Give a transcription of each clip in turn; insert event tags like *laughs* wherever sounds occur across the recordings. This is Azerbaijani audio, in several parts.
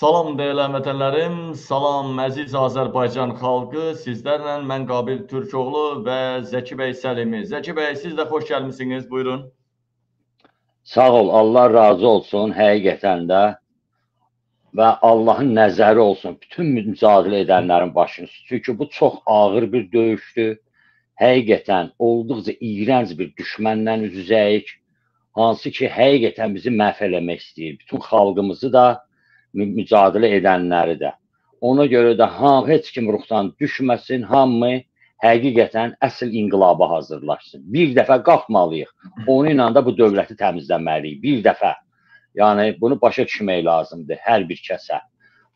Salam dəyərli həmvətənlərim, salam əziz Azərbaycan xalqı. Sizlərlə mən Qabil Türkoğlu və Zəki bəy Səlimi. Zəki bəy, siz də xoş gəlmisiniz. Buyurun. Sağ ol, Allah razı olsun həqiqətən də və Allahın nəzəri olsun bütün mücadilə edənlərin başını. Çünki bu çox ağır bir döyüşdür. Həqiqətən olduqca iyrənc bir düşməndən üz-üzəyik. Hansı ki, həqiqətən bizi məhv eləmək istəyir. Bütün xalqımızı da mücadilə edənləri də. Ona görə də ham heç kim ruhdan düşməsin, hamı həqiqətən əsl inqilaba hazırlaşsın. Bir dəfə qalxmalıyıq. Onu ilə də bu dövləti təmizləməliyik. Bir dəfə. Yəni bunu başa düşmək lazımdır hər bir kəsə.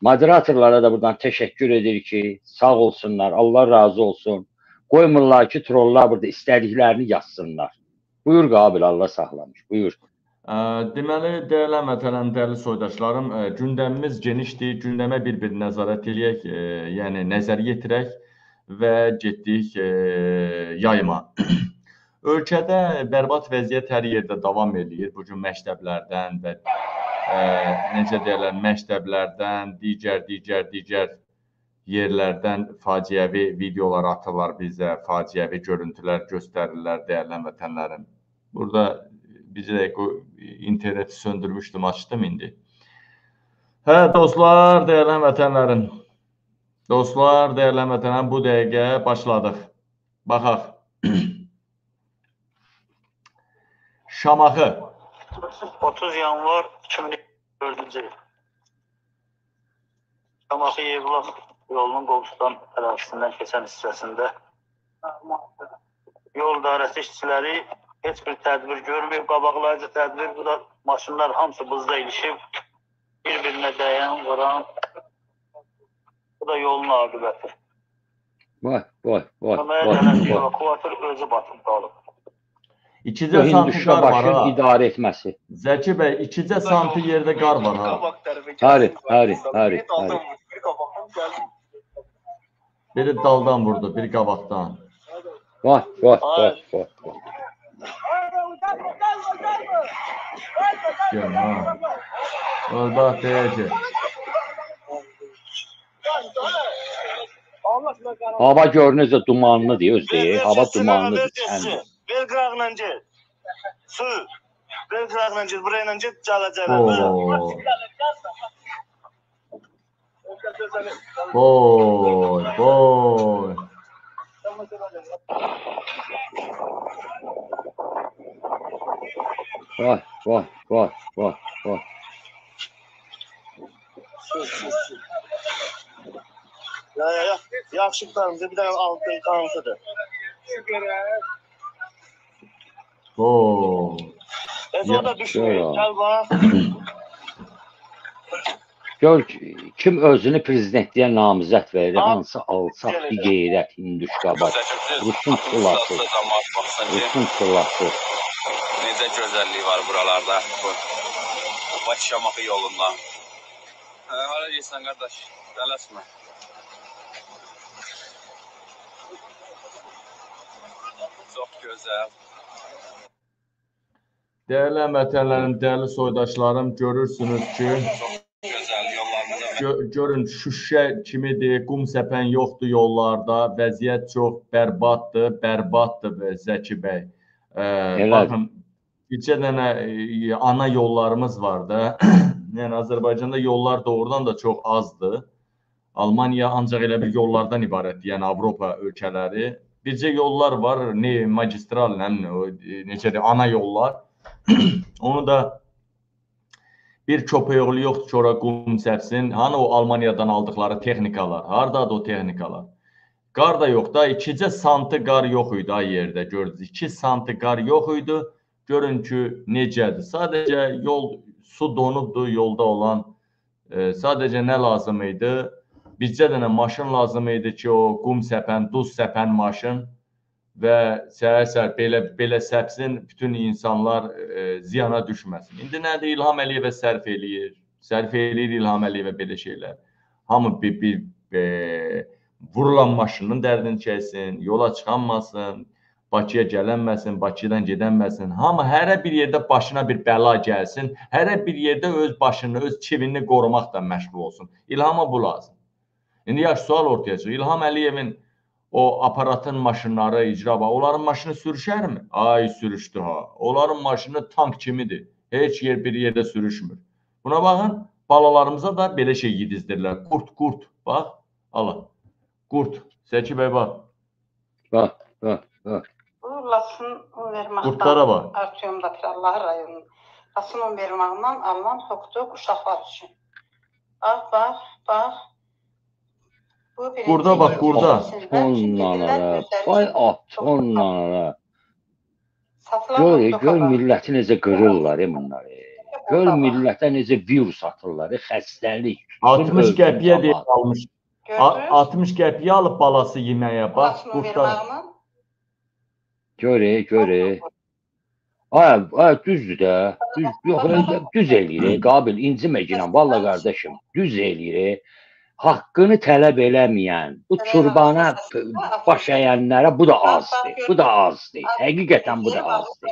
Moderatorlara da buradan təşəkkür edirik ki, sağ olsunlar, Allah razı olsun. Qoymurlar ki, trollar burada istədiklərini yazsınlar. Buyur Qabil, Allah saxlamış. Buyur. Deməli, dəyərli həmvətənlərim, dəyərli soydaşlarım, gündəmimiz genişdir. Gündəmə bir-bir nəzarət eləyək, yəni nəzər yetirək və getdik yayıma. *clears throat* Ölkədə bərbad vəziyyət hər yerdə davam eləyir. Bu gün məktəblərdən və necə deyirlər, məktəblərdən, digər digər digər yerlərdən faciəvi videolar atırlar bizə, faciəvi görüntülər göstərirlər dəyərli həmvətənlərim. Burada bir dəqiqə interneti söndürmüşdüm, açdım indi. Hə, dostlar, dəyərli həmvətənlərim. Dostlar, dəyərli həmvətənlərim, bu dəqiqə başladıq. Baxaq. *clears throat* Şamaxı. 30 yanvar 2004-cü il. Şamaxı Yevlax yolunun Qobustan ərazisindən keçən hissəsində yol idarəsi işçiləri heç bir tədbir görməyib, qabaqlayıcı tədbir, bu da maşınlar hamısı buzda ilişib, bir-birinə dəyən, vuran. Bu da yolun aqibəti. Vay, vay, vay, Köməyə vay, gələn vay. evakuator özü batıb qalıb. İkicə santi qar var başın ha. idarə etməsi. Zəki bəy, ikicə santi yerdə qar var ha. Hari, hari, hari, hari. Biri daldan vurdu, biri qabaqdan. Vay, vay, vay, vay. vay. Görün ha. Orada deyəcək. Hava görünürsə dumanlıdır, öz deyir. Hava dumanlıdır. Sən Belqradla get. Su. Belqradla get, burayla get, gələcək. Oo. Boy, boy. Vay, vay, vay, vay, vay. Ya ya ya. Yaxşı qurtarımızı bir dənə altı qansıdır. Boy. Ez Ya, o da düşmür. ya. Gəl bax. *clears throat* Gör ki, kim özünü prezidentliyə namizəd verir, Abi, hansı alçaq bir qeyrət hinduş qabaq. Rusun çılası, Rusun çılası. Necə gözəlliyi var buralarda. Bu Bakı Şamaxı yolunda. Hə, hara gedirsən qardaş? Tələsmə. Çox gözəl. Dəyərli həmvətənlərim, dəyərli soydaşlarım, görürsünüz ki, gö görün Şuşa kimidir, qum səpən yoxdur yollarda, vəziyyət çox bərbaddır, bərbaddır və Zəki bəy. Ə, Elədir. baxın, bircə dənə e, ana yollarımız var da. *clears throat* yəni Azərbaycanda yollar doğrudan da çox azdır. Almaniya ancaq elə bir yollardan ibarətdir, yəni Avropa ölkələri. Bircə yollar var, ne magistral, nə e, necədir, ana yollar. *clears throat* Onu da bir köpək oğlu yoxdur ki, ora qum səpsin. Hani o Almaniyadan aldıqları texnikalar? Hardadır o texnikalar? Qar da yox da, 2 santı qar yox idi ay yerdə gördünüz. 2 santı qar yox idi. Görün ki, necədir. Sadəcə yol su donubdu yolda olan. E, sadəcə nə lazım idi? Bircə dənə maşın lazım idi ki, o qum səpən, duz səpən maşın və səhər-səhər belə belə səpsin, bütün insanlar e, ziyana düşməsin. İndi nədir İlham Əliyevə sərf eləyir. Sərf eləyir İlham Əliyevə belə şeylər. Hamı bir bir e, vurulan maşının dərdini çəksin, yola çıxanmasın, Bakıya gələnməsin, Bakıdan gedənməsin. Hamı hərə bir yerdə başına bir bəla gəlsin, hərə bir yerdə öz başını, öz çivini qorumaqla məşğul olsun. İlhama bu lazım. İndi yaxşı sual ortaya çıxır. İlham Əliyevin o aparatın maşınları, icra bax, onların maşını sürüşərmi? Ay sürüşdü ha. Onların maşını tank kimidir. Heç yer bir yerdə sürüşmür. Buna baxın, balalarımıza da belə şey yedizdirirlər. Qurt, qurt. Bax, ala. Qurt. Səki bəy bax. Bax, bax, bax. Bu Lasın vermaqdan Qurtlara bax. Artyomda Pirallahı rayonu. Lasın vermağından alınan hüquqluq uşaqlar üçün. Bax, bax, bax. Bu birinci Burada bax, burada. Onlara, vay at, onlara. Gör, gör milləti necə qırırlar e bunları. Gör millətə necə virus atırlar, e, xəstəlik. 60 qəpiyə deyə almış. A- Gördünüz? 60 qəpiyə alıb balası yeməyə. Bax, Lasın qurtlar. vermağından Gör, e, gör. e. Ay, ay düzdür də. Düz, yox, elə düz eləyir. Qabil incimə ginən, valla qardaşım, düz eləyir. Haqqını tələb eləməyən, bu turbana baş əyənlərə bu da azdır. Bu da azdır. Həqiqətən bu da azdır.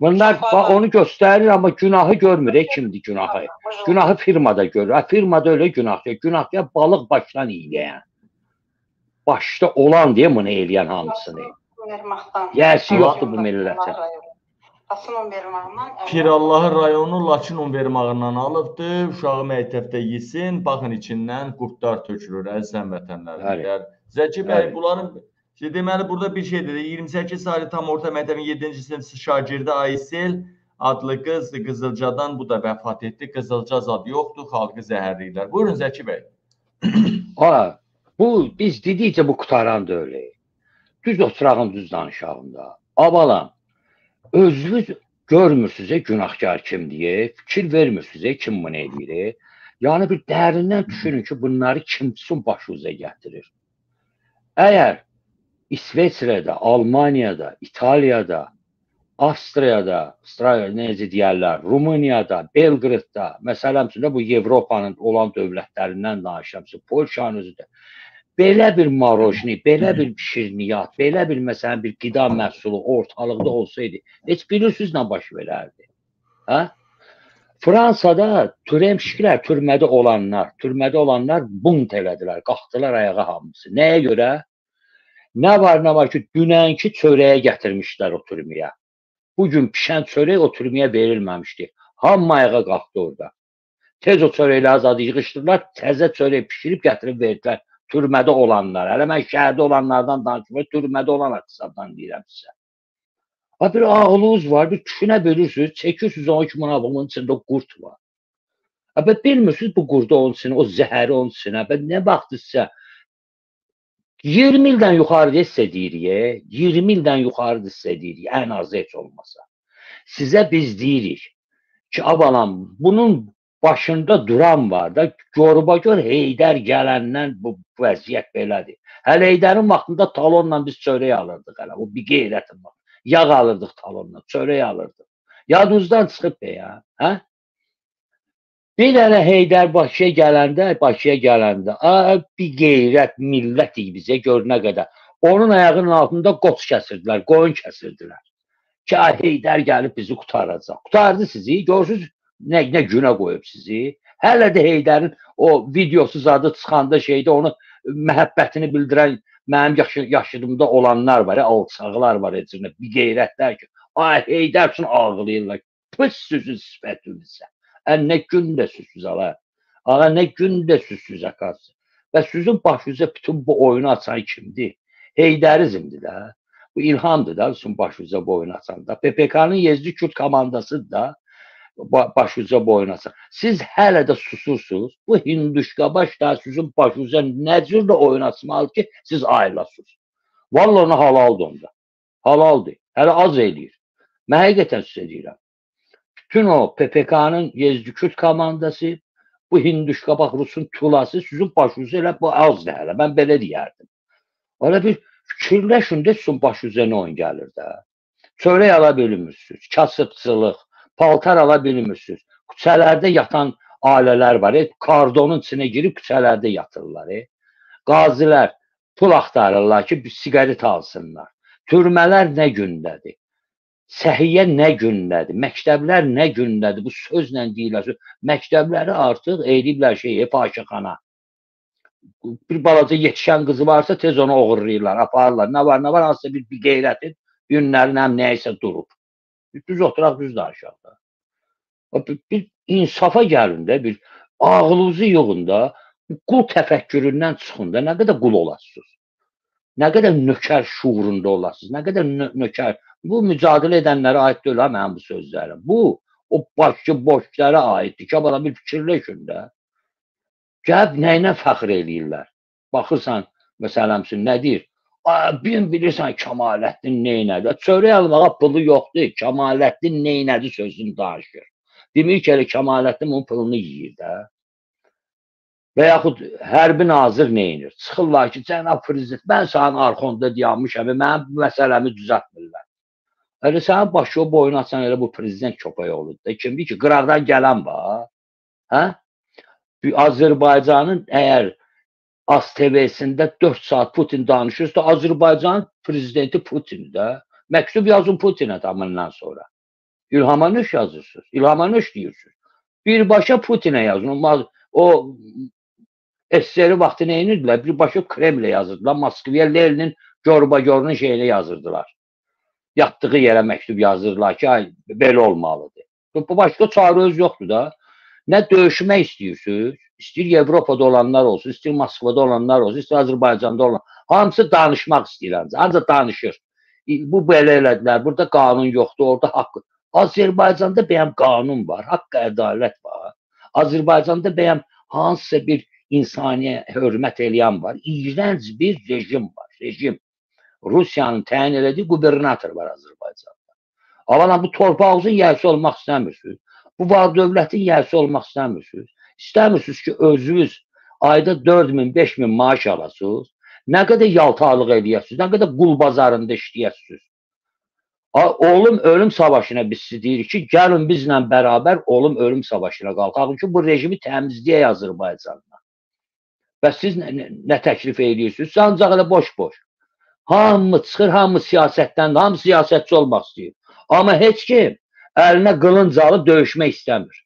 Bunlar onu göstərir amma günahı görmür. E, kimdir günahı? Günahı firmada görür. Ha, firmada öyle günah yok. Günah ya balık baştan yiyən. Başda olan diye bunu eləyən hamısını. Vermaqdan. Yersi yoxdur bu millətin. Lasın vermağından. Pirallahı rayonu Laçın unvermağından alıbdı. Uşağı məktəbdə yesin. Baxın içindən qurtlar tökülür əziz həmvətənlər. Bəli. Deyər, Zəki bəy bunların şey deməli burada bir şey dedi. 28 saylı tam orta məktəbin 7-ci sinif şagirdi Aysel adlı qız Qızılcadan bu da vəfat etdi. Qızılca zad yoxdur, xalqı zəhərləyirlər. Buyurun Zəki bəy. Ha, bu biz dedikcə bu qutaran da öyle. Düz oturağın düz danışağında. Abalam, özünüz görmürsünüz günahkar kim diye, fikir vermirsiniz kim bunu eləyir. Yani bir dərindən düşünün ki, bunları kim sizin başınıza gətirir. Əgər İsveçrədə, Almaniyada, İtaliyada, Avstriyada, Avstraliya necə deyərlər, Rumuniyada, Belqradda, məsələn üçün də bu Avropanın olan dövlətlərindən danışıram, Polşanın özü də belə bir marojni, belə bir şirniyyat, belə bir məsələn bir qida məhsulu ortalıqda olsaydı, heç bilirsiniz nə baş verərdi? Hə? Fransada türemşiklər, türmədə olanlar, türmədə olanlar bunt elədilər, qalxdılar ayağa hamısı. Nəyə görə? Nə var, nə var ki, dünənki çörəyə gətirmişlər o türməyə. Bu gün pişən çörək o türməyə verilməmişdi. Hamı ayağa qalxdı orada. Tez o çörəkləri azad yığışdırdılar, təzə çörək bişirib gətirib verdilər türmədə olanlar. Hələ mən şəhərdə olanlardan danışmıram, türmədə olan hesabdan deyirəm sizə. Ha bir ağlınız var, bir düşünə bilirsiniz, çəkirsiniz 12 manat bunun içində qurt var. Ha bəs bilmirsiniz bu qurdu onun içinə, o zəhəri onun içinə. Bəs nə vaxtsa 20 ildən yuxarı hiss edirik, 20 ildən yuxarı hiss edirik, ən azı heç olmasa. Sizə biz deyirik ki, avalam bunun başında duran var da, görüba-gör Heydər gələndən bu, bu vəziyyət belədir. Hələ Heydərin vaxtında talonla biz çörək alırdıq hələ, o bir qeyrətin var. Yağ alırdıq talonla, çörək alırdıq. Yadınızdan çıxıb be ya, hə? Bir dənə Heydər Bakıya gələndə, Bakıya gələndə, a, bir qeyrət millət idi bizə gör nə qədər. Onun ayağının altında qoç kəsirdilər, qoyun kəsirdilər. Ki, ay Heydər gəlib bizi qutaracaq. Qutardı sizi, görürsünüz nə, nə günə qoyub sizi. Hələ də Heydərin o videosu zadı çıxanda şeydə onu məhəbbətini bildirən mənim yaşı, yaşıdımda olanlar var, alçaqlar var içində, bir qeyrətlər ki, ay Heydər üçün ağlayırlar. Pıs sözün sifətinizə. Ən nə gün də süsüz ala. Ala nə gün də süsüz akarsı. Və sizin başınıza bütün bu oyunu açan kimdir? Heydərizmdir də. Bu İlhamdır da sizin başınıza bu oyunu açan da. PPK-nın Yezdi Kürt komandası da ba- başınıza bu oyunu açan. Siz hələ də susursunuz. Bu hinduşka baş da sizin başınıza nə cür də oyun açmalı ki, siz ayrılasınız. Vallahi ona halaldır onda. Halaldır. Hələ az eləyir. Mən həqiqətən sizə deyirəm. Bütün o PPK-nın Yezdi Kürt komandası, bu hinduşka bax Rusun tulası sizin başınıza elə bu azdır hələ. Mən belə deyərdim. Öyle bir fikirləşin də sizin başınıza nə oyun gəlir də. Çörək ala bilmirsiniz, kasıbçılıq, paltar ala bilmirsiniz. Küçələrdə yatan ailələr var. E, kardonun içinə girib küçələrdə yatırlar. E. Qazilər pul axtarırlar ki, bir siqaret alsınlar. Türmələr nə gündədir? Səhiyyə nə gündədir? Məktəblər nə gündədir? Bu sözlə deyilir. Məktəbləri artıq ediblər şeyə, faşəxana. Bir balaca yetişən qızı varsa tez onu oğurlayırlar, aparırlar. Nə var, nə var, hansısa bir, bir qeyrətin günlərin həm nəysə durub. Düz oturaq, düz danışaq da. Bir, insafa gəlin də, bir ağlınızı yığın da, qul təfəkküründən çıxın da, nə qədər qul olasınız. Nə qədər nökər şuurunda olasınız, nə qədər nö nökər. Bu mücadilə edənlərə aid deyil ha mənim bu sözlərim. Bu o başçı boşlara aiddir ki, bana bir fikirləşin də. Gəb nəyinə fəxr eləyirlər? Baxırsan, məsələn, nə deyir? Bin bilirsən Kamaləddin neynədi? Çörək almağa pulu yoxdur. Kamaləddin neynədi sözünü danışır. Demir ki, elə Kamaləddin onun pulunu yeyir də. Və yaxud hərbi nazir neynir? Çıxırlar ki, cənab prezident, mən sənin arxonda dayanmışam və mənim bu məsələmi düzəltmirlər. Elə sənin başı o boyun açan elə bu prezident köpək olur da. Kimdir ki, qıraqdan gələn var. Hə? Azərbaycanın əgər Az TV-sində 4 saat Putin danışırsa, Azərbaycan prezidenti Putin də. Yazın Putinə tamamından sonra. İlhama Nöş yazırsınız. İlhama Nöş deyirsiniz. Birbaşa Putinə yazın. O, o SSR vaxtı nə edirdilər? Birbaşa Kremlə yazırdılar. Moskvaya Leninin Gorbaçovun şeyini yazırdılar. Yatdığı yerə məktub yazırdılar ki, ay belə olmalıdır. Bu başqa çarə öz yoxdur da. Nə döyüşmək istəyirsiniz? İstəyir Avropada olanlar olsun, istəyir Moskvada olanlar olsun, istəyir Azərbaycanda olan. Hamısı danışmaq istəyirlər. Ancaq danışır. Bu belə elədilər. Burada qanun yoxdur, orada haqq. Azərbaycanda bəyəm qanun var, haqq ədalət var. Azərbaycanda bəyəm hansısa bir insaniyə hörmət eləyən var. İğrənc bir rejim var, rejim. Rusiyanın təyin elədiyi qubernator var Azərbaycanda. Amma bu torpağınızın yərsi olmaq istəmirsiniz. Bu var dövlətin yərsi olmaq istəmirsiniz. İstəmirsiniz ki, özünüz ayda 4000, 5000 maaş alasınız. Nə qədər yaltaqlıq eləyəsiniz, nə qədər qul bazarında işləyəsiniz. Oğlum ölüm savaşına biz siz deyirik ki, gəlin bizlə bərabər oğlum ölüm savaşına qalxaq ki, bu rejimi təmizləyək Azərbaycandan. Bəs siz nə, nə, nə təklif edirsiniz? Siz ancaq elə boş-boş. Hamı çıxır, hamı siyasətdən, hamı siyasətçi olmaq istəyir. Amma heç kim əlinə qılınc alıb döyüşmək istəmir.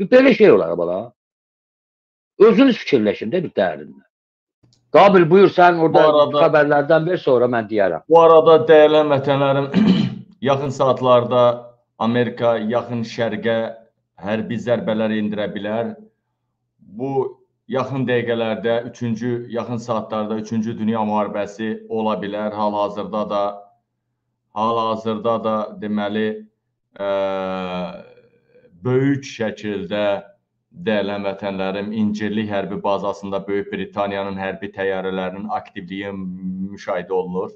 Bir belə şey olar bala. Özünüz fikirləşin də bir dərinlə. Qabil buyur sən orada Bu arada- xəbərlərdən ver sonra mən deyərəm. Bu arada dəyərli vətənlərim, *clears throat* yaxın saatlarda Amerika yaxın şərqə hərbi zərbələr endirə bilər. Bu yaxın dəqiqələrdə 3-cü yaxın saatlarda 3-cü dünya müharibəsi ola bilər. Hal-hazırda da hal-hazırda da deməli ə, böyük şəkildə dəyərli vətənlərim İncirlik hərbi bazasında Böyük Britaniyanın hərbi təyyarələrinin aktivliyi müşahidə olunur.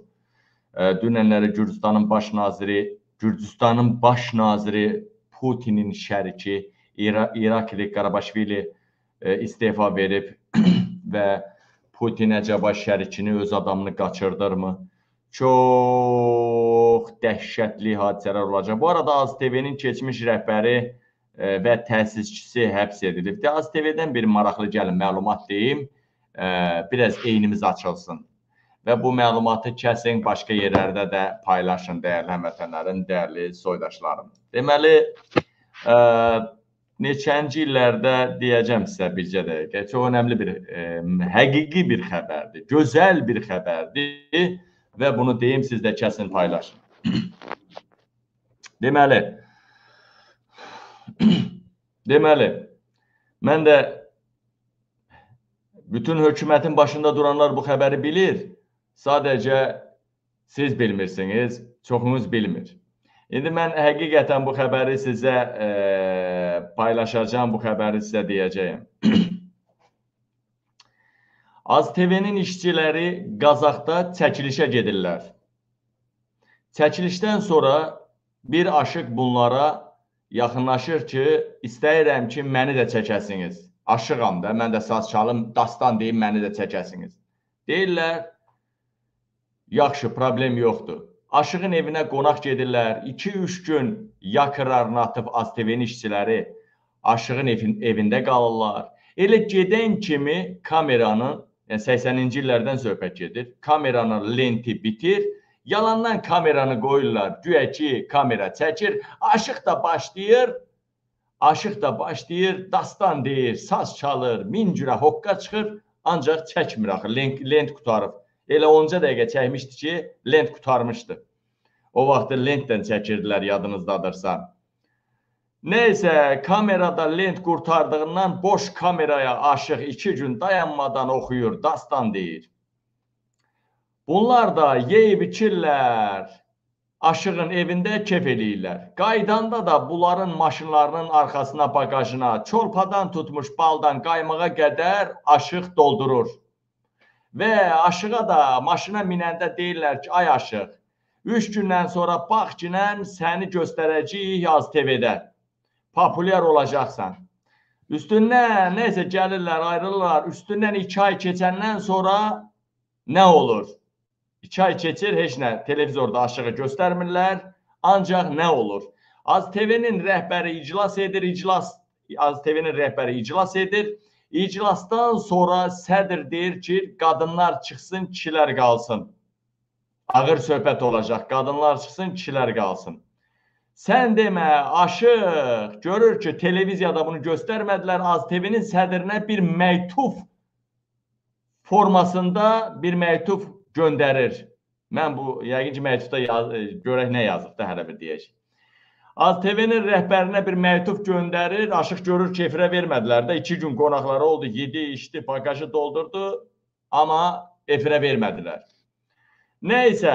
Dünənləri Gürcüstanın baş naziri Gürcüstanın baş naziri Putinin şəriki İra İrakli Qarabaşvili istefa verib *clears throat* və Putin əcəba şərikini öz adamını qaçırdırmı? Çox dəhşətli hadisələr olacaq. Bu arada Az TV-nin keçmiş rəhbəri və təsisçisi həbs edilibdir. Az TV-dən bir maraqlı gəlin məlumat deyim. Biraz eynimiz açılsın. Və bu məlumatı kəsin başqa yerlərdə də paylaşın dəyərli həmvətənlərim, dəyərli soydaşlarım. Deməli, e, neçənci illərdə deyəcəm sizə bircə dəqiqə. Çox önəmli bir, e, həqiqi bir xəbərdir, gözəl bir xəbərdir və bunu deyim siz də kəsin paylaşın. *clears throat* Deməli, *clears throat* deməli, mən də bütün hökumətin başında duranlar bu xəbəri bilir. Sadəcə siz bilmirsiniz, çoxunuz bilmir. İndi mən həqiqətən bu xəbəri sizə e, paylaşacağam, bu xəbəri sizə deyəcəyim. *clears throat* Az TV-nin işçiləri Qazaxda çəkilişə gedirlər. Çəkilişdən sonra bir aşıq bunlara yaxınlaşır ki, istəyirəm ki, məni də çəkəsiniz. Aşığam da, mən də saz çalım, dastan deyim, məni də çəkəsiniz. Deyirlər, yaxşı, problem yoxdur. Aşığın evinə qonaq gedirlər. 2-3 gün yakırlarını atıb Az TV-nin işçiləri aşığın evin, evində qalırlar. Elə gedən kimi kameranın, yəni 80-ci illərdən söhbət gedir. Kameranın lenti bitir, Yalandan kameranı qoyurlar. Güya ki kamera çəkir. Aşıq da başlayır. Aşıq da başlayır, dastan deyir, saz çalır, min cürə hoqqa çıxır, ancaq çəkmir axı, lent, lent qutarıb. Elə 10 dəqiqə çəkmişdi ki, lent qutarmışdı. O vaxt lentdən çəkirdilər, yadınızdadırsa. Neysə, kamerada lent qurtardığından boş kameraya aşıq 2 gün dayanmadan oxuyur, dastan deyir. Bunlar da yeyib içirlər, aşığın evində kef eləyirlər. Qaydanda da bunların maşınlarının arxasına, bagajına, çolpadan tutmuş baldan qaymağa qədər aşıq doldurur. Və aşığa da maşına minəndə deyirlər ki, ay aşıq, 3 gündən sonra bax ginən səni göstərəcəyik Yaz TV-də. Populyar olacaqsan. Üstündən nəysə gəlirlər, ayrılırlar. Üstündən 2 ay keçəndən sonra nə olur? 2 ay keçir, heç nə televizorda aşığı göstərmirlər. Ancaq nə olur? Az TV-nin rəhbəri iclas edir, iclas Az TV-nin rəhbəri iclas edir. İclasdan sonra sədr deyir ki, qadınlar çıxsın, kişilər qalsın. Ağır söhbət olacaq. Qadınlar çıxsın, kişilər qalsın. Sən demə, aşıq görür ki, televiziyada bunu göstərmədilər. Az TV-nin sədrinə bir məktub formasında bir məktub göndərir. Mən bu yəqin ki, məktubda yaz, e, görək nə yazıb da hələ bir deyək. Az TV-nin rəhbərinə bir məktub göndərir, aşıq görür ki, efirə vermədilər də. 2 gün qonaqları oldu, yedi, içdi, bagajı doldurdu, amma efirə vermədilər. Nəysə,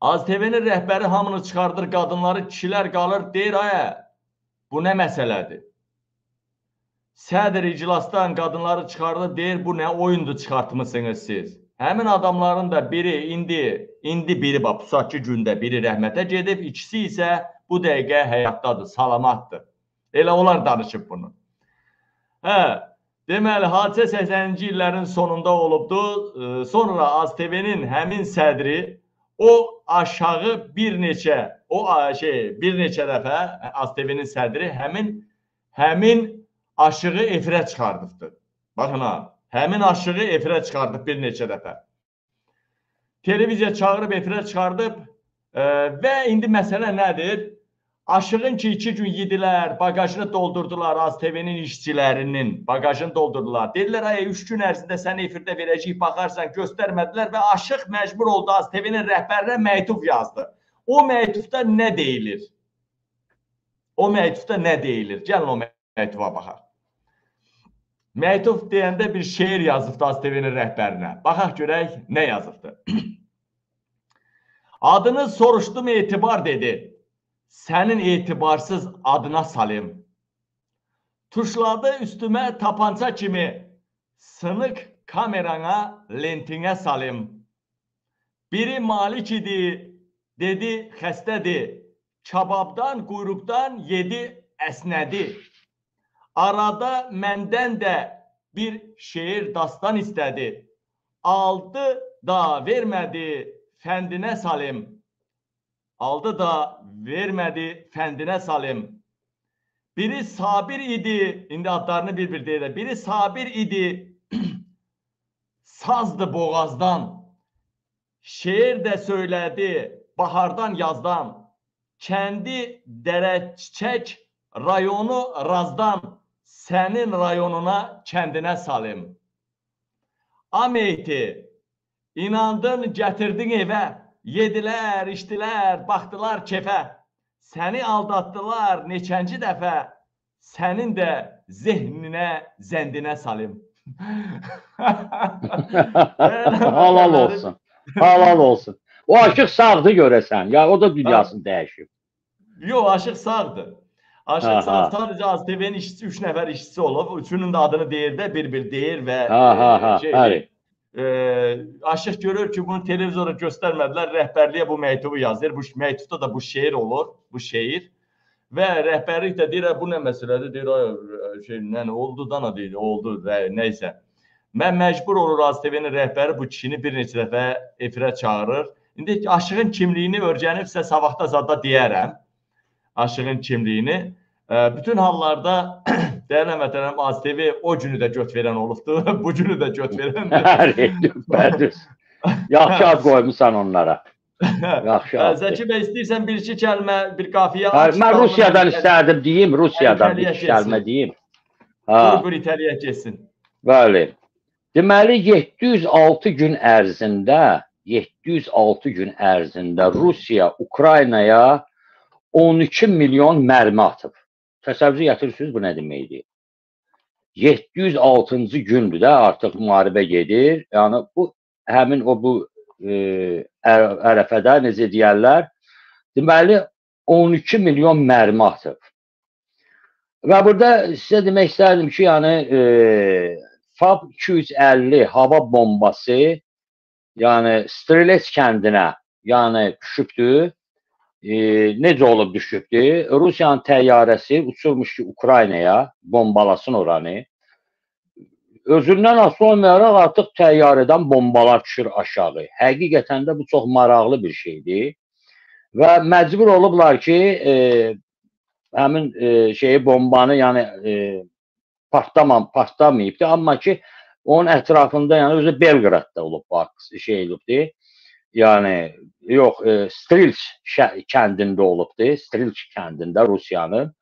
Az TV-nin rəhbəri hamını çıxardır, qadınları, kişilər qalır, deyir, ayə, bu nə məsələdir? Sədr iclasdan qadınları çıxardı, deyir, bu nə oyundur çıxartmısınız siz? Həmin adamların da biri indi, indi biri bax, pusatçı gündə biri rəhmətə gedib, ikisi isə bu dəqiqə həyatdadır, salamatdır. Elə onlar danışıb bunu. Hə, deməli, hadisə 80-ci illərin sonunda olubdu. Sonra AzTV-nin həmin sədri o aşağı bir neçə, o şey, bir neçə dəfə AzTV-nin sədri həmin həmin aşığı efirə çıxardıbdı. Baxın ha, həmin aşığı efirə çıxardıb bir neçə dəfə. Televiziya çağırıb efirə çıxardıb e, və indi məsələ nədir? Aşığın ki, iki gün yedilər, bagajını doldurdular Az TV-nin işçilərinin, bagajını doldurdular. Dedilər, ay, üç gün ərzində səni efirdə verəcəyik, baxarsan, göstərmədilər və aşıq məcbur oldu Az TV-nin rəhbərinə məktub yazdı. O məktubda nə deyilir? O məktubda nə deyilir? Gəlin o məktuba baxaq. Məktub deyəndə bir şeir yazıbdı Az TV-nin rəhbərinə. Baxaq görək nə yazıbdı. *clears throat* Adını soruşdum etibar dedi. Sənin etibarsız adına salim. Tuşladı üstümə tapanca kimi. Sınıq kamerana lentinə salim. Biri malik idi, dedi xəstədir. Kababdan, quyruqdan yedi əsnədi. Arada məndən də bir şeir dastan istədi. Aldı da vermədi fəndinə salim. Aldı da vermədi fəndinə salim. Biri sabir idi, indi adlarını bir-bir deyirlər. Biri sabir idi, *clears throat* sazdı boğazdan. Şeir də söylədi bahardan yazdan. Kəndi dərə çiçək, rayonu razdan. Sənin rayonuna, kəndinə salim. Ameyti, inandın, gətirdin evə. Yedilər, içdilər, baxdılar kefə. Səni aldatdılar neçənci dəfə. Sənin də zehninə, zəndinə salim. *laughs* Halal olsun. Halal olsun. O aşıq sağdı görəsən. Ya o da dünyasını dəyişib. Yox, aşıq sağdır. Aşıq Aha. sağ. Sadəcə Az TV-nin işçisi 3 nəfər işçisi olub. Üçünün də adını deyir də bir-bir deyir və Ha ha ha. e, şey, Bəli. e, aşıq görür ki, bunu televizora göstərmədilər, rəhbərliyə bu məktubu yazır. Bu məktubda da bu şeir olur, bu şeir. Və rəhbərlik də deyir, "Ə, bu nə məsələdir? Deyir, "Ay, şey, nə oldu da nə deyir, oldu və nəysə. Mən məcbur olur Az TV-nin rəhbəri bu kişini bir neçə dəfə efirə çağırır. İndi aşığın kimliyini öyrənibsə savaqda zadda deyərəm. Aşığın kimliyini. Ə, Bütün hallarda dəyərli vətəndaşlarım Az TV o günü də göt verən olubdu, *laughs* bu günü də göt verəndir. *laughs* Bəli. Yaxşı ad qoymusan onlara. *laughs* Yaxşı ad. Zəki bəy istəyirsən bir iki kəlmə, bir qafiyə aç, mən Rusiyadan istərdim deyim, Rusiyadan bir iki kəlmə deyim. Ha, buyur İtaliyaya keçsin. bəli. Deməli 706 gün ərzində 706 gün ərzində Rusiya Ukraynaya 12 milyon mərmi atıb. Təsəvvür edirsiniz bu nə deməkdir? 706-cı gündür də artıq müharibə gedir. Yəni bu həmin o bu e, ər- ərəfədə necə deyərlər? Deməli 12 milyon mərmi atıb. Və burada sizə demək istərdim ki, yəni e, FAB 250 hava bombası yəni Strelets kəndinə yəni düşübdü. E, necə olub düşübdü? Rusiyanın təyyarəsi uçurmuş ki Ukraynaya bombalasın oranı. Özündən asılı olmayaraq artıq təyyarədən bombalar düşür aşağı. Həqiqətən də bu çox maraqlı bir şeydir. Və məcbur olublar ki, e, həmin e, şeyi bombanı yəni e, partlamam, partlamayıbdı, amma ki onun ətrafında yəni özü Belqradda olub bax şey olubdu. Yəni yox, e, Strilç kəndində olubdu. Strilç kəndində Rusiyanın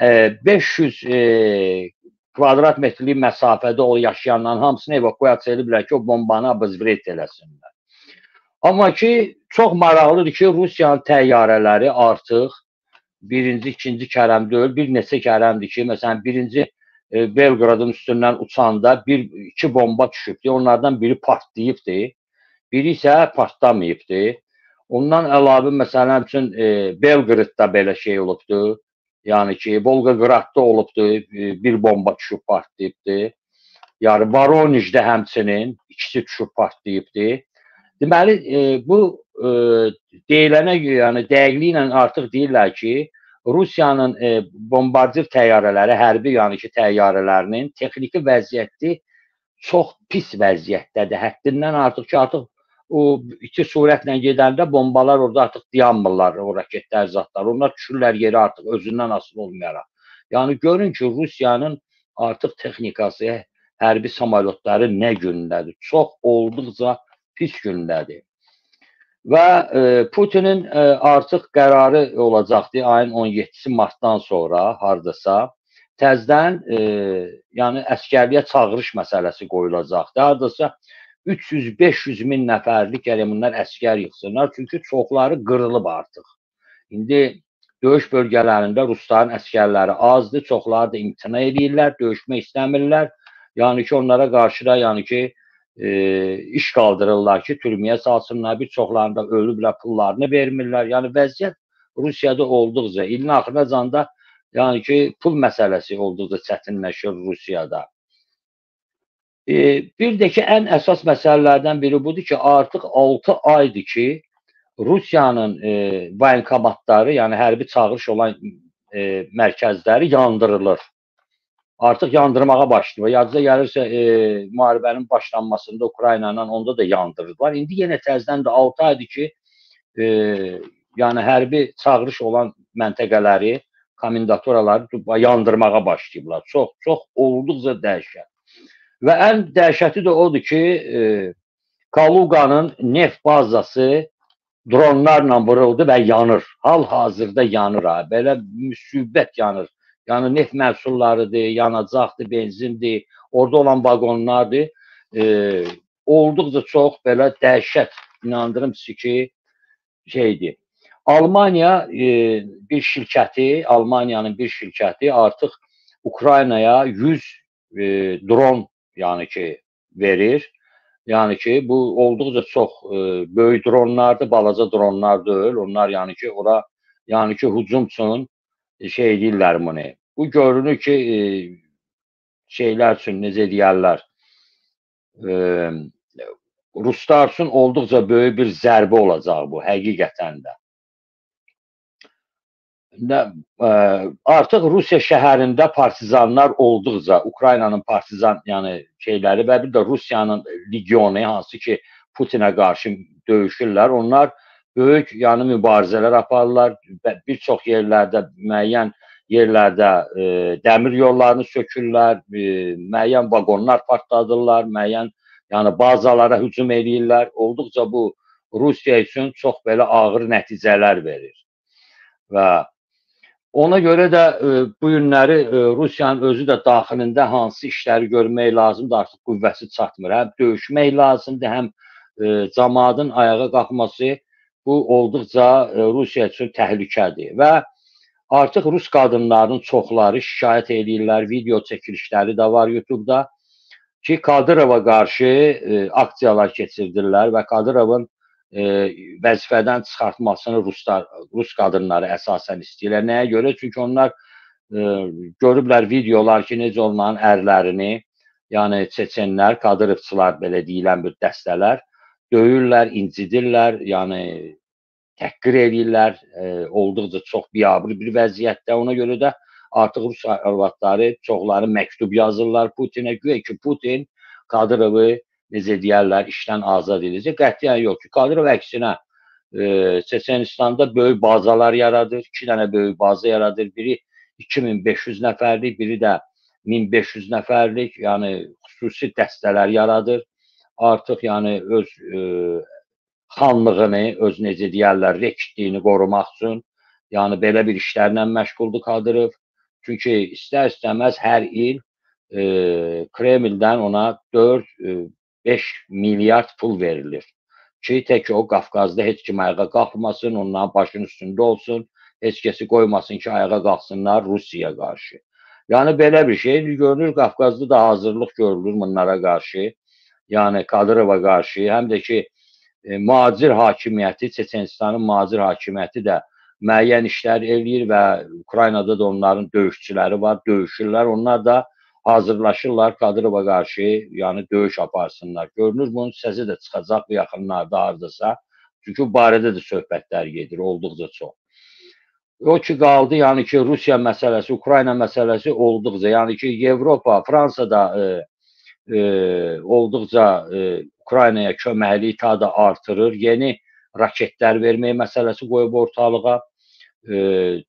e, 500 e, kvadrat metrlik məsafədə o yaşayanların hamısını evakuasiya ediblər ki, o bombanı abızvret eləsinlər. Amma ki, çox maraqlıdır ki, Rusiyanın təyyarələri artıq birinci, ikinci kərəm deyil, bir neçə kərəmdir ki, məsələn, birinci e, Belqradın üstündən uçanda bir iki bomba düşübdü. Onlardan biri partlayıbdı. Biri isə partlamayıbdı. Ondan əlavə məsələn üçün e, Belqradda belə şey olubdu. Yəni ki, Volqogradda olubdu, e, bir bomba düşüb partlayıbdı. Yəni Voronejdə həmçinin ikisi düşüb partlayıbdı. Deməli, e, bu e, deyilənə görə, yəni dəqiqliklə artıq deyirlər ki, Rusiyanın e, bombardир təyyarələri, hərbi yəni ki, təyyarələrinin texniki vəziyyəti çox pis vəziyyətdədir. Həddindən artıq ki, artıq o iki sürətlə gedəndə bombalar orada artıq dayanmırlar, o raketlər, zətlər. Onlar düşürlər yerə artıq özündən asılı olmayaraq. Yəni görün ki, Rusiyanın artıq texnikası, hərbi samolyotları nə gündədir? Çox olduqca pis gündədir. Və e, Putinin e, artıq qərarı olacaqdı ayın 17-si martdan sonra hardasa təzədən e, yəni əskərliyə çağırış məsələsi qoyulacaqdı. Hardasa 300-500 min nəfərlik yəni bunlar əskər yığsınlar, çünki çoxları qırılıb artıq. İndi döyüş bölgələrində Rusların əskərləri azdır, çoxları da imtina edirlər, döyüşmək istəmirlər. Yəni ki, onlara qarşı da yəni ki, e, iş qaldırırlar ki, türməyə salsınlar. Bir çoxlarında ölüblər, pullarını vermirlər. Yəni vəziyyət Rusiyada olduqca ilin axırına canda yəni ki, pul məsələsi olduqca çətinləşir Rusiyada. E, bir də ki, ən əsas məsələlərdən biri budur ki, artıq 6 aydır ki, Rusiyanın e, bankomatları, yəni hərbi çağırış olan e, mərkəzləri yandırılır. Artıq yandırmağa başlayır. Yadınıza gəlirsə, e, müharibənin başlanmasında Ukrayna ilə onda da yandırdılar. İndi yenə təzədən də 6 aydır ki, e, yəni hərbi çağırış olan məntəqələri, komendatoraları yandırmağa başlayıblar. Çox, çox olduqca dəhşət. Və ən dəhşəti də odur ki, e, Kaluganın neft bazası dronlarla vuruldu və yanır. Hal-hazırda yanır ha. Belə müsibət yanır. Yəni neft məhsullarıdır, yanacaqdır, benzindir, orada olan vaqonlardır. E, olduqca çox belə dəhşət inandırım sizi ki, şeydir. Almaniya e, bir şirkəti, Almaniyanın bir şirkəti artıq Ukraynaya 100 e, dron yəni ki verir. Yəni ki bu olduqca çox e, böyük dronlardır, balaca dronlar deyil. Onlar yəni ki ora yəni ki hücum üçün şey edirlər bunu. Bu görünür ki e, şeylər üçün necə deyərlər? E, Ruslar üçün olduqca böyük bir zərbə olacaq bu həqiqətən də. Nə, ə, artıq Rusiya şəhərində partizanlar olduqca Ukraynanın partizan, yəni şeyləri və bir də Rusiyanın legionu hansı ki Putinə qarşı döyüşürlər. Onlar böyük yəni mübarizələr aparırlar. Bir çox yerlərdə müəyyən yerlərdə e, dəmir yollarını sökürlər, e, müəyyən vaqonlar partladırlar, müəyyən Yəni bazalara hücum eləyirlər. Olduqca bu Rusiya üçün çox belə ağır nəticələr verir. Və ona görə də e, bu günləri e, Rusiyanın özü də daxilində hansı işləri görmək lazımdır, artıq qüvvəsi çatmır. Həm döyüşmək lazımdır, həm e, cəmaatın ayağa qalxması bu olduqca e, Rusiya üçün təhlükədir və artıq rus qadınlarının çoxları şikayət edirlər, video çəkilişləri də var YouTube-da ki, Kadırova qarşı e, aksiyalar keçirdirlər və Kadırovun e, vəzifədən çıxartmasını ruslar, rus qadınları əsasən istəyirlər. Nəyə görə? Çünki onlar e, görüblər videolar ki, necə onların ərlərini, yəni çeçenlər, Kadırovçılar belə deyilən bir dəstələr döyürlər, incidirlər, yəni təhqir edirlər, e, olduqca çox biabır bir vəziyyətdə. Ona görə də artıq rus arvadları çoxları məktub yazırlar Putinə, güya ki, Putin Kadırovu necə deyərlər, işdən azad edəcək. Qətiyyən yox ki, Kadırov əksinə e, Çeçenistanda böyük bazalar yaradır. 2 dənə böyük baza yaradır. Biri 2500 nəfərlik, biri də 1500 nəfərlik, yəni xüsusi dəstələr yaradır. Artıq yəni öz e, xanlığını, öz necə deyərlər, rektliyini qorumaq üçün, yəni belə bir işlərlə məşğuldur Kadırov. Çünki istər-istəməz hər il e, Kremldən ona 4 5 milyard pul verilir. Ki, tək o Qafqazda heç kim ayağa qalxmasın, onların başının üstündə olsun, heç kəsi qoymasın ki, ayağa qalxsınlar Rusiyaya qarşı. Yəni belə bir şey görünür, Qafqazda da hazırlıq görülür bunlara qarşı. Yəni Kadırova qarşı, həm də ki, e, mühacir hakimiyyəti, Çeçenistanın mühacir hakimiyyəti də müəyyən işlər eləyir və Ukraynada da onların döyüşçüləri var, döyüşürlər. Onlar da hazırlaşırlar Kadırova qarşı, yəni döyüş aparsınlar. Görünür bunun səsi də çıxacaq bu yaxınlarda hardasa. Çünki bu barədə də söhbətlər gedir olduqca çox. O ki qaldı, yəni ki Rusiya məsələsi, Ukrayna məsələsi olduqca, yəni ki Avropa, Fransa da e, e, olduqca e, Ukraynaya köməkliyi ta da artırır. Yeni raketlər vermək məsələsi qoyub ortalığa. E,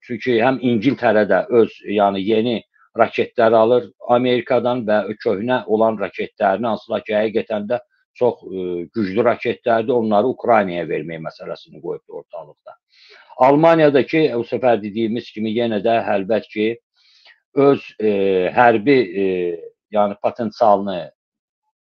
çünki həm İngiltərə də öz, yəni yeni raketləri alır Amerikadan və köhnə olan raketlərini hansılar ki, həqiqətən də çox ə, e, güclü raketlərdir, onları Ukraynaya vermək məsələsini qoyubdu ortalıqda. Almaniyadakı o səfər dediyimiz kimi yenə də əlbət ki, öz e, hərbi e, yəni potensialını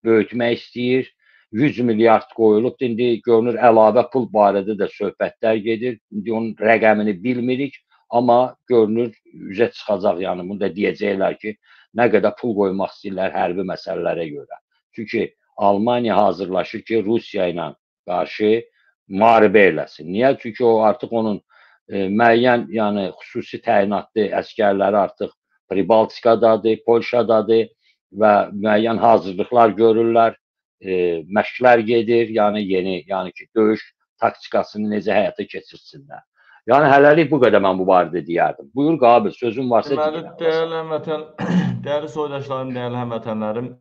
böyütmək istəyir. 100 milyard qoyulub. İndi görünür əlavə pul barədə də söhbətlər gedir. İndi onun rəqəmini bilmirik. Amma görünür üzə çıxacaq, yəni bunu da deyəcəklər ki, nə qədər pul qoymaq istəyirlər hərbi məsələlərə görə. Çünki Almaniya hazırlaşır ki, Rusiya ilə qarşı müharibə eləsin. Niyə? Çünki o artıq onun e, müəyyən, yəni xüsusi təyinatlı əskərləri artıq Pribaltikadadır, Polşadadır və müəyyən hazırlıqlar görürlər, e, məşqlər gedir, yəni yeni, yəni ki, döyüş taktikasını necə həyata keçirsinlər. Yəni hələlik bu qədər mən bu barədə deyərdim. Buyur Qabil, sözün varsa Deməli, dəyərli həmvətən, dəyərli soydaşlarım, dəyərli həmvətənlərim,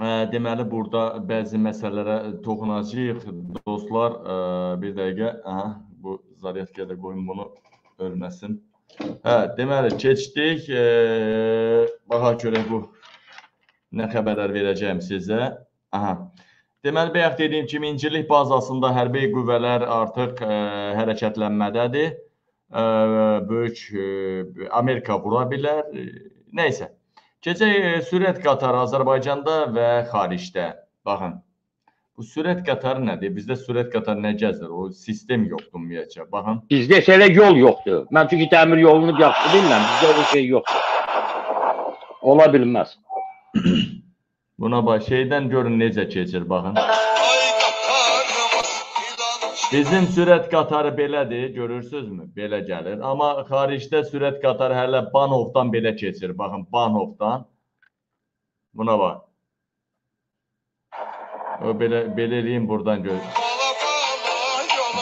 ə, deməli burada bəzi məsələlərə toxunacağıq. Dostlar, ə, bir dəqiqə, aha, bu zaryadkaya da qoyun bunu ölməsin. Hə, deməli keçdik. E, baxa görək bu nə xəbərlər verəcəyim sizə. Aha. Deməli, bayaq dediyim kimi İncirlik bazasında hərbi qüvvələr artıq ə, e, hərəkətlənmədədir. Ə, e, böyük ə, e, Amerika vura bilər. Nəysə. Keçək sürət qatarı Azərbaycanda və xaricdə. Baxın. Bu sürət qatarı nədir? Bizdə sürət qatarı nə gəzir? O sistem yoxdur ümumiyyətcə. Baxın. Bizdə elə yol yoxdur. Mən çünki dəmir yolunu yaxşı bilmirəm. Bizdə o şey yoxdur. Ola bilməz. Buna bax, şeydən görün necə keçir, baxın. Bizim sürət qatarı belədir, görürsünüzmü? Belə gəlir. Amma xaricdə sürət qatarı hələ Banovdan belə keçir. Baxın, Banovdan. Buna bax. O belə belə eləyim burdan gör.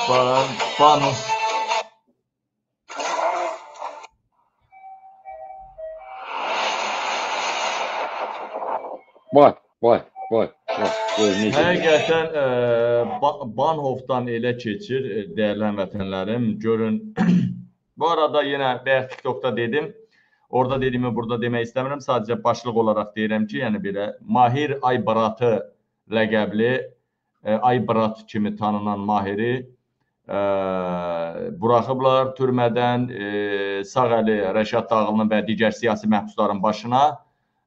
Baxın, Banov. Var, var, var. var. Həqiqətən e, Banhovdan elə keçir, e, dəyərli həmvətənlərim. Görün. *clears throat* Bu arada yenə bayaq TikTokda dedim. Orada dediyimi burada demək istəmirəm. Sadəcə başlıq olaraq deyirəm ki, yəni belə Mahir Aybaratı ləqəbli e, Aybarat kimi tanınan Mahiri e, buraxıblar türmədən e, Sağ Əli Rəşad Dağlının və digər siyasi məhbusların başına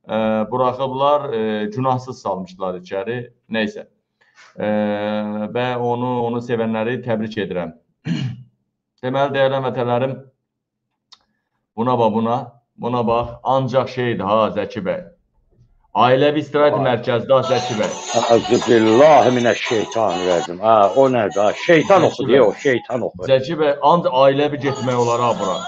e, buraxıblar, e, günahsız salmışlar içəri. Nəysə. E, və onu onu sevənləri təbrik edirəm. *clears throat* Deməli dəyərli vətənlərim, buna bax buna, buna bax, ancaq şeydir ha Zəki bəy. Ailəvi istirahət mərkəzdə Zəki bəy. Əzbillahi minəşşeytanirracim. Ha, o nədir? Şeytan oxu deyə o, şeytan oxu. Zəki bəy, ancaq ailəvi getmək olar ha bura.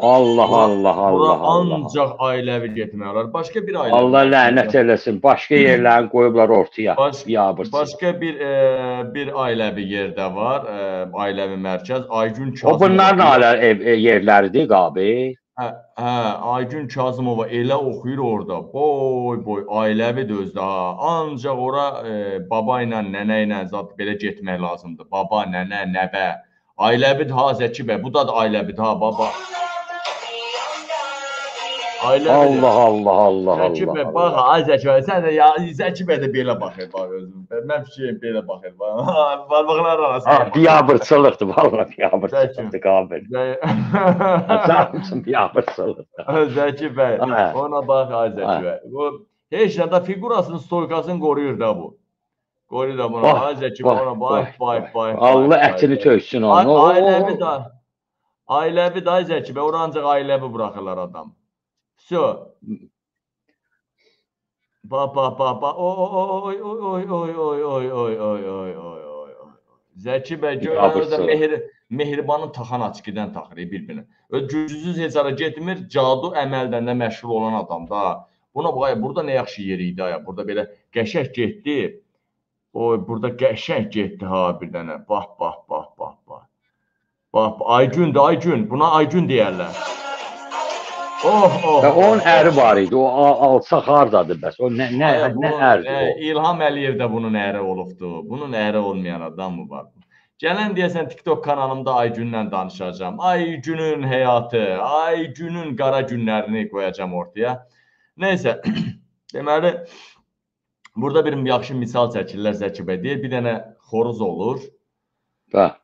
Allah Allah Allah Allah. ancaq ailəvi getmək olar. Başqa bir ailə. Allah lənət eləsin. Başqa yerlərini qoyublar ortaya. Baş- Yabırsız. Başqa bir e, bir ailəvi yerdə var, e, ailəvi mərkəz Aygün O Kazımova. bunların ailə ev, e, yerləridir qabi. Hə, hə, Aygün Kazımova elə oxuyur orada. Boy boy ailəvidir özdə ha. Ancaq ora e, baba ilə, nənə ilə zət belə getmək lazımdır. Baba, nənə, nəvə. Ailəvidir ha Zəki bəy. Bu da ailəvidir ha baba. Ailəvidir. Allah Allah Allah Zəki Allah. bəy, bax, ay Zəki bəy, sən də ya Zəki bəy də belə baxır bax özün. Mən fikrim belə baxır bax. *laughs* Barmaqlar arasında. Ha, biabırçılıqdır vallahi biabırçılıqdır qabi. Zəki. Biabırçılıqdır. Zəki bəy, Hə. ona bax ay Zəki Hə. bəy. Bu heç nə də figurasının stoykasını qoruyur da bu. Qoruyur da bunu. Ay Zəki bəy, ona bax, bax. bax. Allah ətini töksün onu. Ailəvi da. Ailəvi da Zəki bəy, ora ancaq ailəvi buraxırlar adam. Vso. Bax, bax, bax, bax. Oy, oy, oy, oy, oy, oy, oy, oy, oy, oy, oy, oy, oy. Zəki bəy, özə Yabırsın. mehir, mehribanın taxan açıqıdan taxır bir-birinə. Öz gücsüz heç hara getmir, cadu əməldən də məşğul olan adam da. Buna bax, ay, burada nə yaxşı yer idi ay. Burada belə qəşəng getdi. Oy, burada qəşəng getdi ha bir dənə. Bax, bax, bax, bax, bax. Bax, Aygündür, Aygün. Buna Aygün deyərlər. Oh, oh. Və onun oh, əri oh. var idi. O al- alçaq hardadır bəs? O nə nə Ay, nə ərdir e, o? İlham Əliyev də bunun əri olubdu. Bunun əri olmayan adam mı var? Gələn deyəsən TikTok kanalımda Aygünlə danışacağam. Aygünün həyatı, Aygünün qara günlərini qoyacağam ortaya. Nəysə, *clears throat* deməli burada bir yaxşı misal çəkirlər Zəki bəy deyir. Bir dənə xoruz olur. Bax.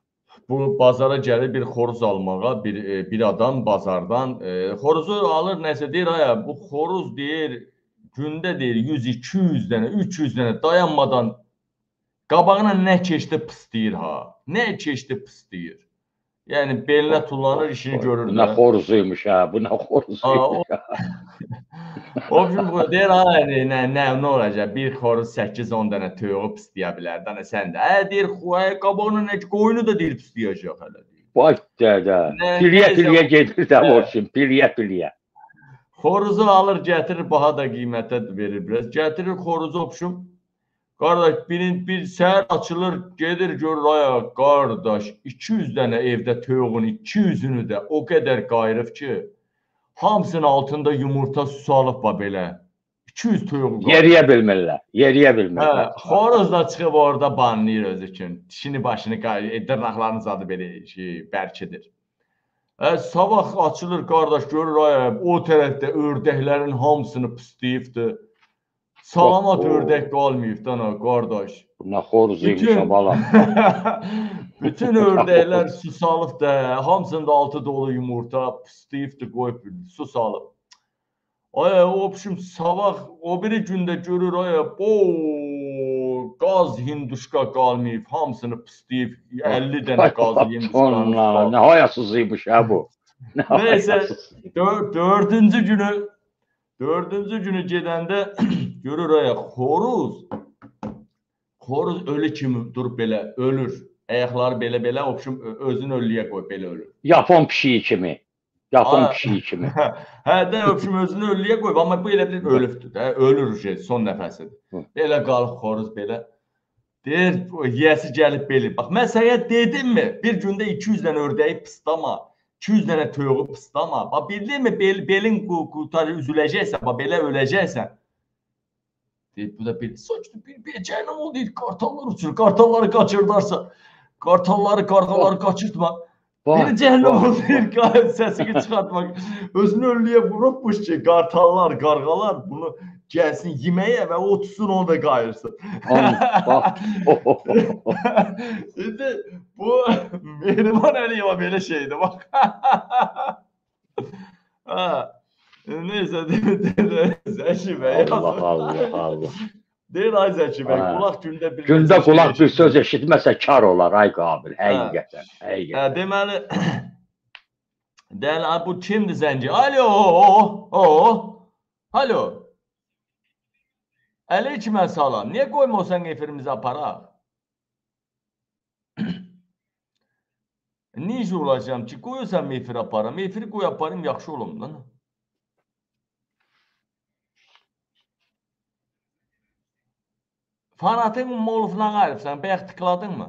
Bu bazara gəlir bir xoruz almağa, bir e, bir adam bazardan e, xoruzu alır, nəsə deyir, aya bu xoruz deyir gündə deyir 100, 200 dənə, 300 dənə dayanmadan qabağına nə keçdi pıstıyır ha. Nə keçdi pıstıyır. Yəni belinə tullanır, işini görür Bu nə də. xoruzuymuş ha. Bu nə xoruzuymuş. o- *laughs* O gün bu deyir ha, yəni, nə nə nə olacaq? Bir xoruz 8-10 dənə toyuğu pıstaya bilər. Dənə sən də. Ə deyir, xoy qabağına nə qoyunu da deyir pıstayacaq hələ deyir. Vay dədə. Piliyə gedir də Hə. olsun. Piliyə piliyə. Xoruzu alır, gətirir, baha da qiymətə verir biraz. Gətirir xoruzu opşum. Qardaş, birin bir səhər açılır, gedir görür aya, qardaş, 200 dənə evdə toyuğun 200-ünü də o qədər qayırıb ki, hamısının altında yumurta susalıb va belə. 200 toyuğu. qayırıb. Yeriyə bilmirlər. Yeriyə Hə, bilmirlər. xoruz da çıxıb orada banlayır özü üçün. Dişini başını qay- dırnaqlarını zadı belə şey bərkidir. Hə, sabah açılır qardaş görür ay o tərəfdə ördəklərin hamısını pisləyibdi. Salama oh. ördek olmayıbdan o qardaş. Nə xoruz şabala. Bütün *laughs* *laughs* ördəklər su salıb da, hamısında altı dolu yumurta, pıstıyıbdı qoyub su salıb. Ay opşum sabah o biri gündə görür ay bo qaz hinduşka qalmayıb, hamısını pıstıyıb 50 dənə qaz hinduşka. Nəhayətsiz imiş ha bu. *laughs* Nəysə dör, dördüncü günü dördüncü günü gedəndə *clears throat* görür ay xoruz xoruz ölü kimi durub belə ölür. Ayaqları belə-belə opşum özünü ölüyə qoy belə ölür. Yapon pişiyi kimi. Yapon Aa. pişiyi kimi. Hə də öpüşüm özünü ölüyə qoyub, amma bu elə bir ölübdür də, ölür şey, son nəfəsidir. Hı. Belə qalıb xoruz belə. Deyir, o yiyəsi gəlib belə. Bax mən sənə dedimmi? Bir gündə 200 dənə ördəyi pislama, 200 dənə toyuğu pislama. Bax bildinmi? Bel, belin qu- qurtarı üzüləcəksən, bax belə öləcəksən deyib bu da bir soçdu bir becərlə o deyir kartallar uçur. Kartalları qaçırdarsa kartalları qarğaları qaçırtma. Bir cəhənnəm olsun deyir səsini çıxartmaq. *laughs* Özünü önlüyə vurubmuş ki kartallar qarğalar bunu gəlsin yeməyə və otursun onu da qayırsın. *laughs* İndi bu Mehriban Əliyeva belə şeydir bax. *laughs* ha. Neyse *laughs* Zeki Bey. Allah Allah Allah. Deyir ay Zeki Bey Ha. kulaq gündə bir Gündə qulaq bir eşidir. söz eşitməsə kar olar ay qabil. Həqiqətən, Hə, həqiqətən. deməli Deyəli, ay, bu kimdir zənci? Alo, o, alo. Əleyküm salam. Niyə qoymursan efirimizi aparaq? Necə olacam ki, qoyursan efir aparam, efiri qoy aparım, yaxşı olum lan. Fanatın molufuna qalibsən, bayaq tıkladın mı?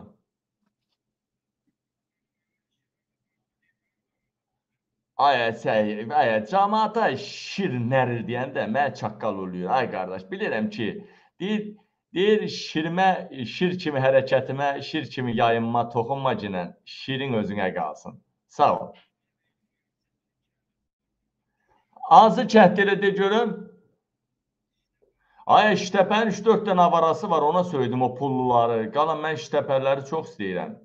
Ay, səy, ay, cəmaata şir nərir deyəndə mən çaqqal oluyor. Ay qardaş, bilirəm ki, deyir, deyir şirmə, şir kimi hərəkətimə, şir kimi yayınma toxunma ginən, şirin özünə qalsın. Sağ ol. Azı kəhdələ de görüm. Ay, İştəpənin 3-4 dənə avarası var, ona söyledim o pulluları. Qalan mən İştəpələri çox istəyirəm.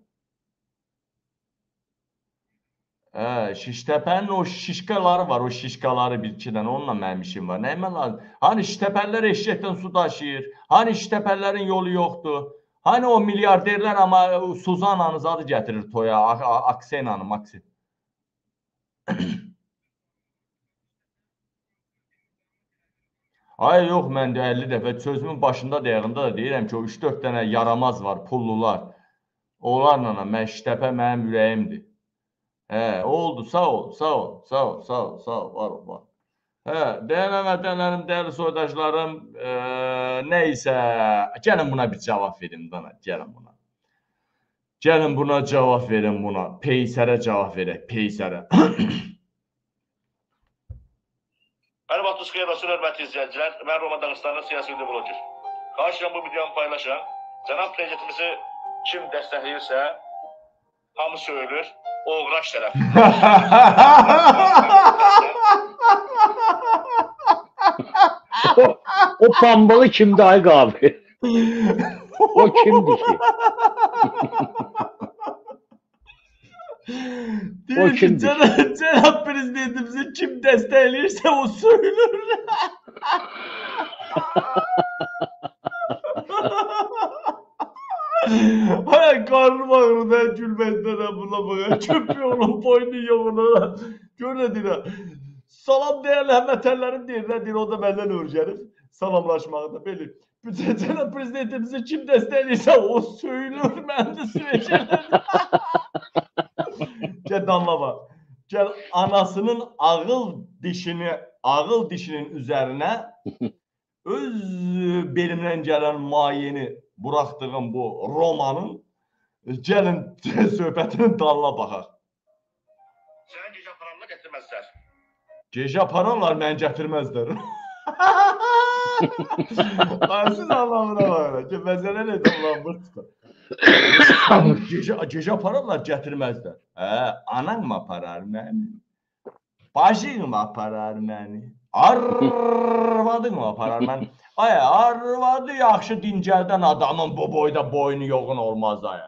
Hə, Şiştəpənin o şişkaları var, o şişkaları bir iki dənə, onunla mənim işim var. Nəyimə lazım? Hani Şiştəpəllər eşəkdən su daşıyır, hani Şiştəpəllərin yolu yoxdur, hani o milyarderlər amma Suzananın adı gətirir toya, Aksenanı, Maksim. Ay yox, mən də 50 dəfə sözümün başında dayağında da deyirəm ki, o 3-4 dənə yaramaz var, pullular. Onlarla mən Şiştəpə mənim ürəyimdir. Hə, oldu. Sağ ol, sağ ol, sağ ol, sağ ol, sağ ol, var ol, var. Hə, dəyərli vətənlərim, dəyərli soydaşlarım, e, nə isə, gəlin buna bir cavab verin dana, gəlin buna. Gəlin buna cavab verin buna. Peysərə cavab verək, peysərə. *clears throat* Mənim vaxtınız xeyir olsun, hörmətli izləyicilər. Mən Roma Dağıstanlı siyasi video bloger. Xahiş edirəm bu videomu paylaşın. Cənab prezidentimizi kim dəstəkləyirsə, hamısı ölür. Oğraş tərəf. *laughs* O pambalı kimdir ay qabil? O kimdir ki? *laughs* Deyir ki, kimdir? cənab, *laughs* cənab prezidentimizi kim dəstəkləyirsə o söyülür. *laughs* Hay karnım ağrıdı ben gülmekten ha buna bak. Köprü onun *laughs* boynu yoğunu. Gör ne diyor. Salam değerli həmvətənlərim deyir, nə deyir, o da məndən öyrənib salamlaşmaqda belə. Bütün cənab prezidentimizi kim dəstəkləyirsə o söylür, mən də söyləyəcəm. Gəl danlama. Gəl anasının ağıl dişini, ağıl dişinin üzərinə öz belimdən gələn mayeni buraxdığım bu romanın gəlin *laughs* söhbətinin dalına baxaq. Sənə gecə aparanla gətirməzlər. Gecə apararlar, mən gətirməzlər. *laughs* Allah'ına bakın. Ki məsələ nədir Allah'ım burada? gecə, gecə apararlar, gətirməzlər. Hə, anan mı aparar məni? Bacın mı aparar məni? Arvadın mı aparar məni? Ay, arvadı yaxşı dincəldən adamın bu boyda boynu yoğun olmaz ay.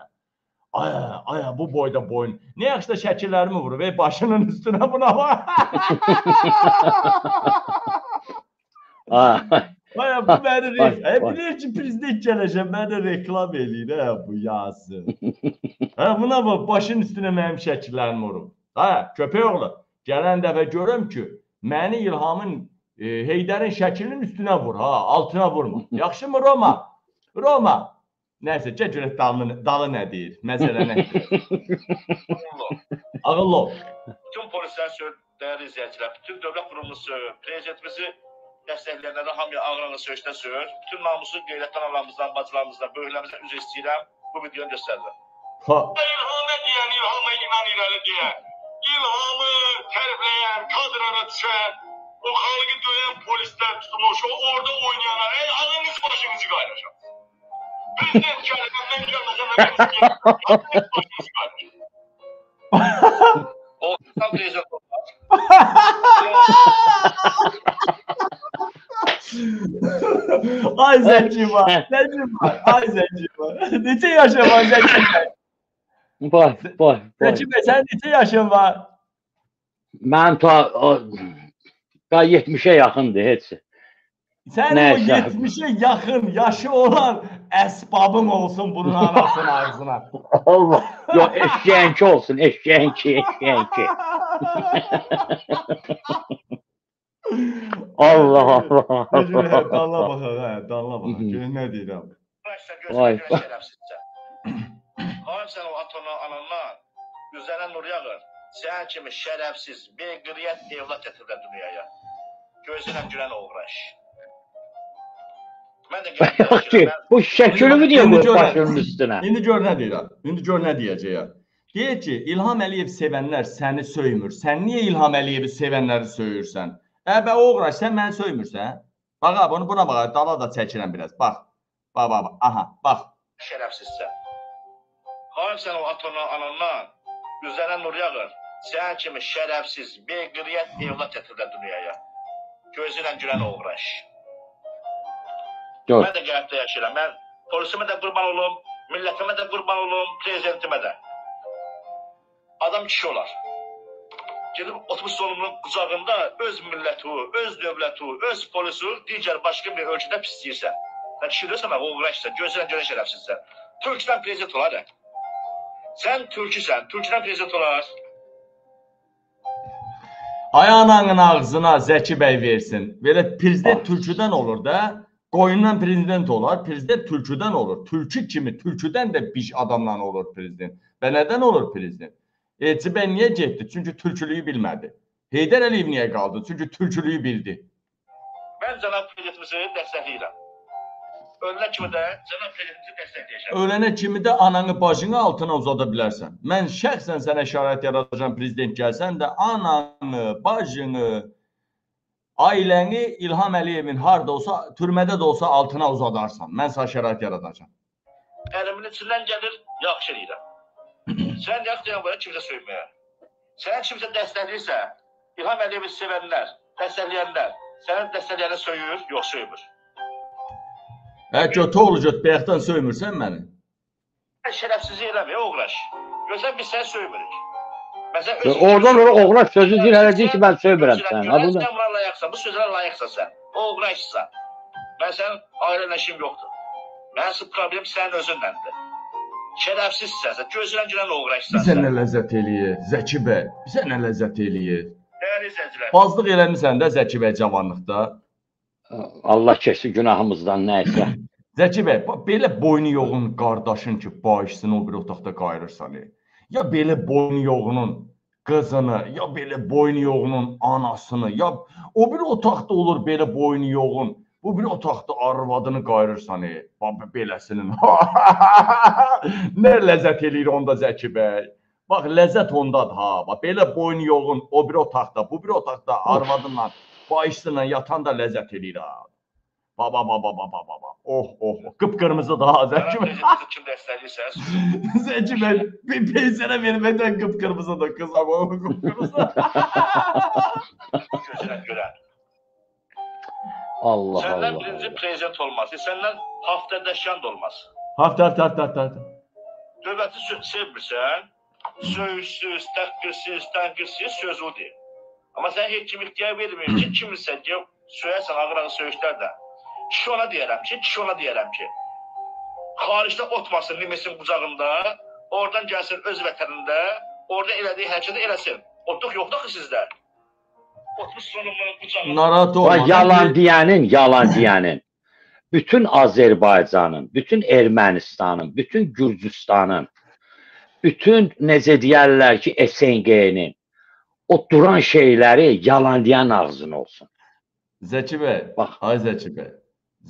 Ay, ay, bu boyda boyun. Ne yaxşı da şəkillərimi vurur və başının üstünə buna bax. *laughs* Ha, Ay, bu məni Vay, rek... Ay, vay. bilir ki, prezident gələcək, məni reklam eləyir, hə, bu yazsın. *laughs* hə, buna bax, başın üstünə mənim şəkillərimi vurub. Hə, köpək oğlu, gələn dəfə görüm ki, məni İlhamın e, Heydərin şəklinin üstünə vur, ha, altına vurma. Yaxşımı Roma? Roma. Nəysə, gəl görək dalı, dalı nə deyir, məsələ nə? Ağıllı ol. Bütün polislər söz, dəyərli izləyicilər, bütün dövlət qurumunu söz, prezidentimizi dəstəkləyənlərə hamıya ağrını söyüşdə söz, bütün namusu qeyrətdən alamızdan, bacılarımızdan, böyüklərimizdən üzr istəyirəm. Bu videonu göstərirəm. Ha, İlhamə deyən, İlhamə iman irəli deyən, İlhamı tərifləyən, kadrlara düşən, o xalqı döyən polislər tutulmuş, o orada oynayanlar, ey ağınız başınızı qayrışın. Prezident gəlirəm, mən gəlməsəm, gəlin. Ağınız *laughs* başınızı qayrışın. Olsan prezident olmaz. *laughs* *laughs* Ay Zəki var. Zəki var. Ay Zəki var. *laughs* Neçə yaşın var Zəki bəy? Vay, vay, vay. Zəki bəy, sənin neçə yaşın var? Mən ta o, ta 70-ə yaxındır heç. Sən o Nəysə. 70-ə yaxın yaşı olan əsbabın olsun bunun anasının ağzına. *laughs* Allah. Yox, eşeğinki olsun, eşeğinki, eşeğinki. Allah Allah. Bəy, hə, danla baxaq, hə, danla Hı baxaq. hı. Gör nə deyirəm. Başla Vay. gözünü şerefsizce. Hayır sen o atona anandan üzerine nur yağır. Sen kimi şerefsiz, bir gıriyet evlat getirirler dünyaya. Gözüne gülen uğraş. Ben de Yox ki, bu şəkilimi niyə görək. başının üstünə? İndi gör nə deyirəm. İndi gör nə deyəcəyəm. Deyir ki, İlham Əliyev sevənlər səni söymür. Sən niyə İlham Əliyevi sevənləri söyürsən? Ə bə oğraş, sən məni söymürsən? Bax, ha, bunu buna bax, dala da çəkirəm biraz. Bax. Bax, bax, bax. Aha, bax. şerefsizce. Hayır sen o atona anandan üzerine nur yağır. Sen kimi şerefsiz, bir gıriyet evlat getirirler dünyaya. Gözüne gülen uğraş. Gör. Ben de qəribdə yaşayıram. Mən polisimə də qurban olum, millətimə də qurban olum, prezidentimə də. Adam kişi olar. Gedib otobüs yolunun qucağında öz milləti, öz dövləti, öz polisi digər başqa bir ölkədə pisləyirsən. Sən deyirsən, mən uğraşsan, gözünə görə şərəfsizsən. Türkdən prezident olar. Sən türküsən, türkdən prezident olar. Ay ananın ağzına Zəki bəy versin. Belə prezident türküdən olur da. Qoyundan prezident olar, prezident türküdən olur. Türkü kimi, türküdən də bir adamla olur prezident. Və nədən olur prezident? Elçi bəy niyə getdi? Çünki türkülüyü bilmədi. Heydər Əliyev niyə qaldı? Çünki türkülüyü bildi. Mən cənab prezidentimizi dəstəkləyirəm. Ölənə kimi də cənab prezidentimizi dəstəkləyəcəm. Ölənə kimi də ananı bacını altına uzada bilərsən. Mən şəxsən sənə şərait yaradacağam prezident gəlsən də ananı, bacını, ailəni İlham Əliyevin harda olsa, türmədə də olsa altına uzadarsan. Mən sənə şərait yaradacağam. əlimin içindən gəlir, yaxşı eləyirəm. Sən yaxşıyan belə kimsə söyməyə. Sənə kimsə dəstəkləyirsə, İlham Əliyevi sevənlər, dəstəkləyənlər, səni dəstəkləyəni söyür, yox söymür. Hə, götü oğlu göt, bayaqdan söymürsən məni. Sən şərəfsizlik eləmə, uğraş. Görsən biz səni söymürük. Məsələn, Oradan ora oğraş sözü deyir, hələ deyir ki, mən söymürəm səni. Ha, bu da- Sən buna layiqsən, bu sözlərə layiqsən sən. O uğraşsan. Mən sənin ailən işim yoxdur. Mənim problem sənin özündəndir. Şərəfsizsən, sən gözünə girən uğraşsan. Bizə nə ləzzət eləyir, Zəki bəy. Bizə nə ləzzət eləyir. Dəyərli izləyicilər. Bazlıq eləmisən də Zəki bəy cavanlıqda. Allah keçsin günahımızdan nəysə. *laughs* Zəki bəy, belə boynu yoğun qardaşın ki, bağışsın o bir otaqda qayırırsan. Ya belə boynu yoğunun qızını, ya belə boynu yoğunun anasını, ya o bir otaqda olur belə boynu yoğun. Bu bir otaqda arvadını qayırırsan. E. Beləsinin. *laughs* nə ləzzət eləyir onda Zəki bəy? Bax ləzzət ondadır ha. Bax belə boynu yoğun o bir otaqda, bu bir otaqda arvadınla, bağışsınla yatan da ləzzət eləyir ha. Baba baba baba baba. Oh oh. oh. Qıpqırmızı daha Zəki Cənab bəy. *laughs* kim dəstəkləyirsə, *laughs* Zəki bəy bir pensiyona vermədən qıpqırmızıdır qız ama o qıpqırmızı. gözünə görən. Allah Səndən Allah. birinci prezident olmaz, səndən haftadaşyan da olmaz. Hafta hafta hafta hafta. Dövləti sö- sevmirsən, söyüşsüz, təhqirsiz, tənqirsiz söz o deyil. Amma sən heç kim ixtiyar vermir ki, kimirsə ki, söyərsən ağır-ağır söyüşlər də. Kişi ona deyərəm ki, kişi ona deyərəm ki, xaricdə otmasın Nimesin qucağında, oradan gəlsin öz vətənində, orada elədiyi hərəkəti eləsin. Otluq yoxdur ki sizdə. Otmuş sonumun qucağında. Narahat olma. Vay, yalan deyənin, yalan deyənin. Bütün Azərbaycanın, bütün Ermənistanın, bütün Gürcüstanın, bütün necə deyərlər ki, SNG-nin o duran şeyləri yalan deyən ağzın olsun. Zəki bəy, Bax. ay Zəki bəy.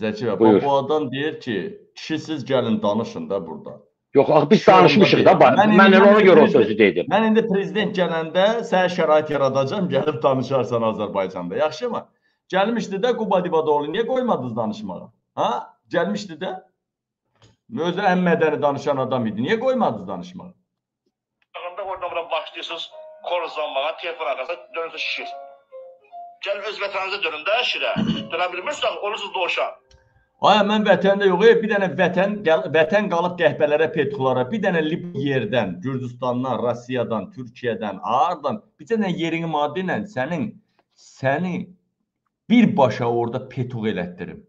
Zəki bəy, Buyur. bax bu adam deyir ki, kişisiz gəlin danışın da burada. Yox, axı biz danışmışıq da. Mən Mən elə ona görə o sözü dedim. Mən indi prezident gələndə sənə şərait yaradacağam, gəlib danışarsan Azərbaycanda. Yaxşımı? Gəlmişdi də Quba Divadoğlu, niyə qoymadınız danışmağa? Ha? Gəlmişdi də. Özü ən mədəni danışan adam idi. Niyə qoymadınız danışmağa? Qucağında oradan bura başlayırsınız koruzlanmağa, telefon arkasına dönürsünüz şir. Gəlin öz vətənənizə dönün də şirə. Dönə bilmirsiniz, olursunuz doğuşan. Ay mən vətəndə yox, ey, bir dənə vətən vətən qalıb qəhbələrə, petrollara, bir dənə lib yerdən, Gürcüstandan, Rusiyadan, Türkiyədən, hardan, bir dənə yerini maddi ilə sənin səni birbaşa orada petrol elətdirim.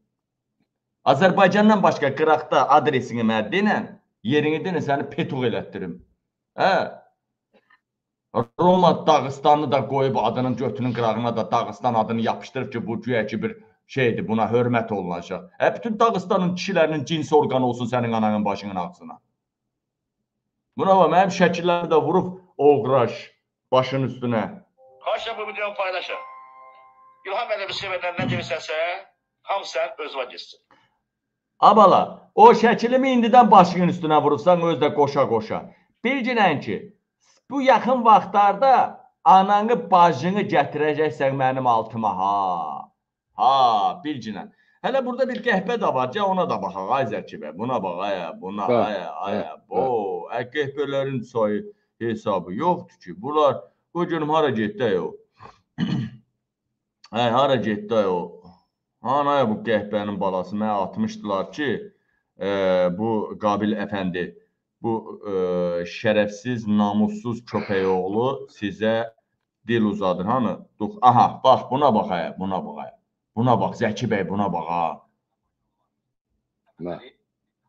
Azərbaycandan başqa qıraqda adresini məddi ilə yerini də səni petrol elətdirim. Hə? Roma Dağıstanı da qoyub adının götünün qırağına da Dağıstan adını yapışdırıb ki, bu güya ki bir şeydir, buna hörmət olunacaq. Hə, bütün Dağıstanın kişilərinin cins orqanı olsun sənin ananın başının ağzına. Buna bax, mənim şəkillərimi də vurub oğraş başın üstünə. Xahiş bu videonu paylaşın. İlham Əliyevi sevənlər nə demirsənsə, hamı sən özünə gitsin. Abala, o şəklimi indidən başının üstünə vurursan, öz də qoşa-qoşa. Bilginən ki, bu yaxın vaxtlarda ananı, bacını gətirəcəksən mənim altıma, ha. Ha, bilginən. Hələ burada bir qəhbə də var, gəl ona da baxaq, ay Zəki bəy. Buna bax, aya, buna, aya. bəli, Bu, qəhbələrin sayı hesabı yoxdur ki. Bunlar bu gün hara getdi o? *clears throat* Hə, hara getdi o? Anaya bu qəhbənin balası mənə atmışdılar ki, e, bu Qabil əfəndi, bu e, şərəfsiz, namussuz köpək oğlu sizə dil uzadır. Hanı? Aha, bax buna bax, aya, buna bax. aya. Buna bax Zəki bəy, buna bax ha. Hə.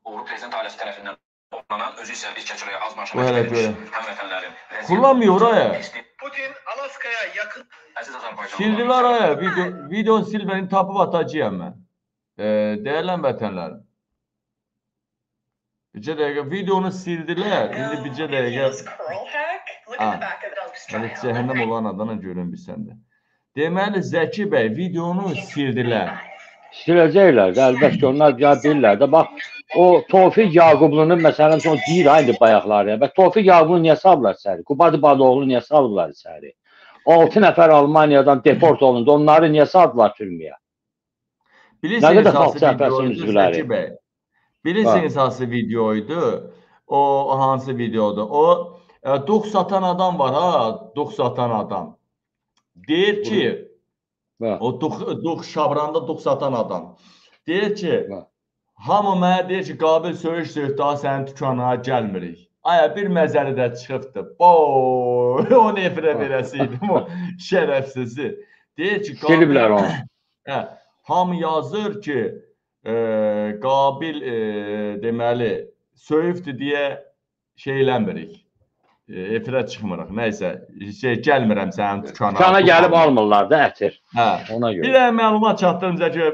Uğur prezident ailəsi tərəfindən toplanan özü isə bir keçirəyə az hələ verilmiş həmvətənlərin Kullanmıyor pislik, Putin Alaskaya yakın əziz Azərbaycanlılar. Sildiler aya. Video, video silvəni tapıb atacağım mən. E, değerli vətənlərim. Bircə dəqiqə videonu sildilər. İndi bircə dəqiqə Ha. Hələ cəhənnəm olan adana görün bir səndə. Deməli Zəki bəy videonu sildilər. Siləcəklər də, əlbəttə onlar ya bilirlər də. Bax, o Tofiq Yaqublu'nun məsələn o deyir ha indi bayaqları. Bax Tofiq Yaqublu niyə saldılar içəri? Qubadi Badoğlu niyə saldılar içəri? 6 nəfər Almaniyadan deport olundu. Onları niyə saldılar türməyə? Bilirsiniz hansı videoydu? Zəki bəy? Bilirsiniz hansı videoydu? O hansı videodur? O e, dux satan adam var ha, dux satan adam. Deyir ki, Bax, o dux, dux şabranda dux satan adam. Deyir ki, Bax. hamı mənə deyir ki, qabil söyüş söyüş daha sənin dükanına gəlmirik. Aya bir məzəli də çıxıbdı. Bo, *laughs* o nefrə verəsiydim o *laughs* şərəfsizi. Deyir ki, siliblər onu. *clears throat* Hə, hamı yazır ki, e, Qabil e, deməli söyübdü deyə şey eləmirik. E, efirə çıxmırıq. Nəysə, şey gəlmirəm sənin dükana. Kana gəlib almırlar da ətir. Hə. Ona Bir görə. də məlumat çatdırım ki,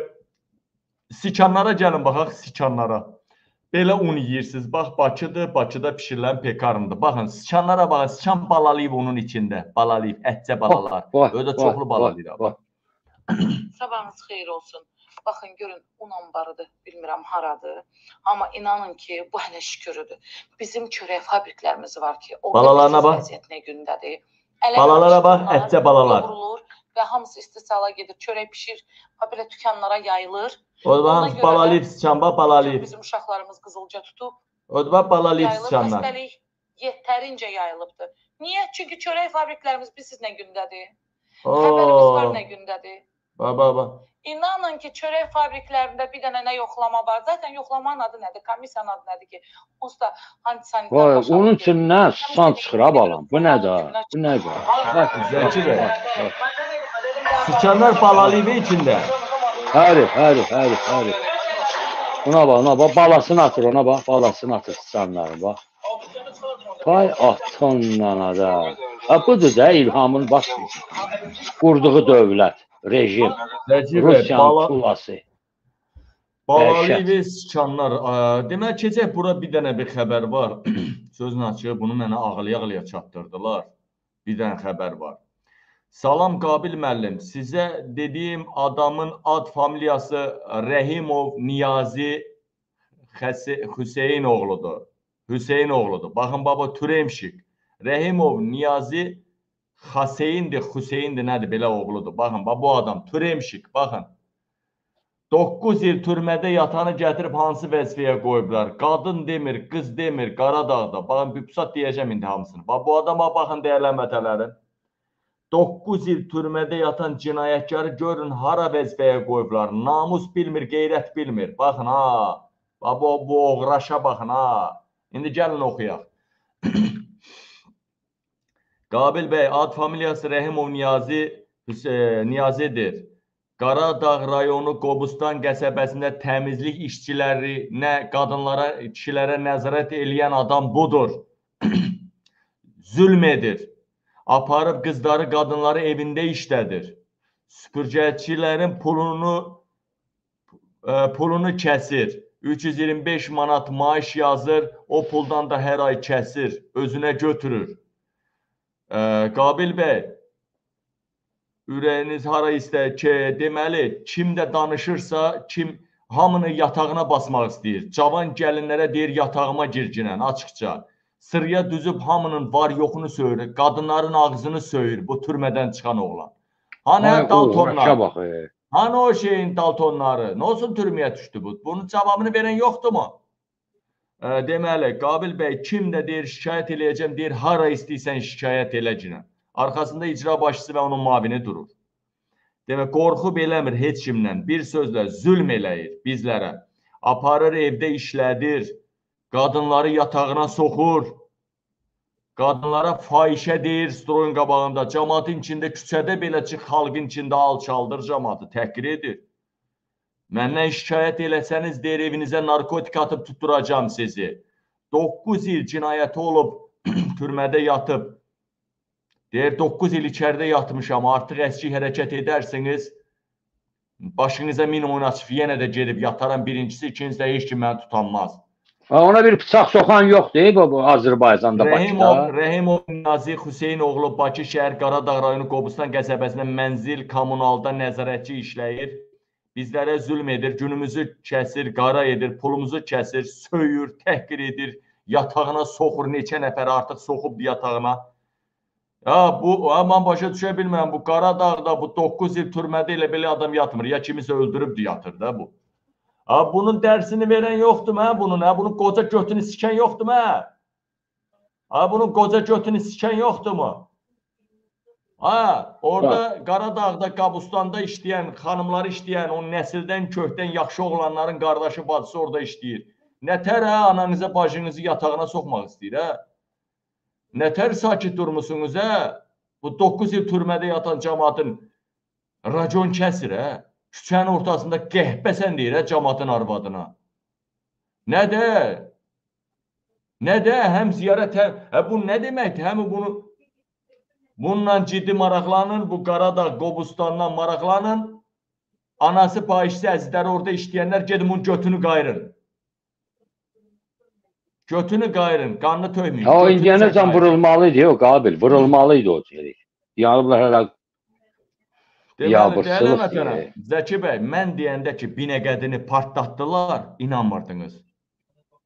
sikanlara gəlin baxaq sikanlara. Belə un yeyirsiniz. Bax Bakıdır, Bakıda bişirilən pekarındır. Baxın, sikanlara baxın, sikan balalayıb onun içində. Balalayıb, ətcə balalar. Öyle bax, çoxlu bax. Sabahınız xeyir olsun. Baxın görün un anbarıdır, bilmirəm haradır. Amma inanın ki, bu hələ şükürüdür. Bizim çörək fabriklərimiz var ki, orada Balalarına bax. vəziyyət nə gündədir. Ələ Balalara bax, ətcə balalar. yoğrulur və hamısı istisala gedir. Çörək bişir, ha belə dükanlara yayılır. O zaman bax Bütün balalayıb. Bizim uşaqlarımız qızılca tutub O zaman balalayıb yayılıb. sikanlar. Xəstəlik yetərincə yayılıbdır. Niyə? Çünki çörək fabriklərimiz bilirsiniz nə gündədir. Xəbərimiz var nə gündədir. Bax, bax, bax. İnanın ki, çörək fabriklərində bir dənə nə yoxlama var. Zaten yoxlamanın adı nədir? Komissiyanın adı nədir ki? Da antisanitar Vay, onun gedir. içindən susan çıxır ha balam. Bu nədir? Bu nədir? Bax, Zəki bəy. Sikanlar balalayıb içində. Hərif, hərif, hərif, hərif. Buna bax, ona bax, balasını atır ona bax, balasını atır sıçanları bax. Vay atanla da. Ha budur da İlhamın bax qurduğu dövlət, rejim, Rusiyanın tulası. balalayıb sikanlar. Ə, Demək keçək bura bir dənə bir xəbər var. *clears throat* Sözün açığı bunu mənə ağlaya-ağlaya çatdırdılar. Bir dənə xəbər var. Salam Qabil müəllim, sizə dediyim adamın ad familiyası Rəhimov Niyazi Hüseyn oğludur. Hüseyn oğludur. Baxın baba Türemşik. Rəhimov Niyazi Xaseyindir, Hüseyndir, nədir belə oğludur. Baxın bax bu adam Türemşik, baxın. 9 il türmədə yatanı gətirib hansı vəzifəyə qoyublar? Qadın demir, qız demir, Qaradağda. Baxın, büpsat deyəcəm indi hamısını. Bax, bu adama baxın dəyərlənmətələrin. 9 il türmədə yatan cinayətkarı görün hara vəzifəyə qoyublar. Namus bilmir, qeyrət bilmir. Baxın ha. Bax, bu, bu oğraşa baxın ha. İndi gəlin oxuyaq. *clears throat* Qabil bəy, ad familiyası Rəhimov Niyazi Hüse- Niyazidir. Qaradağ rayonu Qobustan qəsəbəsində təmizlik işçilərinə, qadınlara, kişilərə nəzarət eləyən adam budur. *clears throat* Zülm edir. Aparıb qızları, qadınları evində işlədir. Süpürgəçilərin pulunu e, pulunu kəsir. 325 manat maaş yazır, o puldan da hər ay kəsir, özünə götürür. E, Qabil bəy, ürəyiniz hara istər ki, deməli, kim də danışırsa, kim hamını yatağına basmaq istəyir. Cavan gəlinlərə deyir yatağıma girginən açıqca. Sırıya düzüb hamının var yoxunu söyür, qadınların ağzını söyür bu türmədən çıxan oğlan. Hani Ay, Daltonlar? bax. e. Hani o şeyin Daltonları? Ne olsun türməyə düşdü bu? Bunun cavabını verən yoxdur mu? Deməli, Qabil bəy kim də deyir şikayət eləyəcəm, deyir hara istəyirsən şikayət eləcinə. Arxasında icra başçısı və onun mavini durur. Demək, qorxu beləmir heç kimdən. Bir sözlə zülm eləyir bizlərə. Aparır evdə işlədir. Qadınları yatağına soxur. Qadınlara fahişə deyir stroyun qabağında. Cəmaatın içində, küçədə belə çıx, xalqın içində alçaldır cəmaatı, təhqir edir. Məndən şikayət eləsəniz deyir evinizə narkotik atıb tutturacam sizi. 9 il cinayəti olub, *clears throat* türmədə yatıb. Deyir 9 il içəridə yatmışam, artıq əski hərəkət edərsiniz. Başınıza min oyun açıb yenə də gedib yataram birincisi, ikincisi də heç kim məni tutanmaz. Ona bir bıçaq soxan yoxdur bu, bu Azərbaycanda Rəhimov, Bakıda. Rəhimov Niyazi Hüseynoğlu Bakı şəhər Qaradağ rayonu Qobustan qəsəbəsində mənzil kommunalda nəzarətçi işləyir. Bizlərə zülm edir, günümüzü kəsir, qara edir, pulumuzu kəsir, söyür, təhqir edir, yatağına soxur, neçə nəfər artıq soxub yatağına. Ya bu aman başa düşə bilmirəm. Bu Qaradağda bu 9 il türmədə elə belə adam yatmır. Ya kimisə öldürüb yatır da bu. Ha bunun dərsini verən yoxdur mə bunun? Ha bunun qoca götünü sikən yoxdur mə? Ha bunun qoca götünü sikən yoxdurmu? Ha, orada Qaradağda, Qabustanda işləyən, xanımları işləyən, o nəsildən, kökdən yaxşı oğlanların qardaşı, bacısı orada işləyir. Nətər hə, ananıza, bacınızı yatağına soxmaq istəyir hə? Nətər sakit durmusunuz hə? Bu 9 il türmədə yatan cəmaatın racon kəsir hə? Küçənin ortasında qəhbəsən deyir hə cəmaatın arvadına. Nə də? Nə də? Həm ziyarət, həm hə bu nə deməkdir? Həm bunu bununla ciddi maraqlanın, bu Qaradağ, Qobustandan maraqlanın. Anası fahişəsi əzizləri orada işləyənlər gedin bunun götünü qayırın. Götünü qayırın, qanını töymüyün. Ha, o indiyənəcən vurulmalıydı o Qabil, vurulmalıydı o dedik. Yanıblar hələ deyə. Zəki bəy, mən deyəndə ki, Binəqədini partlatdılar, inanmırdınız.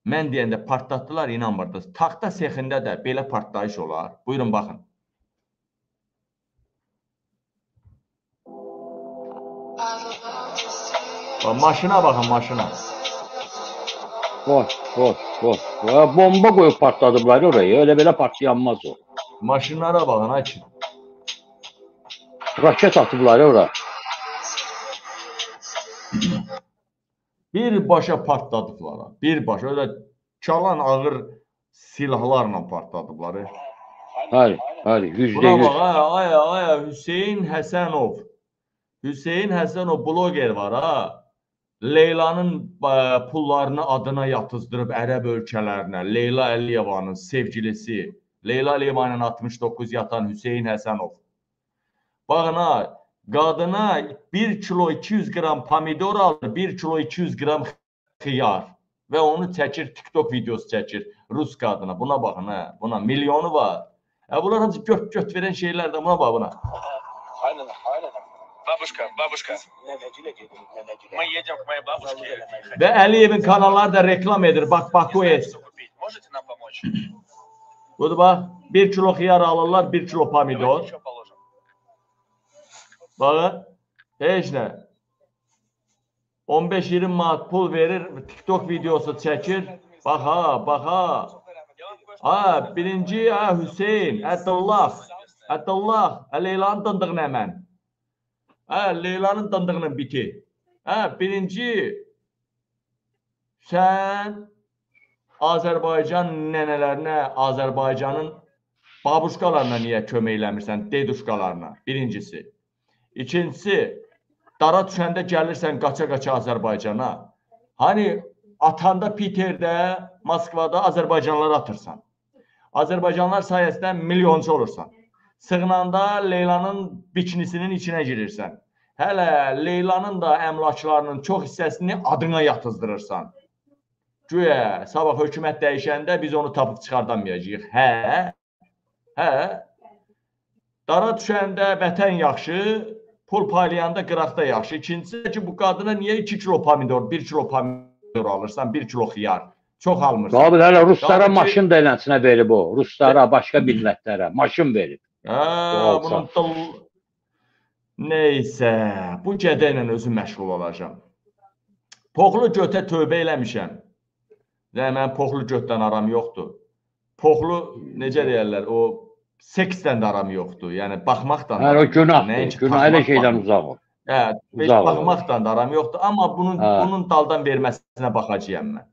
Mən deyəndə partlatdılar, inanmırdınız. Taxta sexində də belə partlayış olar. Buyurun baxın. Maşına baxın, maşına. boş, boş, boş. Ha, Bomba qoyub partladıblar orayı. Öyle belə partlayanmaz o. Maşınlara baxın, ki. Raket atıblar ora. Birbaşa partladıblar. ha, Birbaşa öyle çalan ağır silahlarla partladıblar. e. Bəli, bəli, yüzdə Buna yüz. bax, ay, ay, ay, Hüseyn Həsənov. Hüseyn Həsənov bloger var ha. Leylanın e, pullarını adına yatızdırıb ərəb ölkələrinə. Leyla Əliyevanın sevgilisi. Leyla Əliyevanın 69 yatan Hüseyn Həsənov. Baxın ha, qadına 1 kilo 200 qram pomidor alır, 1 kilo 200 qram xiyar və onu çəkir, TikTok videosu çəkir rus qadına. Buna baxın ha, buna milyonu var. Ha bunlar hamısı göt göt verən şeylər də buna bax buna. Aynen, aynen. Бабушка, бабушка. Мы едем к моей бабушке. Və Əliyevin kanalları da reklam edir. Bax Baku Не знаем, et. что купить. Можете нам помочь? Budur bax, 1 kilo xiyar alırlar, 1 kilo pomidor. Давайте еще положим. Baxın, heç nə. 15-20 manat pul verir, TikTok videosu çəkir. Bax ha, bax ha. Ha, birinci ha Hüseyn, Ədullah. Ədullah, hə, Leylanın dındığını həmən. Hə, Leylanın dındığının biti. Hə, birinci sən Azərbaycan nənələrinə, Azərbaycanın babuşkalarına niyə kömək eləmirsən, deduşkalarına? Birincisi. İkincisi, dara düşəndə gəlirsən qaça-qaça Azərbaycana. Hani atanda Piterdə, Moskvada Azərbaycanlıları atırsan. Azərbaycanlılar sayəsində milyonçu olursan. Sığınanda Leylanın bikinisinin içinə girirsən. Hələ Leylanın da əmlaklarının çox hissəsini adına yatızdırırsan. Güya sabah hökumət dəyişəndə biz onu tapıb çıxardamayacağıq. Hə? Hə? Dara düşəndə vətən yaxşı, pul paylayanda qıraqda yaxşı. İkincisi ki, bu qadına niyə 2 kilo pomidor, 1 kilo pomidor alırsan, 1 kilo xiyar? Çox almırsan. Abi hələ ruslara Daha ki- maşın da eləsinə verib o. Ruslara, başqa millətlərə maşın verib. Hə, bunun dıl... Neysə, bu gədə ilə özüm məşğul olacağam. Poxlu götə tövbə eləmişəm. Və mən poxlu götdən aram yoxdur. Poxlu necə deyirlər, o seksdən də aram yoxdur. Yəni baxmaqdan. da Hər o günahdır. Günah elə şeydən uzaq ol. Hə, heç baxmaqdan da aram yoxdur, amma bunun Hə. bunun daldan verməsinə baxacağam mən.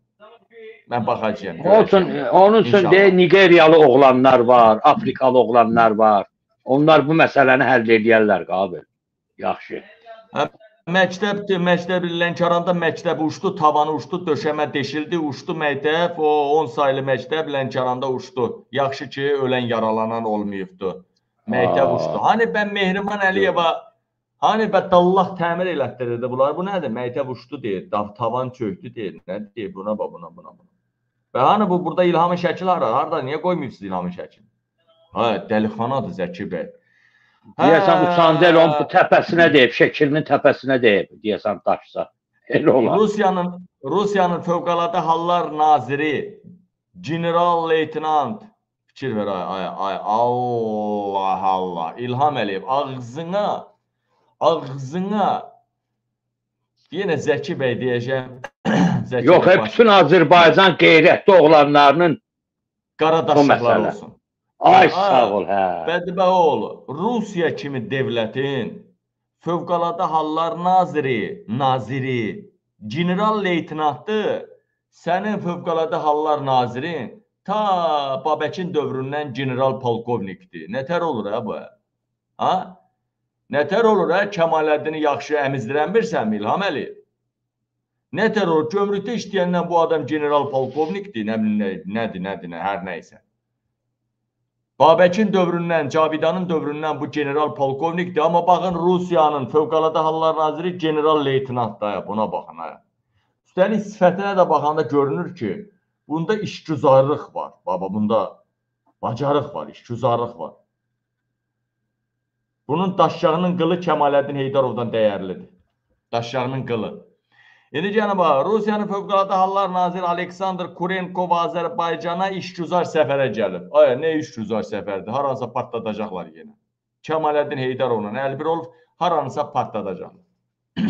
Mən baxacağam. Onun üçün, görəcəm. onun üçün İnşallah. de Nigeriyalı oğlanlar var, Afrikalı oğlanlar var. Onlar bu məsələni həll edərlər qabil. Yaxşı. Məktəbdir, məktəb Lənkəranda məktəb uçdu, tavanı uçdu, döşəmə deşildi, uçdu məktəb, o 10 saylı məktəb Lənkəranda uçdu. Yaxşı ki, ölən yaralanan olmayıbdı. Məktəb uçdu. Hani ben Mehriman Əliyeva hani bə Allah təmir elətdirirdi bunlar. Bu nədir? Məktəb uçdu deyir, tavan çökdü deyir. Nə deyir buna bax buna buna buna. Və hani bu burada İlhamın şəkli hara? Harda? Niyə qoymuyorsunuz İlhamın şəklini? Ha, dəlixanadır Zəki bəy. Deyəsən Hə. uçan deyil, onun bu təpəsinə deyib, şəkilinin təpəsinə deyib, deyəsən daşsa. Elə olar. Rusiyanın Rusiyanın Fövqəladə Hallar Naziri general leytenant fikir ver ay ay ay Allah Allah İlham Əliyev ağzına ağzına yenə Zəki bəy deyəcəm. Zəki Yox, baş- bütün Azərbaycan qeyrətli oğlanlarının qara bu daşlıqlar məsələ. olsun. ay sağ ol, hə. Bədbəoğlu, Rusiya kimi dövlətin Fövqəladə Hallar Naziri, naziri, general leytenantı sənin Fövqəladə Hallar nazirin ta Babəkin dövründən general polkovnikdir. Nətər olur ha bu? Ha? Nətər olur ha Kəmaləddini yaxşı əmizdirənmirsən İlham Əliyev? Nətər olur? Gömrükdə işləyəndən bu adam general polkovnikdir, nə bilim nə, nədir, nədir, nə, hər nəysə. Babəkin dövründən, Cavidanın dövründən bu general polkovnikdir, amma baxın Rusiyanın Fövqəladə Hallar Naziri general leytenantdır. Buna baxın ha. Üstəlik sifətinə də baxanda görünür ki, bunda işgüzarlıq var. Baba bunda bacarıq var, işgüzarlıq var. Bunun daşyağının qılı Kəmaləddin Heydarovdan dəyərlidir. Daşyağının qılı. Gəlin bax, Rusiyanın Fövqəladə Hallar Naziri Aleksandr Kurenkov Azərbaycana işgüzar səfərə gəlib. Ay, nə işgüzar səfərdir? Haransa partladacaqlar yenə. Kəmaləddin Heydarovla əlbir olub, haransa partladacaqlar. *clears throat*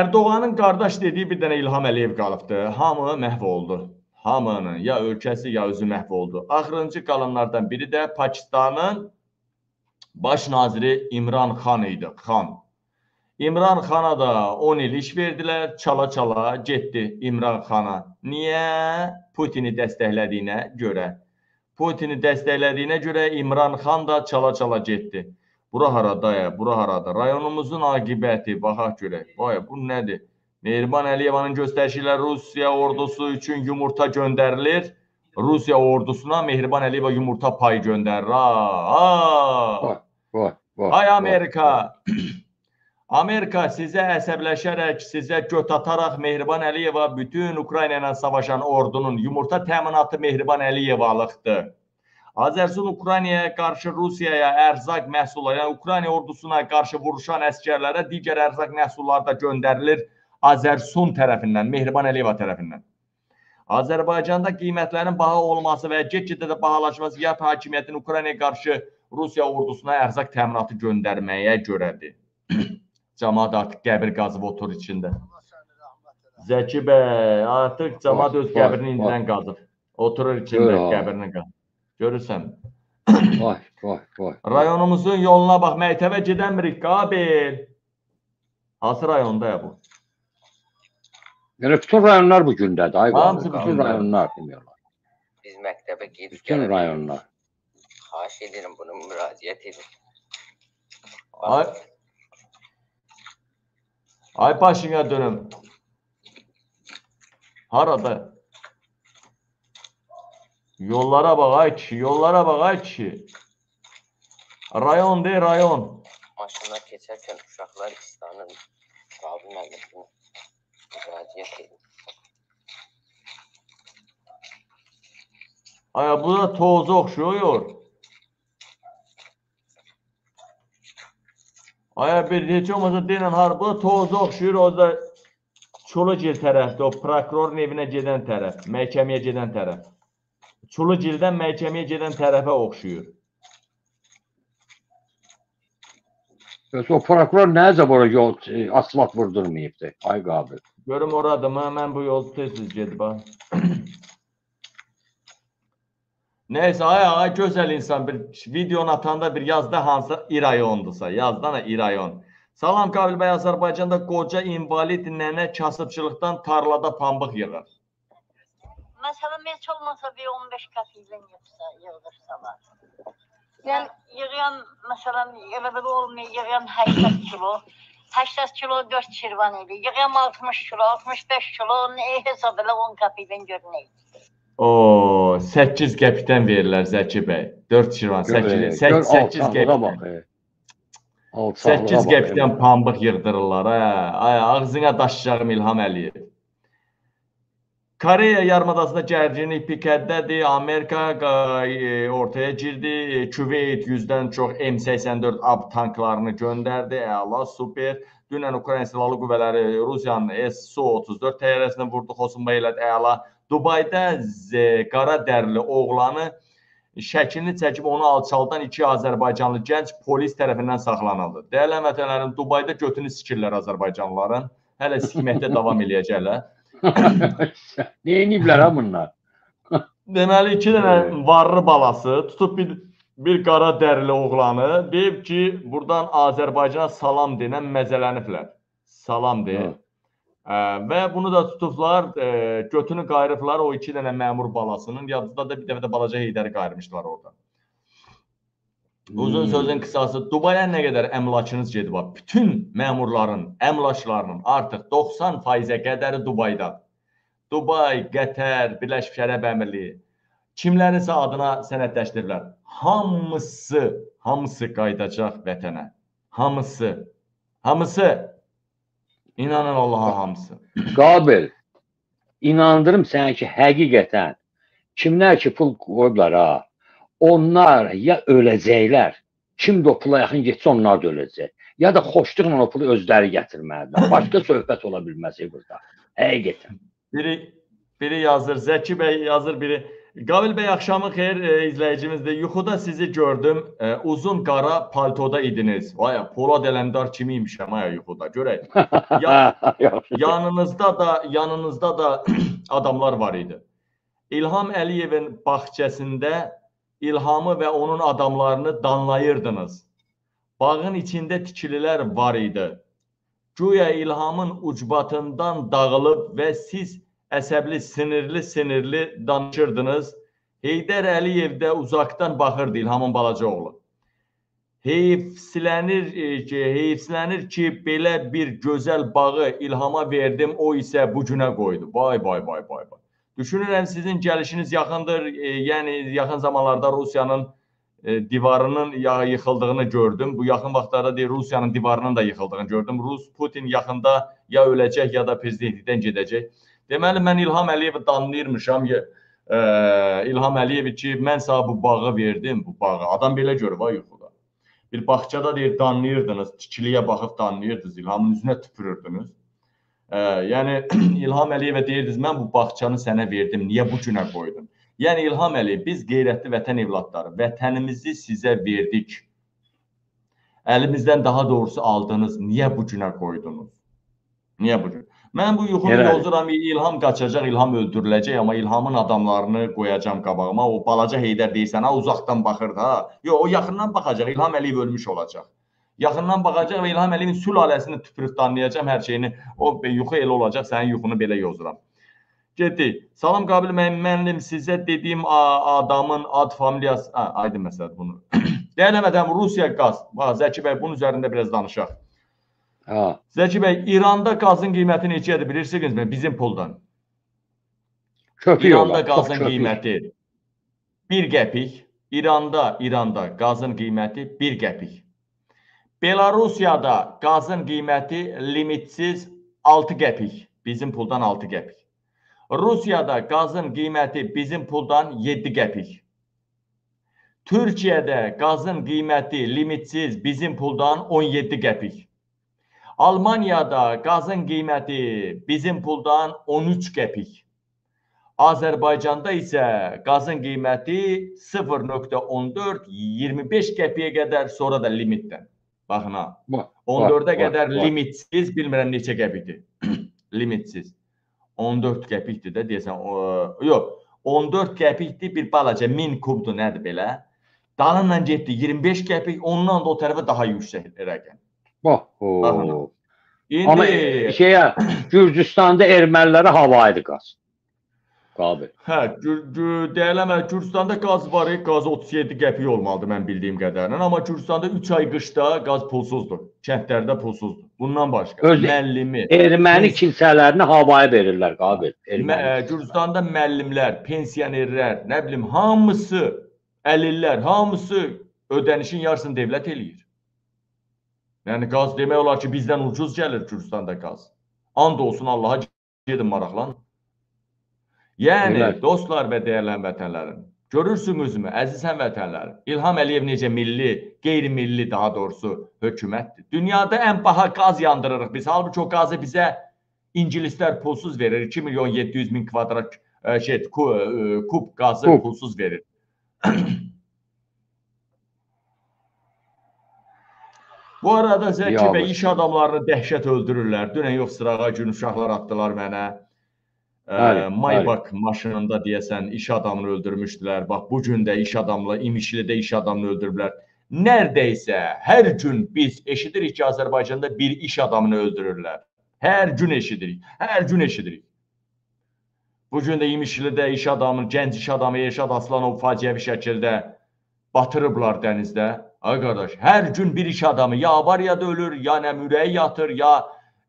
Ərdoğanın qardaş dediyi bir dənə İlham Əliyev qalıbdı. Hamı məhv oldu. Hamının ya ölkəsi ya özü məhv oldu. Axırıncı qalanlardan biri də Pakistanın baş naziri İmran Xan idi. Xan. İmran Xana da 10 il iş verdilər, çala-çala getdi İmran Xana. Niyə? Putini dəstəklədiyinə görə. Putini dəstəklədiyinə görə İmran Xan da çala-çala getdi. Bura harada ya, bura harada? Rayonumuzun aqibəti, baxaq görək. Vay, bu nədir? Mehriban Əliyevanın göstərişilə Rusiya ordusu üçün yumurta göndərilir. Rusiya ordusuna Mehriban Əliyeva yumurta payı göndərir. Ha, ha. Vay, vay, vay. Ay Amerika. *clears throat* Amerika sizə əsəbləşərək, sizə göt ataraq Mehriban Əliyeva bütün Ukrayna ilə savaşan ordunun yumurta təminatı Mehriban Əliyevalıqdır. Azərsun Ukraynaya qarşı Rusiyaya ərzaq məhsulları, yəni Ukrayna ordusuna qarşı vuruşan əskərlərə digər ərzaq məhsulları da göndərilir Azərsun tərəfindən, Mehriban Əliyeva tərəfindən. Azərbaycanda qiymətlərin baha olması və get-gedə də bahalaşması YAP hakimiyyətinin Ukraynaya qarşı Rusiya ordusuna ərzaq təminatı göndərməyə görədir. *clears throat* camaat artıq qəbir qazıb oturur içində. Zəki bəy, artıq camaat öz qəbrini indidən qazıb. Oturur içində Gör qəbrini qazıb. Görürsən? Vay, vay, vay. Rayonumuzun yoluna bax, məktəbə gedəmirik qabil. Hansı rayonda ya bu? Yəni bütün rayonlar bu gündədir. Ay Hamısı qardaş, bu bütün rayonlar demiyorlar. Biz məktəbə gedib Bütün rayonlar. Xahiş edirəm bunu müraciət edin. Ay. Ay başına dönüm. Harada? Yollara bak ay kişi, yollara bak ay kişi. Rayon de rayon. Maşınlar keçərkən uşaqlar İslamın Qabil müəlliminə müraciət edin. Ay bu da toza oxşuyor. Ay bir heç olmasa denən har bu da toza oxşuyur o da Çulugil tərəfdə, o prokurorun evinə gedən tərəf, məhkəməyə gedən tərəf. Çulugildən məhkəməyə gedən tərəfə oxşuyur. Bəs o prokuror nəzə bura yol e, asfalt vurdurmayıbdı? Ay qabil. Görüm oradır mı? Mən bu yolu tez-tez gedib ha. *clears throat* Neyse ay ay gözəl insan bir videonu atanda bir yazda hansı İrayondursa, yazdana İrayon. Salam Qabil bəy Azərbaycanda qoca invalid nənə kasıbçılıqdan tarlada pambıq yığır. Məsələn, heç olmasa bir 15 qəpikdən yığsa, yığdırsalar. Yəni yığıyan məsələn elə bir olmuyor, yığıyan 80 kilo. 80 kilo 4 çirvan idi. Yığıyan 60 kilo, 65 kilo, nə hesab elə 10 qəpikdən görünür. O 8 qəpikdən verirlər Zəki bəy. 4 şirvan 8 8 8 qəpikdən. 8 qəpikdən pambıq yığdırırlar. Hə. Ay ağzına daşıyacağım İlham Əliyev. Koreya yarımadasında gərginlik pikəddədir. Amerika e, ortaya girdi. E, Küveyt 100-dən çox M84 AB tanklarını göndərdi. Əla, super. Dünən Ukrayna Silahlı Qüvvələri Rusiyanın S-34 təyyarəsini vurdu, Xosunba elədi. Əla. Dubayda qara dərli oğlanı şəklini çəkib onu alçaldan iki Azərbaycanlı gənc polis tərəfindən saxlanıldı. Dəyərli həmvətənlərim, Dubayda götünü sikirlər Azərbaycanlıların. Hələ sikməkdə davam eləyəcəklər. *laughs* Neyiniblər ha bunlar? *laughs* Deməli, iki dənə varlı balası tutub bir, bir qara dərli oğlanı deyib ki, buradan Azərbaycana salam denən məzələniblər. Salam deyin. Və bunu da tutublar, götünü qayırıblar o iki dənə məmur balasının. Yadda da bir dəfə də balaca Heydəri qayırmışlar orada. Uzun sözün qısası, Dubaya nə qədər əmlakınız gedib? Bütün məmurların, əmlaklarının artıq 90%-ə qədəri Dubaydadır. Dubay, Qətər, Birləşmiş Ərəb Əmirliyi kimlərinsə adına sənədləşdiriblər. Hamısı, hamısı qayıdacaq vətənə. Hamısı. Hamısı. İnanın Allaha hamısı. Qabil, inandırım sənə ki, həqiqətən kimlər ki pul qoyublar ha, onlar ya öləcəklər, kim də o pula yaxın getsə onlar da öləcək. Ya da xoşluqla o pulu özləri gətirməlidirlər. Başqa *laughs* söhbət ola bilməz burada. Həqiqətən. Biri biri yazır, Zəki bəy yazır, biri Qabil bəy axşamı xeyir e, izləyicimizdir. Yuxuda sizi gördüm. E, uzun qara paltoda idiniz. Vay, Polad Ələmdar kimi imişəm ay yuxuda. Görək. *laughs* Ya, yanınızda da yanınızda da *clears throat* adamlar var idi. İlham Əliyevin bağçasında İlhamı və onun adamlarını danlayırdınız. Bağın içində tikililər var idi. Güya İlhamın ucbatından dağılıb və siz əsəbli, sinirli, sinirli danışırdınız. Heydər Əliyev də uzaqdan baxırdı İlhamın balaca oğlu. Heyfsilənir e, ki, heyfsilənir ki, belə bir gözəl bağı İlhama verdim, o isə bu günə qoydu. Vay vay vay vay vay. Düşünürəm sizin gəlişiniz yaxındır. E, yəni yaxın zamanlarda Rusiyanın e, divarının yıxıldığını gördüm. Bu yaxın vaxtlarda deyir Rusiyanın divarının da yıxıldığını gördüm. Rus Putin yaxında ya öləcək ya da prezidentlikdən gedəcək. Deməli mən İlham Əliyevi danlayırmışam. Ya, e, İlham Əliyevi ki, mən sənə bu bağı verdim, bu bağı. Adam belə görür ha yuxuda. Bir bağçada deyir danlayırdınız, tikiliyə baxıb danlayırdınız, İlhamın üzünə tüpürürdünüz. E, yəni *clears throat* İlham Əliyevə deyirdiniz, mən bu bağçanı sənə verdim, niyə bu günə qoydun? Yəni İlham Əliyev, biz qeyrətli vətən evladları, vətənimizi sizə verdik. Əlimizdən daha doğrusu aldınız. Niyə bu günə qoydunuz? Niyə bu gün? Mən bu Elədir. yozuram, İlham qaçacaq, İlham öldürüləcək, amma İlhamın adamlarını qoyacam qabağıma. O balaca Heydər deyirsən, ha uzaqdan baxır da. Yox, o yaxından baxacaq. İlham Əliyev ölmüş olacaq. Yaxından baxacaq və İlham Əliyevin sülaləsini tüpürüb danlayacam hər şeyini. O yuxu elə olacaq, sənin yuxunu belə yozuram. Getdik. Salam Qabil müəllim, müəllim sizə dediyim adamın ad familiyası, ha, aydın məsələdir bunu. *clears throat* Vətən Rusiya qaz. Bax Zəki bəy bunun üzərində biraz danışaq. Ha. Zəki bəy, İranda qazın qiyməti neçədir bilirsinizmi? Bizim puldan. Köpük İranda olar. Qazın qiyməti 1 qəpik. İranda, İranda qazın qiyməti 1 qəpik. Belarusiyada qazın qiyməti limitsiz 6 qəpik. Bizim puldan 6 qəpik. Rusiyada qazın qiyməti bizim puldan 7 qəpik. Türkiyədə qazın qiyməti limitsiz bizim puldan 17 qəpik. Almaniyada qazın qiyməti bizim puldan 13 qəpik. Azərbaycanda isə qazın qiyməti 0.14 25 qəpiyə qədər sonra da limitdən. Baxın ha. Var, 14-ə var, qədər limitsiz, bilmirəm neçə qəpikdir. *clears throat* limitsiz. 14 qəpikdir də deyəsən. O, yox, 14 qəpikdir, bir balaca 1000 kubdur nədir belə? Dalınla getdi 25 qəpik, ondan da o tərəfə daha yüksək rəqəm. Bax. Baxın. o. İndi Amma e, şeyə Gürcüstanda ermənilərə hava idi qaz. Qabil. Hə, deyələmə, Gürcüstanda qaz var, e, qaz 37 qəpik olmalıdır mən bildiyim qədərilə, amma Gürcüstanda 3 ay qışda qaz pulsuzdur. Kəndlərdə pulsuzdur. Bundan başqa Öz- müəllimi, Erməni kilsələrini havaya verirlər Qabil. ə, Gürcüstanda müəllimlər, pensionerlər, nə bilim, hamısı əlillər, hamısı ödənişin yarısını dövlət eləyir. Yəni qaz demək olar ki, bizdən ucuz gəlir Gürcüstanda qaz. And olsun Allaha gedin maraqlan. Yəni Elədir. dostlar və dəyərli həmvətənlərim, görürsünüzmü əziz həmvətənlərim? İlham Əliyev necə milli, qeyri-milli daha doğrusu hökumətdir. Dünyada ən baha qaz yandırırıq biz. Halbuki o qazı bizə ingilislər pulsuz verir. 2 milyon 700 min kvadrat ə, şey ku, ə, kub qazı Kub. pulsuz verir. *clears throat* Bu arada Zəki baş- iş adamlarını dəhşət öldürürlər. Dünən yox sırağa gün uşaqlar atdılar mənə. Bəli, Maybach maşınında deyəsən iş adamını öldürmüşdülər. Bax bu gün də iş adamla İmişlidə iş adamını öldürüblər. Nərdəysə hər gün biz eşidirik ki, Azərbaycanda bir iş adamını öldürürlər. Hər gün eşidirik. Hər gün eşidirik. Bu gün də İmişlidə iş adamı, gənc iş adamı Elşad Aslanov faciəvi şəkildə batırıblar dənizdə. Ay qardaş, hər gün bir iş adamı ya avariyada ölür, ya nə ürəyi yatır, ya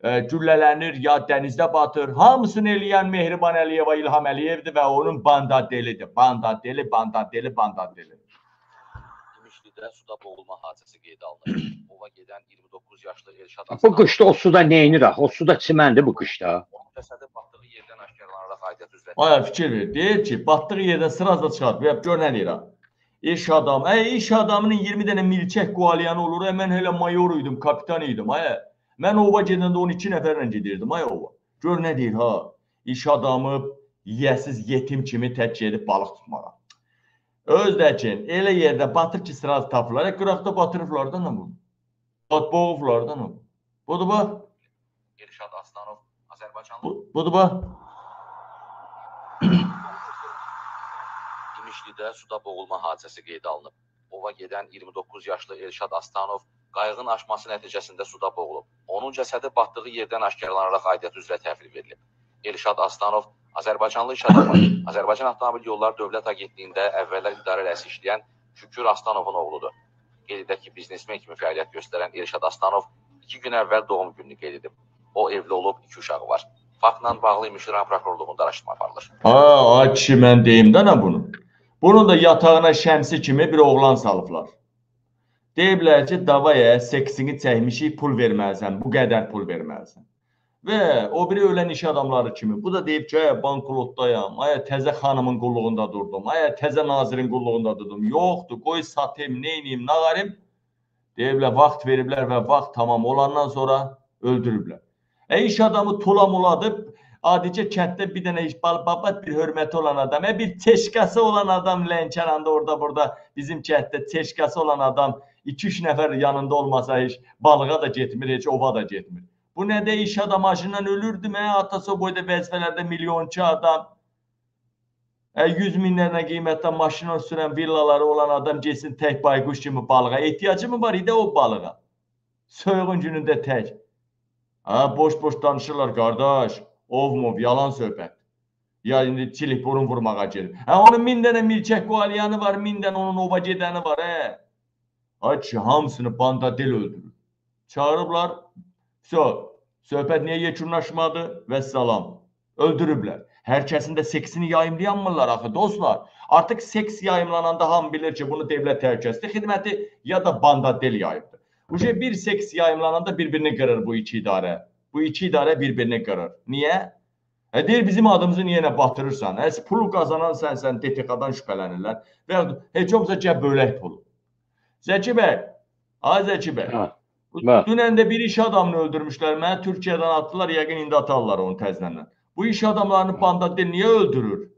e, güllələnir, ya dənizdə batır. Hamısını eləyən Mehriban Əliyeva İlham Əliyevdir və onun banda delidir. Banda deli, banda deli, banda deli. Gümüşlüdə suda boğulma hadisəsi qeydə alınır. *clears throat* Ova gedən 29 yaşlı Elşad Bu qışda o suda neynir? axı? O suda çiməndir bu qışda. Cəsədi batdığı yerdən aşkarlanaraq aidiyyət üzrə Aya fikir ver. Deyir ki, batdığı yerdən sırazla çıxart. Və gör nə deyir ha. İş adam, ey iş adamının 20 dənə milçək qualiyanı olur. Ey, mən hələ mayor idim, kapitan idim. Ay, mən ova gedəndə 12 nəfərlə gedirdim. Ay ova. Gör nə deyir ha. İş adamı yiyəsiz yetim kimi tək gedib balıq tutmağa. Özdəkin elə yerdə batır ki, sıraz tapırlar. E, qıraqda batırıblar da bu? Bat boğublar da bu? Budur bax. Elşad Aslanov Azərbaycanlı Bu, budur bax. *coughs* Gümüşlüdə suda boğulma hadisəsi qeydə alınıb. Ova gedən 29 yaşlı Elşad Aslanov qayığın aşması nəticəsində suda boğulub. Onun cəsədi batdığı yerdən aşkarlanaraq aidiyyət üzrə təhvil verilib. Elşad Aslanov Azərbaycanlı iş adamı, Azərbaycan Avtomobil Yolları Dövlət Agentliyində əvvəllər idarə rəisi işləyən Şükür Aslanovun oğludur. Qeyd edək ki, biznesmen kimi fəaliyyət göstərən Elşad Aslanov 2 gün əvvəl doğum gününü qeyd edib. O evli olub, 2 uşağı var. Faktla bağlı İmişliran prokurorluğunda araşdırma aparılır. Ha, ay kişi mən deyim də nə bunu? Bunun da yatağına şəmsi kimi bir oğlan salıblar. Deyiblər ki, davaya seksini çəkmişik, pul verməlisən, bu qədər pul verməlisən. Və o biri ölən iş adamları kimi bu da deyib ki, "Ay, bankrotdayam, ay təzə xanımın qulluğunda durdum, ay təzə nazirin qulluğunda durdum. Yoxdur, qoy satım, nə edeyim, nağarim?" Deyiblər, vaxt veriblər və vaxt tamam olandan sonra öldürüblər. E iş adamı tulamuladı, Adicə kənddə bir dənə iş bal babat bir hörməti olan adam, e, bir teşkası olan adam Lənkəranda orada burada bizim kənddə teşkası olan adam 2-3 nəfər yanında olmasa heç balığa da getmir, heç ova da getmir. Bu nə də iş adam maşından ölürdü mə? Atası boyda vəzifələrdə milyonçu adam. E, 100 minlərlə qiymətdə maşın sürən villaları olan adam getsin tək bayquş kimi balığa. Ehtiyacı mı var idi o balığa? Soyuğun günündə tək. Ha boş-boş danışırlar qardaş. Ovmov yalan söhbət. Ya indi çilik burun vurmağa gedir. Hə onun 1000 dənə milçək qoalyanı var, 1000 dənə onun ova gedəni var, hə. Ay ki, hamısını banda dil öldürür. Çağırıblar. So, söhbət niyə yekunlaşmadı? Və salam. Öldürüblər. Hər kəsin də seksini yayımlayanmırlar axı dostlar. Artıq seks yayımlananda hamı bilir ki, bunu dövlət təhlükəsizlik xidməti ya da banda del yayıbdır. Uje bir seks yayımlananda bir-birini qırır bu iki idarə. Bu iki idarə bir-birini qırır. Niyə? E deyir bizim adımızı niyə nə batırırsan? Əs pulu qazanan sənsən, DTK-dan şübhələnirlər və heç olmasa gəl bölək pulu. Zəki bəy, ay Zəki bəy. Hə. Dünən də bir iş adamını öldürmüşlər. Mənə Türkiyədən atdılar, yəqin indi atarlar onu təzlənlə. Bu iş adamlarını del niyə öldürür?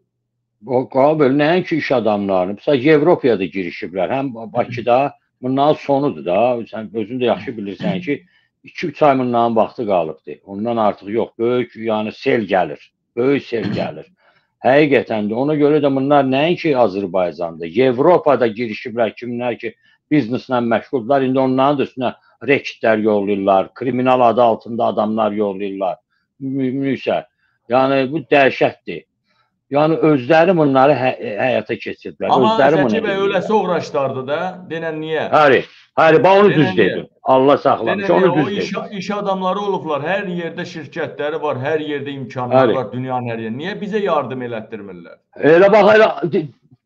O qabil nəinki iş adamlarını, məsələn Avropaya da girişiblər. Həm Bakıda bundan sonudur da. Sən özün də yaxşı bilirsən ki, 2-3 ay bundan vaxtı qalıbdı. Ondan artıq yox. Böyük, yəni sel gəlir. Böyük sel *clears throat* gəlir. Həqiqətən də ona görə də bunlar nəinki Azərbaycanda, Avropada girişiblər kimlər ki, bizneslə məşğuldurlar. İndi onların da üstünə reketlər yollayırlar, kriminal adı altında adamlar yollayırlar. Müsə. Yəni bu dəhşətdir. Yəni özləri bunları hə həyata keçirdilər. Amma özləri bunu. bəy edirlər. öləsə uğraşlardı da. Denən niyə? Həri, həri, bax onu düz dedim. Allah saxlamış, onu düz iş, dedim. iş adamları olublar. Hər yerdə şirkətləri var, hər yerdə imkanları Bəli. var dünyanın hər yerində. Niyə bizə yardım elətdirmirlər? Elə bax elə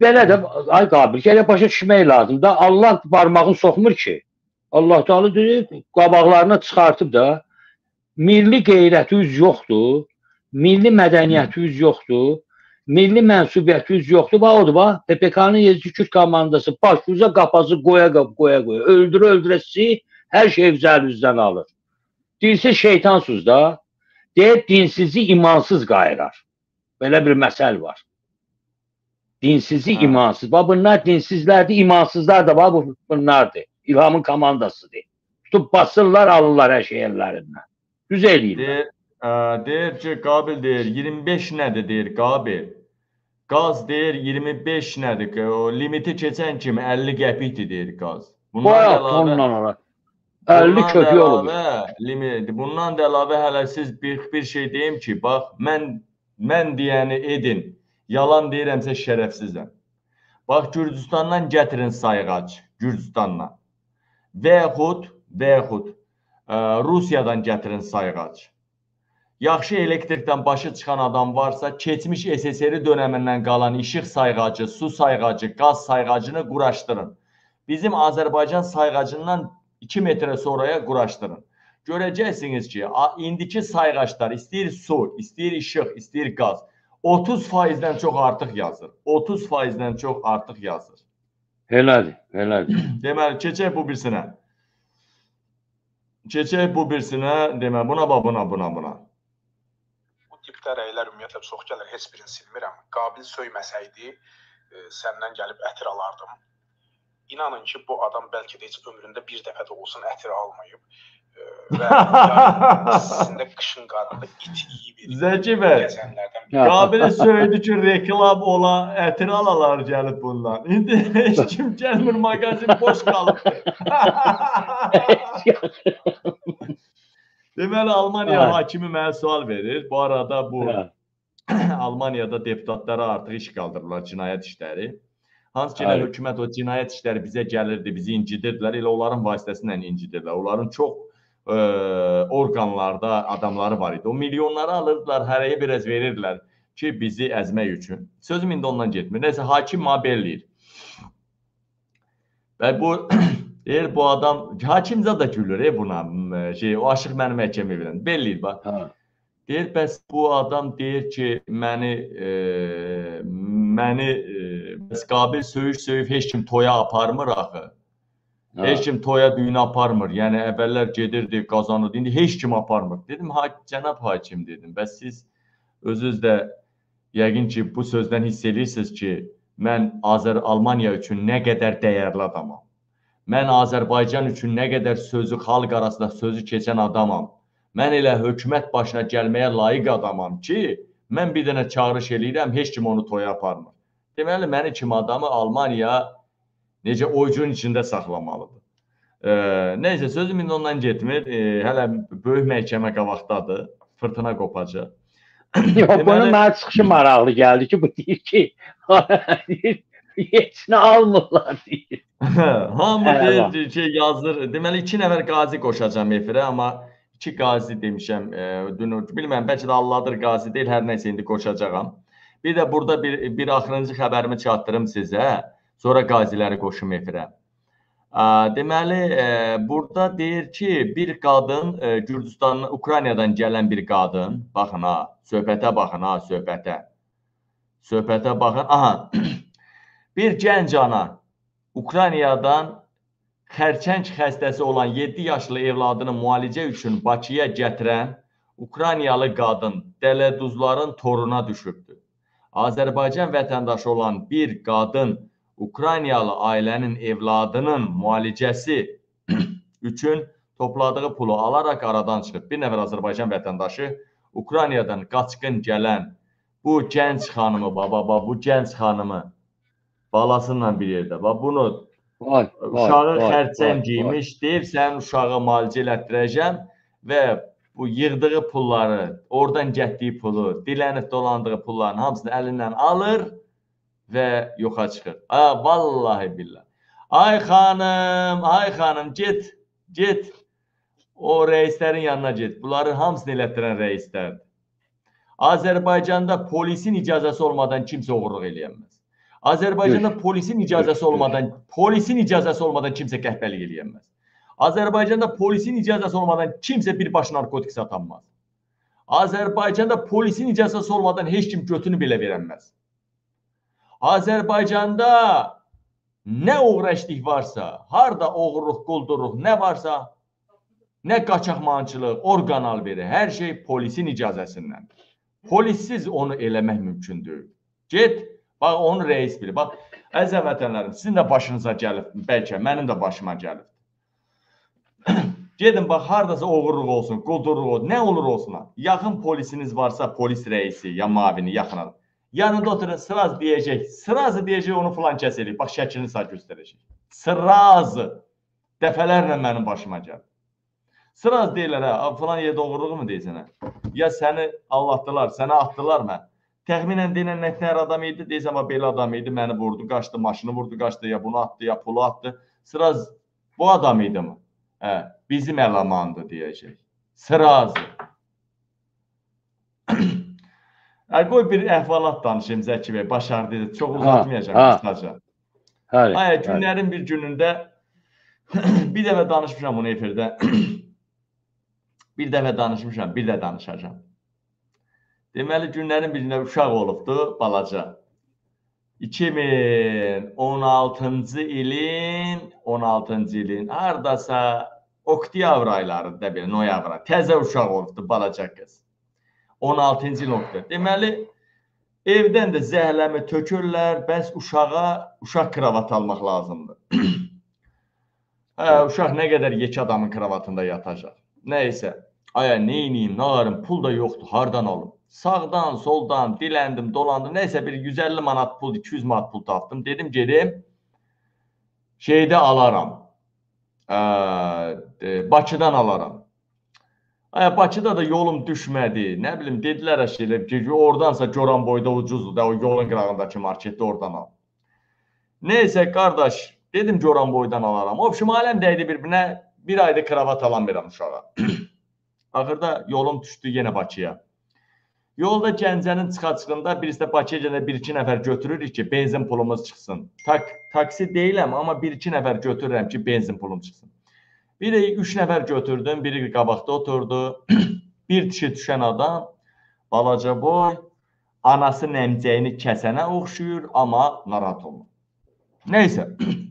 belə də ay qabil, elə başa düşmək lazım da Allah barmağını soxmur ki. Allah Teala deyir, qabaqlarına çıxartıb da milli qeyrətiniz yoxdur, milli mədəniyyətiniz yoxdur, milli mənsubiyyətiniz yoxdur. Bax odur bax, PPK-nın Yezdi Kürt komandası başınıza qapazı qoya qoya qoya, öldürə öldürə sizi hər şey üzərinizdən alır. Deyirsə şeytansınız da, deyir dinsizi imansız qayırar. Belə bir məsəl var. Dinsizi Ha. imansız. Bax bunlar dinsizlərdir, imansızlar da bax bu bunlardır. İlhamın komandasıdır. Tutub basırlar, alırlar hər şey əllərindən. Düz eləyirlər. Deyir, ə, deyir ki, Qabil deyir 25 nədir deyir Qabil. Qaz deyir 25 nədir? ki, O limiti keçən kimi 50 qəpikdir deyir qaz. Bayaq ondan ora. 50 bundan da köpük olub. əlavə limit. Bundan da əlavə hələ siz bir bir şey deyim ki, bax mən mən deyəni edin. Yalan deyirəmsə şərəfsizəm. Bax Gürcüstandan gətirin sayğac, Gürcüstandan. Və yaxud və yaxud ə, Rusiyadan gətirin sayğac. Yaxşı elektrikdən başı çıxan adam varsa, keçmiş SSR dönəmindən qalan işıq sayğacı, su sayğacı, qaz sayğacını quraşdırın. Bizim Azərbaycan sayğacından 2 metrə sonraya quraşdırın. Görəcəksiniz ki, a- indiki sayğaclar istəyir su, istəyir işıq, istəyir qaz 30%-dən çox artıq yazır. 30%-dən çox artıq yazır. Elədir, elədir. Deməli, keçək bu birisinə. Keçək bu birisinə, deməli, buna bax, buna, buna, buna. Tipdə rəylər ümumiyyətlə çox gəlir, heç birini silmirəm. Qabil söyməsəydi, e, səndən gəlib ətir alardım. İnanın ki, bu adam bəlkə də heç ömründə bir dəfə də olsun ətir almayıb. E, və *laughs* yəni, sizin də qışın qarında it yeyib edib. Zəki bəy. Qabili söydü ki, reklam ola, ətir alalar gəlib bundan. İndi heç kim gəlmir, mağazin boş qalıb. *laughs* *laughs* Deməli, Almaniya Hə. hakimi mənə sual verir. Bu arada bu Hə. *clears throat* Almaniyada deputatlara artıq iş qaldırırlar, cinayət işləri. Hansı ki, hökumət o cinayət işləri bizə gəlirdi, bizi incidirdilər, elə onların vasitəsilə incidirdilər. Onların çox ə, orqanlarda adamları var idi. O milyonları alırdılar, hərəyə biraz verirdilər ki, bizi əzmək üçün. Sözüm indi ondan getmir. Nəsə hakim mənə belləyir. Və bu *clears throat* deyir bu adam hakimcə də gülür e, buna şey o aşıq mənim məhkəmə evirən. Belləyir bax. Hə. Deyir bəs bu adam deyir ki, məni e, məni e, bəs qabil söyüş söyüb heç kim toya aparmır axı. Heç kim toya düyünə aparmır. Yəni əvvəllər gedirdi, qazanırdı. İndi heç kim aparmır. Dedim, ha cənab hakim dedim. Bəs siz özünüz də yəqin ki, bu sözdən hiss edirsiniz ki, mən Azər Almaniya üçün nə qədər dəyərli adamam. Mən Azərbaycan üçün nə qədər sözü xalq arasında sözü keçən adamam. Mən elə hökumət başına gəlməyə layiq adamam ki, mən bir dənə çağırış eləyirəm, heç kim onu toya aparmır. Deməli, məni kimi adamı Almaniya necə oycun içində saxlamalıdır. E, neysə, sözüm indi ondan getmir. E, hələ böyük məhkəmə qabaqdadır. Fırtına qopacaq. Yox, bunun mənə çıxışı maraqlı gəldi ki, bu deyir ki, *laughs* deyir, heç nə almırlar deyir. *laughs* Hamı deyir ki, yazır. Deməli 2 nəfər qazi qoşacağam efirə, amma 2 qazi demişəm. E, dünür, bilmirəm, bəlkə də Allahdır qazi deyil, hər nəsə indi qoşacağam. Bir də burada bir bir axırıncı xəbərimi çatdırım sizə. Sonra qaziləri qoşum efirə. Ə, Deməli, e, burada deyir ki, bir qadın e, Gürcüstandan, Ukraynadan gələn bir qadın, baxın ha, söhbətə baxın ha, söhbətə. Söhbətə baxın. Aha. *clears throat* bir gənc ana Ukraynadan xərçəng xəstəsi olan 7 yaşlı evladını müalicə üçün Bakıya gətirən Ukraynalı qadın dələduzların toruna düşübdür. Azərbaycan vətəndaşı olan bir qadın Ukraynalı ailənin evladının müalicəsi *clears throat* üçün topladığı pulu alaraq aradan çıxıb. Bir nəfər Azərbaycan vətəndaşı Ukraynadan qaçqın gələn bu gənc xanımı, baba, baba, bu gənc xanımı balasıyla bir yerdə. Bax bunu Vay, vay, uşağı xərçəng giymiş, deyib sən uşağı müalicə elətdirəcəm və bu yığdığı pulları, oradan getdiyi pulu, dilənib dolandığı pulların hamısını əlindən alır və yoxa çıxır. A, vallahi billah. Ay xanım, ay xanım, get, get. O reislərin yanına get. Bunların hamısını elətdirən reislərdir. Azərbaycanda polisin icazəsi olmadan kimsə oğurluq eləyəməz. Azərbaycanda polisin icazəsi olmadan, polisin icazəsi olmadan kimsə qəhbəlik eləyəməz. Azərbaycanda polisin icazəsi olmadan kimsə birbaşa narkotik satanmaz. Azərbaycanda polisin icazəsi olmadan heç kim götünü belə verənməz. Azərbaycanda nə uğraşlıq varsa, harda oğurluq, quldurluq nə varsa, nə qaçaqmançılıq, orqan alveri, hər şey polisin icazəsindən. Polissiz onu eləmək mümkün deyil. Get, bax onu reis bilir. Bax, əziz vətənlərim, sizin də başınıza gəlib, bəlkə mənim də başıma gəlib. *clears throat* Gedin bax hardasa oğurluq olsun, quldurluq olsun, nə olur olsun. ha. Yaxın polisiniz varsa, polis reisi ya mavini yaxın adam. Yanında oturun, sıraz deyəcək. Sırazı deyəcək, onu filan kəs eləyib. Bax şəklini sağ göstərəcək. Sırazı. Dəfələrlə mənim başıma gəlib. Sıraz deyirlər, hə, "A, filan yerdə oğurluğu mu deyirsən? hə? Ya səni allatdılar, səni atdılar mı? Təxminən deyilən nə tər adam idi, deyirsən, "Va belə adam idi, məni vurdu, qaçdı, maşını vurdu, qaçdı, ya bunu atdı, ya pulu atdı." Sıraz bu adam idi mi? Hə, bizim əlamandı deyəcək. Sırazı. *clears throat* Ay qoy bir əhvalat danışım Zəki bəy, başardı. Çox uzatmayacağam qısaca. Bəli. Ay, günlərin bir günündə *clears throat* bir dəfə danışmışam bunu efirdə. *clears throat* bir dəfə danışmışam, bir də danışacağam. Deməli günlərin birində uşaq olubdu, balaca. 2016-cı ilin 16-cı ilin hardasa oktyabr aylarında belə noyabra təzə uşaq olubdu, balaca qız. 16-cı il oktyabr. Deməli evdən də zəhləmi tökürlər, bəs uşağa uşaq kravat almaq lazımdır. *clears throat* hə, uşaq nə qədər yekə adamın kravatında yatacaq. Nəysə, aya nə edeyim, nə arım, pul da yoxdur, hardan alım? Sağdan, soldan diləndim, dolandım. Nəysə bir 150 manat pul, 200 manat pul tapdım. Dedim gedim şeydə alaram. Ə, e, Bakıdan alaram. Ay Bakıda da yolum düşmədi. Nə bilim dedilər şeylər ki, oradansa Goranboyda ucuzdur da o yolun qırağındakı marketdə oradan al. Nəysə qardaş, dedim Goranboydan alaram. Obşum aləm dəydi bir-birinə. Bir ayda kravat alamıram uşağa. Axırda *clears throat* yolum düşdü yenə Bakıya. Yolda Gəncənin çıxa-çıxında birisi də Bakıya gələ bir-iki nəfər götürürük ki, benzin pulumuz çıxsın. Tak taksi deyiləm, amma bir-iki nəfər götürürəm ki, benzin pulum çıxsın. Biri üç nəfər götürdüm, biri qabaqda oturdu. *clears throat* bir dişi düşən adam, balaca boy, anası nəmcəyini kəsənə oxşuyur, amma narahat olmur. Nəysə. *clears throat*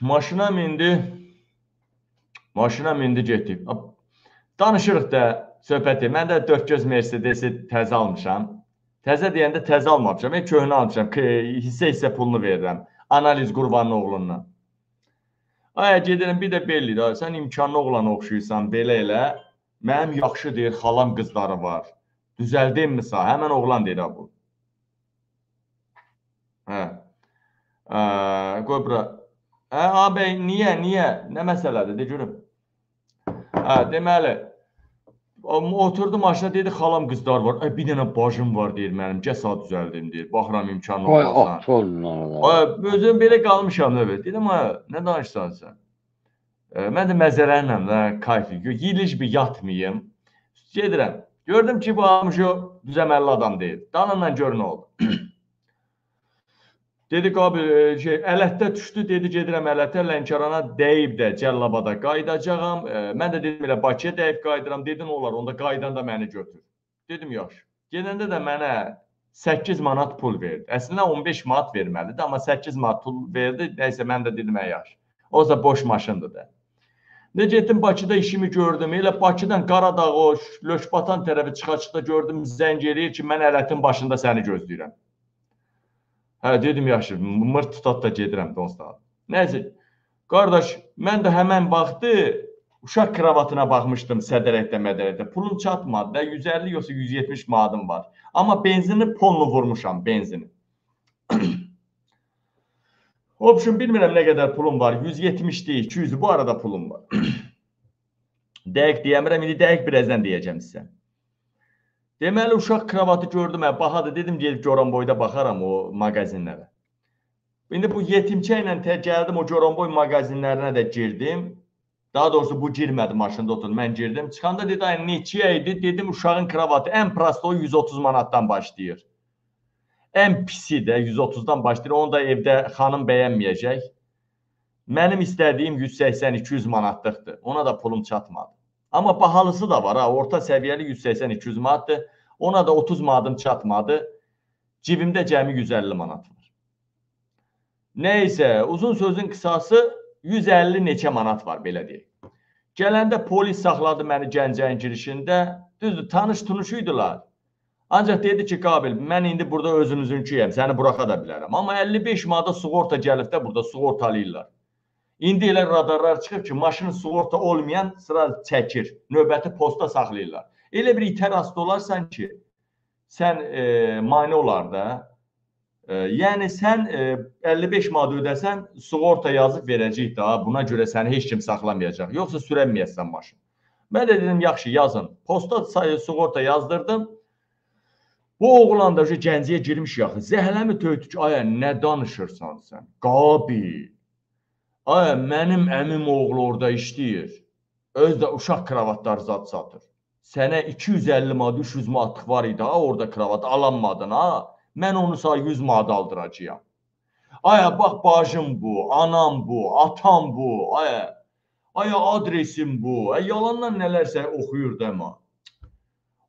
Maşına mindi. Maşına mindi getdik. Danışırıq da söhbət edir. Mən də 4 göz Mercedesi təzə almışam. Təzə deyəndə təzə almamışam. Mən köhnə almışam. Hissə-hissə pulunu verirəm. Analiz qurbanın oğlundan. Ay gedirəm bir də belli də sən imkanlı oğlana oxşuyursan belə elə. Mənim yaxşı deyir xalam qızları var. Düzəldimmi sağ? Həmən oğlan deyir bu. Hə. Ə, qoy bura. Hə, abi niyə, niyə? Nə məsələdir? De görüm. Hə, deməli, oturdu maşına dedi xalam qızlar var. Ay bir dənə bacım var deyir mənim. Gəl saat düzəldim deyir. Baxıram olmasa. at olun. Ay özüm belə qalmışam növbə. Dedim ay nə danışsan sən? E, mən də məzərənlə də kayfi. Yiliş bir yatmayım. Gedirəm. Gördüm ki bu almış o düzəməlli adam deyil. Danından gör nə oldu. Dedik abi e, şey ələtdə düşdü, dedi gedirəm ələtə Lənkərana dəyib də Cəllabada qayıdacağam. E, mən də dedim elə Bakıya dəyib qayıdıram. Dedi nə olar, onda qayıdanda məni götür. Dedim yaxşı. Gedəndə də mənə 8 manat pul verdi. Əslində 15 manat verməlidir, amma 8 manat pul verdi. Nəysə mən də dedim ə yaxşı. O da boş maşındır da. Nə getdim Bakıda işimi gördüm. Elə Bakıdan Qaradağ o Löşbatan tərəfi çıxa-çıxa gördüm, zəng eləyir ki, mən ələtin başında səni gözləyirəm. Hə, dedim yaxşı, mırt tutat da gedirəm dostlar. Nəysə, qardaş, mən də həmən vaxtı uşaq kravatına baxmışdım sədərəkdə mədərəkdə. Pulum çatmadı da 150 yoxsa 170 manadım var. Amma benzini polnu vurmuşam, benzini. *clears throat* Option bilmirəm nə qədər pulum var. 170 deyil, 200 bu arada pulum var. *clears throat* dəqiq deyəmirəm, indi dəqiq birazdan deyəcəm sizə. Deməli uşaq kravatı gördüm, hə, bahadır. Dedim gedib Goranboyda baxaram o mağazinlərə. İndi bu yetimçə ilə tək gəldim o Goranboy mağazinlərinə də girdim. Daha doğrusu bu girmədi maşında oturdu. Mən girdim. Çıxanda dedi ay neçəyə idi? Dedim uşağın kravatı ən prosto 130 manatdan başlayır. Ən pisi də 130-dan başlayır. Onu da evdə xanım bəyənməyəcək. Mənim istədiyim 180-200 manatlıqdır. Ona da pulum çatmadı. Amma bahalısı da var ha. Orta səviyyəli 180-200 manatdır. Ona da 30 manadım çatmadı. Cibimdə cəmi 150 manat var. Nəysə, uzun sözün qısası 150 neçə manat var belə deyək. Gələndə polis saxladı məni Gəncəyin girişində. Düzdür, tanış tunuş idilər. Ancaq dedi ki, Qabil, mən indi burada özünüzünküyəm, səni buraxa da bilərəm. Amma 55 manata sığorta gəlib də burada sığortalayırlar. İndi elə radarlar çıxıb ki, maşını sığorta olmayan sıra çəkir. Növbəti posta saxlayırlar. Elə bir itər rast olarsan ki, sən e, mane olar da. E, yəni sən e, 55 manat ödəsən, sığorta yazıb verəcək də. Buna görə səni heç kim saxlamayacaq. Yoxsa sürənməyəsən maşın. Mən də dedim, yaxşı yazın. Posta sayı sığorta yazdırdım. Bu oğlan da şu Gəncəyə girmiş yaxı. Zəhləmi töydü ki, aya nə danışırsan sən? Qabil. Aya mənim əmim oğlu orada işləyir. Öz də uşaq kravatlar zad satır. Sənə 250 manat, 300 manatlıq var idi ha orada kravat alanmadın ha. Mən onu sağ 100 manat aldıracağam. Aya bax bacım bu, anam bu, atam bu, aya. Aya adresim bu. Ay yalandan nələrsə oxuyur dema.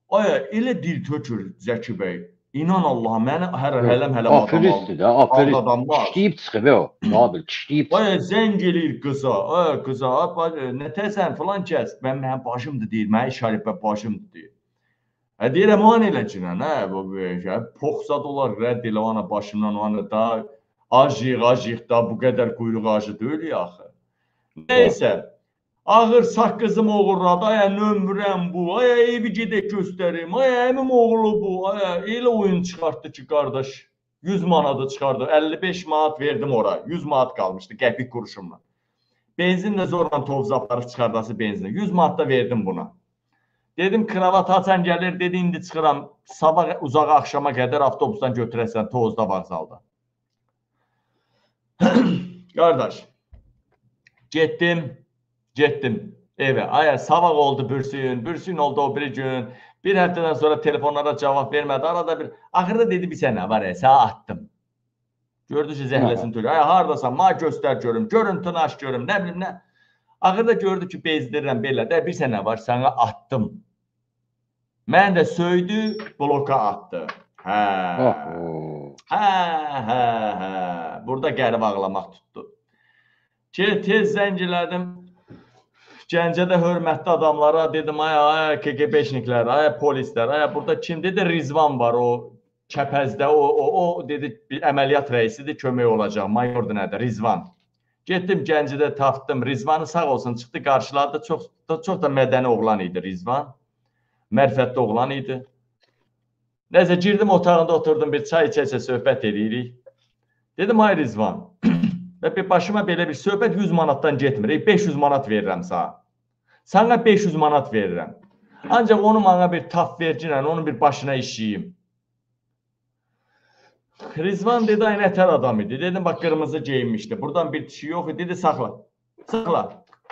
Aya elə dil tökür Zəki bəy. İnan Allaha məni hər hələm hələm aldı. də. Adamlar. Kişləyib çıxıb o. Qabil, kişləyib Aya zəng eləyir qıza. Qıza, "Ay, bacı, nə təsən filan kəs. Mən mənim bacımdır deyir. Mənə işarət və bacımdır deyir. Hə deyirəm o an elə cinən, hə bu. Hə poxsad olar rədd elə ana başımdan o ana da acıq, acıq da bu qədər quyruq acı deyil axı. Nəysə. Ağır saqqızım oğurladı. Aya nömrəm bu. Aya evi gedək göstərim. Aya əmim oğlu bu. Aya elə oyun çıxartdı ki, qardaş. 100 manadı çıxardı. 55 manat verdim ora. 100 manat qalmışdı qəpik quruşumla. Benzinlə zorla tovuz aparıb çıxardası benzin. 100 manat da verdim buna. Dedim kravat haçan gəlir, dedi indi çıxıram. Sabah uzağa axşama qədər avtobusdan götürəsən Tovuzda vağzalda. *clears throat* Qardaş. Getdim, getdim evə. Aya sabah oldu bürsün, bürsün oldu o bir gün. Bir həftədən sonra telefonlara cavab vermədi. Arada bir axırda dedi bir sənə var ya, sənə atdım. Gördü ki, zəhləsin tülü. Ay hardasan? Ma göstər görüm. Görüntünü aç görüm. Nə bilim nə. Axırda gördü ki, bezdirirəm belə. Də bir sənə var, sənə atdım. Mən də söydü, bloka atdı. Hə. Hə, hə, hə. Burada qərib ağlamaq tutdu. Ki tez zəng elədim. Gəncədə hörmətli adamlara dedim, ay ay KGB-şniklər, ay polislər, ay burada kim dedi Rizvan var o Kəpəzdə o o o dedi bir əməliyyat rəisidir, kömək olacaq. Mayordur nədir? Rizvan. Getdim Gəncədə tapdım. Rizvanı sağ olsun çıxdı qarşıladı. Çox da çox da mədəni oğlan idi Rizvan. Mərifətli oğlan idi. Nəsə girdim otağında oturdum bir çay içə-içə söhbət edirik. Dedim ay Rizvan. *clears throat* Və bir başıma belə bir söhbət 100 manatdan getmir. Ey, 500 manat verirəm sənə. Sənə 500 manat verirəm. Ancaq onu mənə bir taf vercinə, onun bir başına işləyim. Rizvan dedi ay nətər adam idi. Dedim bax qırmızı geyinmişdi. Buradan bir şey yox idi. Dedi saxla. Saxla.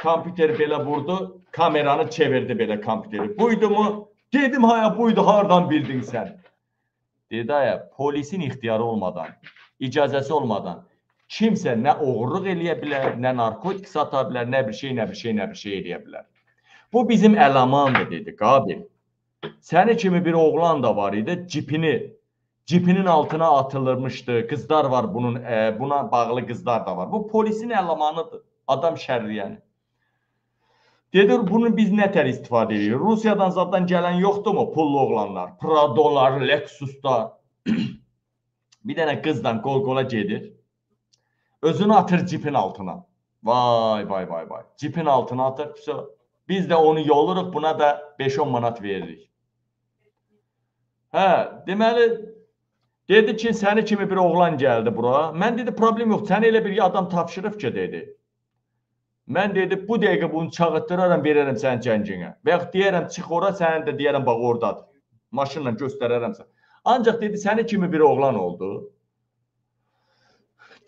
Kompüter belə vurdu, kameranı çevirdi belə kompüteri. Buydu mu? Dedim haya buydu, hardan bildin sən? Dedi aya, polisin ixtiyarı olmadan, icazəsi olmadan kimsə nə oğurluq eləyə bilər, nə narkotik sata bilər, nə bir şey, nə bir şey, nə bir şey eləyə bilər. Bu bizim əlamandır dedi Qabil. Səni kimi bir oğlan da var idi, cipini cipinin altına atılırmışdı. Qızlar var bunun, e, buna bağlı qızlar da var. Bu polisin əlamanıdır. Adam şərriyəni. Dedi bunu biz nə tər istifadə edirik? Rusiyadan zaten gələn yoxdurmu pullu oğlanlar? Pradolar, Lexuslar. *clears throat* bir dənə qızla qol-qola gedir. Özünü atır cipin altına. Vay vay vay vay. Cipin altına atır. So, biz də onu yoluruq, buna da 5-10 manat veririk. Hə, deməli dedi ki, səni kimi bir oğlan gəldi bura. Mən dedi problem yox, səni elə bir adam tapşırıb ki dedi. Mən dedi bu dəqiqə bunu çağırdıraram, verərəm sənin cənginə. Və yaxud deyərəm çıx ora, sənin də deyərəm bax ordadır. Maşınla göstərərəm sən. Ancaq dedi səni kimi bir oğlan oldu.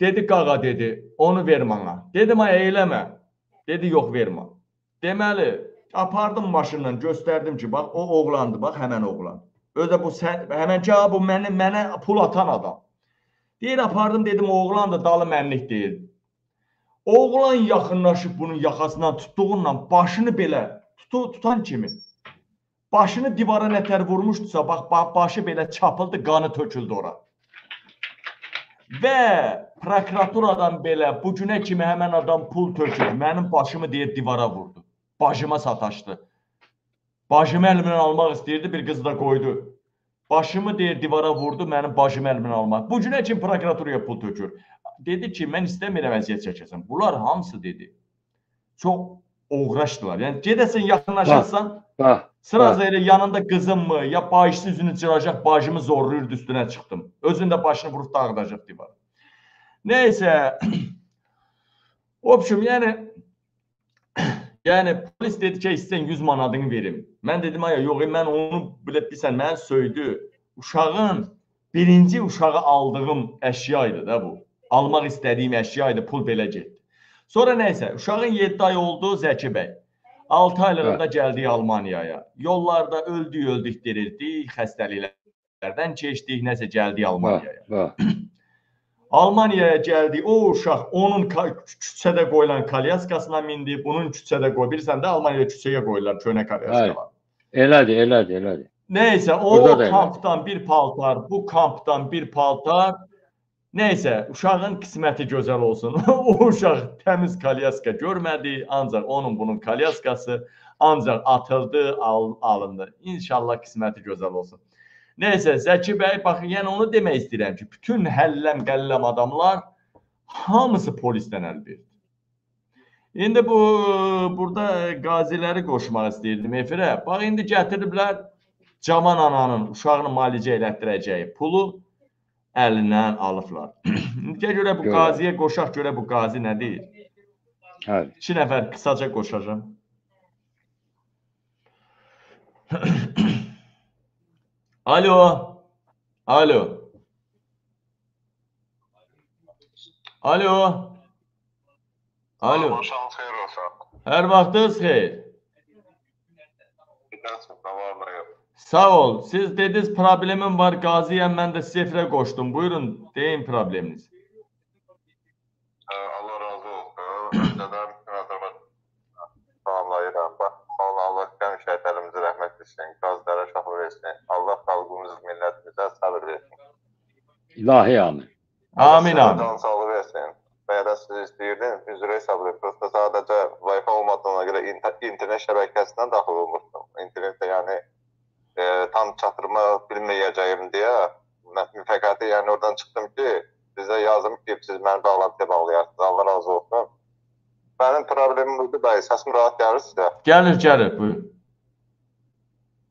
Dedi qağa dedi, onu ver mənə. Dedim ay eləmə. Dedi yox vermə. Deməli, apardım maşınla, göstərdim ki, bax o oğlandı, bax həmən oğlan. Özə bu sən həmən ki, bu mənə mənə pul atan adam. Deyir apardım dedim oğlan da dalı mənlik deyil. Oğlan yaxınlaşıb bunun yaxasından tutduğunla başını belə tutu, tutan kimi başını divara nətər vurmuşdusa, bax ba başı belə çapıldı, qanı töküldü ora. Və prokuraturadan belə bu günə kimi həmən adam pul tökür, mənim başımı deyir divara vurdu. Başıma sataşdı. Başımı əlimdən almaq istəyirdi, bir qız da qoydu. Başımı deyir divara vurdu, mənim başımı əlimdən almaq. Bu günə kimi prokuraturaya pul tökür. Dedi ki, mən istəmirəm əziyyət çəkəsən. Bunlar hamısı dedi. Çox oğraşdılar. Yəni gedəsən yaxınlaşasan, sırası elə yanında qızım mı, ya bahişsi üzünü cıracaq, başımı zorlayırdı üstünə çıxdım. Özün də başını vurub dağıdacaq divara. Neysə. Obşum, *clears throat* yəni yəni polis dedi ki, istəyən 100 manatını verim. Mən dedim, ay yox, mən onu belə bilsən, mən söydü. Uşağın birinci uşağı aldığım əşya idi da bu. Almaq istədiyim əşya idi, pul belə getdi. Sonra nəysə, uşağın 7 ay oldu Zəki bəy. 6 aylığında gəldik Almaniyaya. Yollarda öldük, öldük dirirdik, xəstəliklərdən keçdik, nəsə gəldik Almaniyaya. bax. *clears throat* Almaniyaya gəldik. O uşaq onun küçədə qoyulan kalyaskasına mindi. Bunun küçədə qoy. Bilirsən də Almaniyada küçəyə qoyurlar köhnə kalyaskalar. Elədir, elədir, elədir. Nəysə o kampdan bir paltar, bu kampdan bir paltar. Nəysə uşağın qisməti gözəl olsun. *laughs* o uşaq təmiz kalyaska görmədi, ancaq onun bunun kalyaskası ancaq atıldı, al, alındı. İnşallah qisməti gözəl olsun. Nəysə Zəki bəy bax, yəni onu demək istəyirəm ki, bütün həlləm qəlləm adamlar hamısı polisdən əl verdi. İndi bu burada qaziləri qoşmaq istəyirdim efirə. Bax indi gətiriblər cavan ananın uşağını müalicə elətdirəcəyi pulu əlindən alıblar. *clears throat* İndiyə görə bu qaziyə qoşaq görə bu qazi nə deyir? Hə. 2 nəfər qısaca qoşacağam. *clears throat* Alo. Alo. Alo. Alo. Axşamınız xeyir olsun. Hər vaxtınız xeyir. Nasılsınız? Ne var ne yok? Sağ ol. Siz dediniz problemim var qaziyəm mən də sizə efirə qoşdum. Buyurun, deyin probleminiz. Ee, Allah razı olsun. *clears throat* Önceden bütün adamı salamlayıram. Bak, Allah Allah gəlin şəhidlərimizi rəhmət etsin. Qazilərə şəfa versin. Allah xalqımız, millətimizə sabır versin. İlahi amin. Amin amin. Can sağlığı versin. Ben de sizi istəyirdim. Üzr hesablayın. Prosta sadəcə Wi-Fi olmadığına görə inter- internet şəbəkəsindən daxil olmuşdum. İnternetdə yəni e, tam çatdırma bilməyəcəyim deyə mən fəqət yəni oradan çıxdım ki, sizə yazdım ki, siz məni bağlantıya bağlayarsınız. Allah razı olsun. Mənim problemim budur bəy. Səsim rahat gəlir sizə. Gəlir, gəlir. Buyur.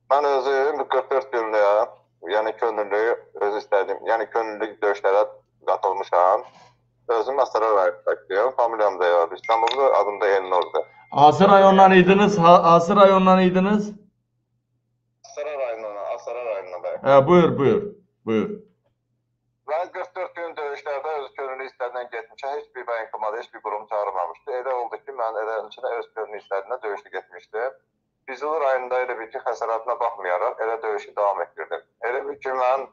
Mən özüm 44 günlük, yəni könüllü öz istədiyim, yəni könüllü döyüşlərə qatılmışam. Özüm Astara rayonundayım, familiyam da var. İstanbulda, adım da Elnordur. Hansı rayondan idiniz? Ha, hansı rayondan idiniz? Astara rayonuna, Astara rayonuna bəy. Hə, buyur, buyur. Buyur. Mən 44 gün döyüşlərdə öz könüllü istədindən getmişəm. Heç bir bankamadı, heç bir qurum çağırmamışdı. Elə oldu ki, mən elə öz könüllü istədindən döyüşə getmişdim. Füzuli rayonunda elə bir ki, xəsarətine baxmayaraq elə döyüşü davam etdirdim. Elə bir ki, mən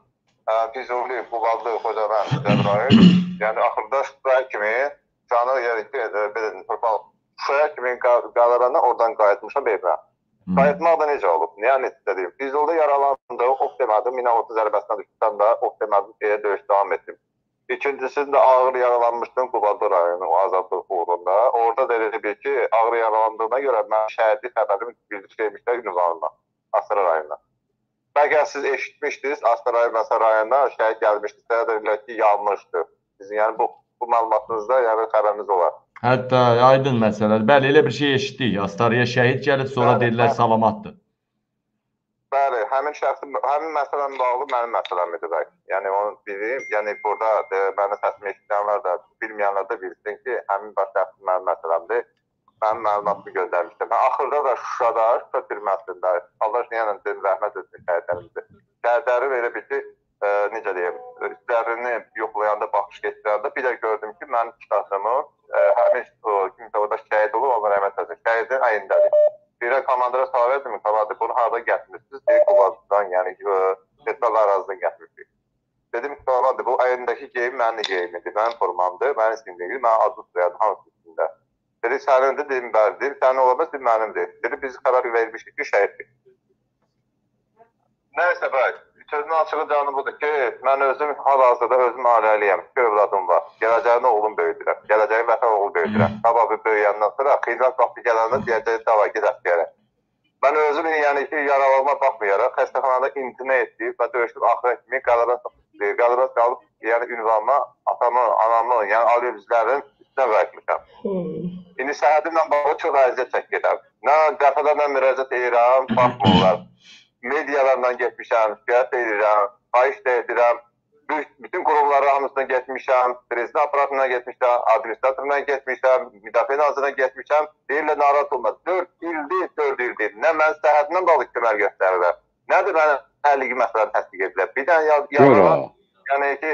Füzuli, Qubadlı, Xocavənd, Cəbrayıl, yəni axırda Şuşaya kimi canı yəni belə torpaq Şuşaya kimi qa- qalarana oradan qayıtmışam evə. Qayıtmaq da necə olub? Yəni istədim. Füzulidə yaralandım, ok demədim, Minamoto zərbəsinə düşdüm də ok demədim, elə döyüş davam etdim. İkincisində ağır yaralanmışdım Qubadlı rayonu azadlıq uğrunda. Orada da bir ki, ağır yaralandığına görə mən şəhidlik xəbərim bildirmişlər ünvanına, Astara rayonuna. Bəlkə siz eşitmişdiniz, Astara Məsəl rayonuna şəhid gəlmişdisə, dedilər ki, yanmışdı. Sizin yəni bu bu məlumatınızda yəni xəbəriniz olar. Hətta aydın məsələdir. Bəli, elə bir şey eşitdik. Astaraya şəhid gəlib, sonra Bəli, dedilər bəli. salamatdır. Bəli, həmin şəxsin həmin məsələmlə bağlı mənim məsələm idi bəy. Yəni onu bilim, yəni burada e, mənim səsimi eşidənlər də, bilməyənlər də bilsin ki, həmin baş şəxs mənim məsələmdir. Mənim məlumatımı göndərmişdim. Mən axırda da Şuşada, Şuşa türməsində, Allah yəni dedim rəhmət etsin şəhidlərimizə. Şəhidləri elə bir ki, e, necə deyim, üstlərini yoxlayanda, baxış keçirəndə bir də gördüm ki, mənim kitabımı e, həmin o kimsə orada şəhid olub, Allah rəhmət etsin. Şəhidin əyindədir. Birə komandira verdim, komandir bunu harda gətirmisiniz? Deyir, Qubaddan, yəni Festival ərazidən gətirmişik. Dedim ki, komandir bu əyindəki geyim mənim geyimimdir, mənim formamdır, mənim ismimdir, mənim adı soyadım hansı üstündə. Dedi, sənindir, dedim, bəli, dedim, sənin olamaz, dedim, mənimdir. Dedi, biz qərar vermişik ki, şəhiddir. Nəysə, bəy, sözün açığı canı budur ki, mən özüm hal-hazırda özüm ailəliyəm, bir övladım var. Gələcəyini oğlum böyüdürəm, gələcəyi vətən oğlu böyüdürəm. Qababı böyüyəndən sonra xidmət vaxtı gələndə deyəcək, dava gedək deyərək. Mən özüm yəni ki, yaralanma baxmayaraq xəstəxanada imtina etdik və döyüşün axırı kimi qələbə qələbə qalıb, yəni ünvanıma atamın, anamın, yəni ali üzvlərin üstünə qayıtmışam. İndi səhhətimlə bağlı çox əziyyət çəkirəm. Nə dəfələrlə müraciət edirəm, baxmırlar. Medialarla getmişəm, şikayət edirəm, xahiş edirəm. Bütün- qurumlara hamısına getmişəm, prezident aparatına getmişəm, administratoruna getmişəm, müdafiə nazirine getmişəm. Deyirlər narahat olma. 4 ildir, 4 ildir. Nə mən səhhətimlə bağlı kömək göstərirlər. Nə də mənə həlliyi məsələni təsdiq edirlər. Bir dənə yaz, yazılan, yəni ki,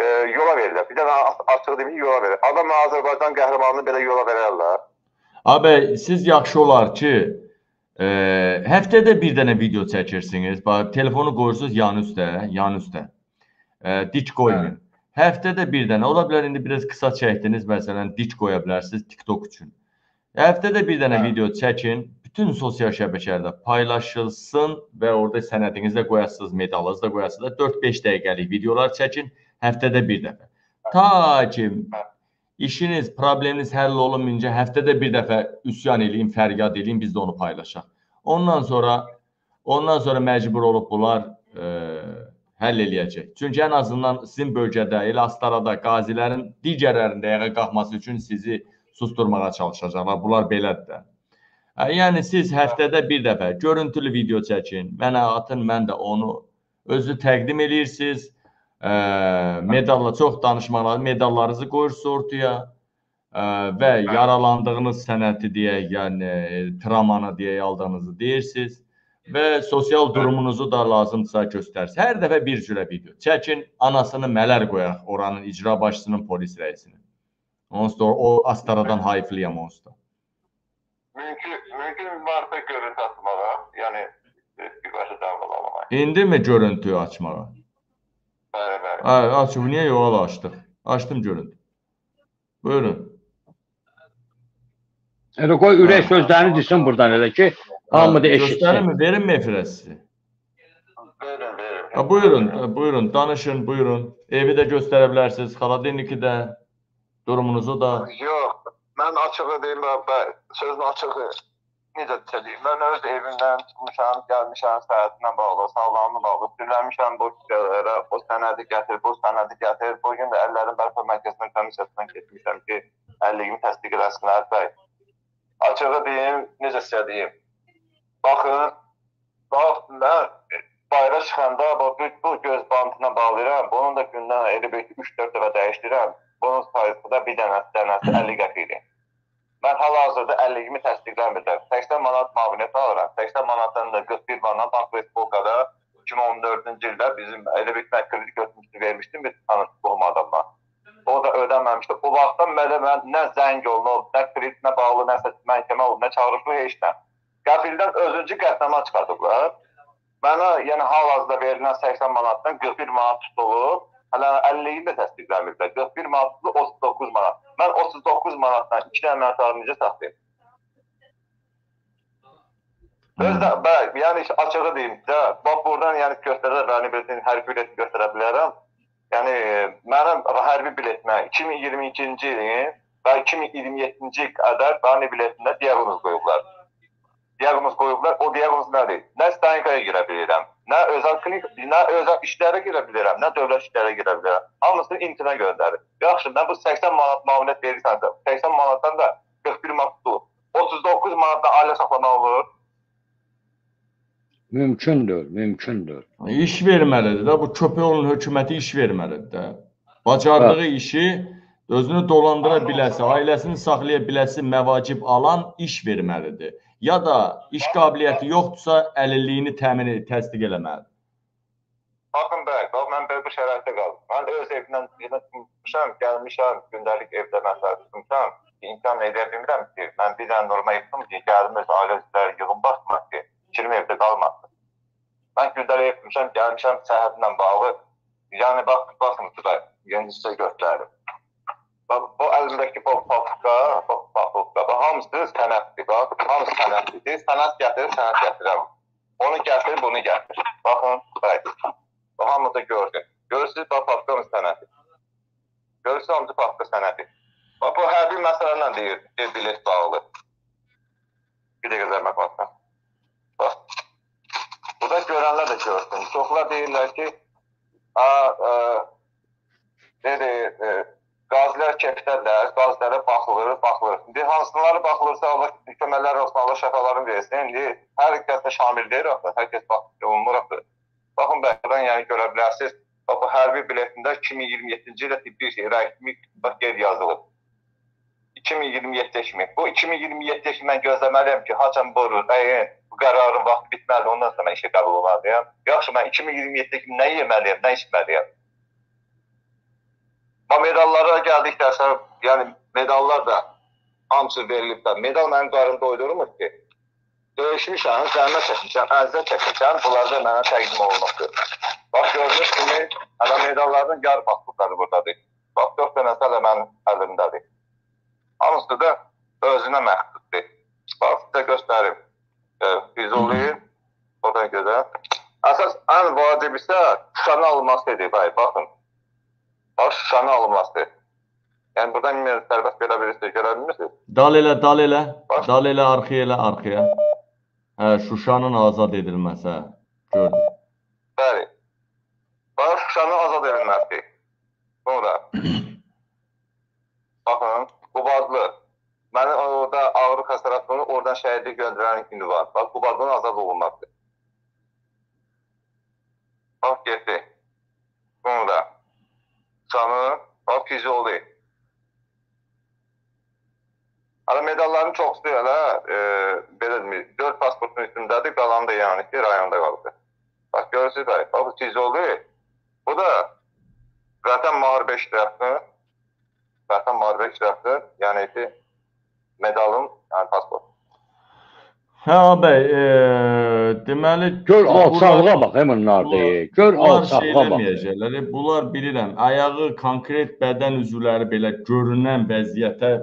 e, yola verirlər. Bir dənə açıq deyim yola verir. Adam Azərbaycan qəhrəmanını belə yola verərlər. Abi, siz yaxşı olar ki, e, həftədə bir dənə video çəkirsiniz. Bax, telefonu qoyursunuz yan üstə, yan üstə. E, dik qoymayın. Həftədə bir dənə. Ola bilər indi biraz qısa çəkdiniz, məsələn, dik qoya bilərsiniz TikTok üçün. Həftədə bir dənə video çəkin, bütün sosial şəbəkələrdə paylaşılsın və orada sənədinizi də qoyasınız, medalınızı da qoyasınız. 4-5 dəqiqəlik videolar çəkin həftədə bir dəfə. Ta ki işiniz, probleminiz həll olunmayınca həftədə bir dəfə üsyan eləyin, fəryad eləyin, biz də onu paylaşaq. Ondan sonra ondan sonra məcbur olub bunlar e, həll eləyəcək. Çünki ən azından sizin bölgədə, elə Astarada qazilərin digərlərində ayağa qalxması üçün sizi susturmağa çalışacaqlar. Bunlar belədir də. Hə, Yəni siz həftədə bir dəfə görüntülü video çəkin, mənə atın, mən də onu özü təqdim eləyirsiniz. Ə, medalla çox danışmaq lazım. Medallarınızı qoyursunuz ortaya ə, və yaralandığınız sənəti deyək, yəni e, travmanı deyək, aldığınızı deyirsiniz və sosial durumunuzu da lazımdırsa göstərsiniz. Hər dəfə bir cürə video çəkin, anasını mələr qoyaq oranın icra başçısının, polis rəisinin. Onsuz da o Astaradan hayflıyam onsuz da. Mümkün, mümkün varsa görüntü atmağa, yəni birbaşa davranmağa. İndi mi görüntü açmağa? Bəli, bəli. Hə, açıb niyə yox hala açdıq? Açdım görüntü. Buyurun. Elə qoy ürək sözlərini desin buradan elə ki, hamı da eşitsin. Göstərirmi? Verin efirə sizi. Verin, verin. Ha, buyurun, buyurun, danışın, buyurun. Evi də göstərə bilərsiniz, xaladeniki də. Durumunuzu da Yox, mən açığı deyim, sözün açığı necə deyim, mən öz evimdən çıxmışam, gəlmişəm səhhətinə bağlı, sağlamlığına bağlı, sürləmişəm bu küçələrə, o sənədi gətir, bu sənədi gətir. Bu gün də əllərin bərpa mərkəzindən komissiyasından getmişəm ki, əlligimi təsdiq eləsinlər bəy. Açığı deyim, necə sizə deyim. Baxın, bax mən bayra çıxanda bu, bu, göz bandına bağlayıram. Bunun da gündən elə bir 3-4 dəfə dəyişdirirəm. Bunun sayısı da bir dənəsi dənəsi 50 qəpik idi. Mən hal-hazırda 50-kimi təsdiqləmirəm. 80 manat müavinət alıram. 80 manatdan da 41 manat Bank Respublikada 2014-cü ildə bizim elə bir kredit götürmüşdü, vermişdim bir tanış qohum adamla. O da ödəməmişdi. O vaxtdan belə mən nə zəng olunub, nə kreditlə bağlı, nəsə məhkəmə olub, nə çağırışlı heç nə. Qəfildən özüncü qətnamə çıxardıblar. Mənə yəni hal-hazırda verilən 80 manatdan 41 manat tutulub. Hələ 50-yi də təsdiqləmirlər. 41 manatlı 39 manat. Mən 39 manatdan 2 dənə mənatları necə saxlayım? Özdə, bəli, yəni açığı deyim sizə, bax buradan yəni göstərə bəni bildiyin hərbi bilet göstərə bilərəm. Yəni mənim hərbi biletimə 2022-ci ilin və 2027-ci qədər bəni biletimdə diaqnoz qoyublar. Diaqnoz qoyublar. O diaqnoz nədir? Nə stanikaya girə bilirəm, nə özəl klinik, nə özəl işlərə girə bilirəm, nə dövlət işlərə girə bilirəm. Hamısını imtina göndərir. Yaxşı, mən bu 80 manat müavinət verirsənsə, 80 manatdan da 41 manat tutulur. 39 manatdan ailə saxlamaq olur. Mümkündür, mümkündür. iş verməlidir də. Bu köpəyoğlu hökuməti iş verməlidir də. Bacardığı işi özünü dolandıra biləsi, ailəsini saxlaya biləsi məvacib alan iş verməlidir. Ya da iş qabiliyyəti yoxdursa, əlilliyini təmin edib təsdiq eləməlidir. Baxın bəy, bax mən belə bir şəraitdə qaldım. Mən öz evimdən evə çıxmışam, gəlmişəm, gündəlik evdə məsələ tutmuşam. İmkan edə bilmirəm ki, mən bir dənə norma etdim ki, gəldim öz ailə üzvləri yığın baxmaq ki, fikrim evdə qalmasın. Mən gündəlik etmişəm, gəlmişəm səhhətimlə bağlı. Yəni bax, baxın sizə, yəni sizə göstərim. Bax, bu əlimdəki bu papka, bu papka, bu hamısı sənəddir, bax, hamısı sənəddir. Sənəd gətir, sənəd gətirəm. Onu gətir, bunu gətir. Baxın, bəy. Bu hamı da gördü. Görürsünüz, bax, papkamız sənədi. Görürsünüz, hamısı papka sənədi. Bax, bu hərbi məsələlə deyir, bir bilet bağlı. Bir dəqiqə zəhmət varsa. Bax, burada görənlər də görsün. Çoxlar deyirlər ki, a, a, dedi, e, qazilər kefdərlər, qazlara baxılır, baxılır. İndi hansıları baxılırsa, Allah köməklər olsun, Allah şəfalarını versin. İndi hər kəs də şamil deyil axı, hər kəs bax olunmur axı. Baxın bəxtdən yəni görə bilərsiniz. Bax bu hərbi biletində 2027-ci ildə tibbi şey, rəqmi bax qeyd yazılıb. 2027 kimi. Bu 2027 kimi mən gözləməliyəm ki, haçan boru, əyin, bu qərarın vaxtı bitməli, ondan sonra mən işə qəbul olmalıyam. Yaxşı, mən 2027 kimi nə yeməliyəm, nə içməliyəm? Bu medallara gəldikdə, yəni medallar da hamısı verilib də. Medal mənim qarnımı doydurmur ki. Döyüşmüşəm, zəhmət çəkmişəm, əziyyət çəkmişəm, bunlar da mənə təqdim olunubdur. Bax gördüyünüz kimi, hələ medalların yarı pasportları buradadır. Bax, 4 dənəsi hələ mənim əlimdədir. Hamısı da özünə məxsusdur. Bax, sizə göstərim. E, Füzuli, o da gözəl. Əsas ən vacib isə Şuşanın alınmasıdır. Bay, baxın. Bax, Şuşanın alınması. Yəni buradan ümumi sərbəst verə bilirsiniz, görə bilmirsiniz? Dal elə, dal elə. Dal elə, arxaya elə, arxaya. Hə, Şuşanın azad edilməsi. hə. Gördüm. Bəli. Bax, Şuşanın azad edilməsi. Sonra. *clears throat* Baxın, Qubadlı. Məni orada ağrı xəsarətini oradan şəhərdə göndərən günü var. Bax, Qubadlının azad olunması. Bax, getdi. Sonra. Şuşanın, bax, Füzuli. Hələ medalların çoxsu hələ e, belə demir, 4 pasportun üstündədir, qalanı da yəni ki, rayonda qaldı. Bax görürsüz bəy, bax bu Füzuli. Bu da Vətən müharibə iştirakı, Vətən müharibə iştirakı, yəni ki, medalın, yəni pasport. Hə bəy, e, deməli Gör alçaqlığa bax, heminlər deyir. Gör alçaqlığa bax. E, Bunlar bilirəm, ayağı konkret bədən üzvləri belə görünən vəziyyətə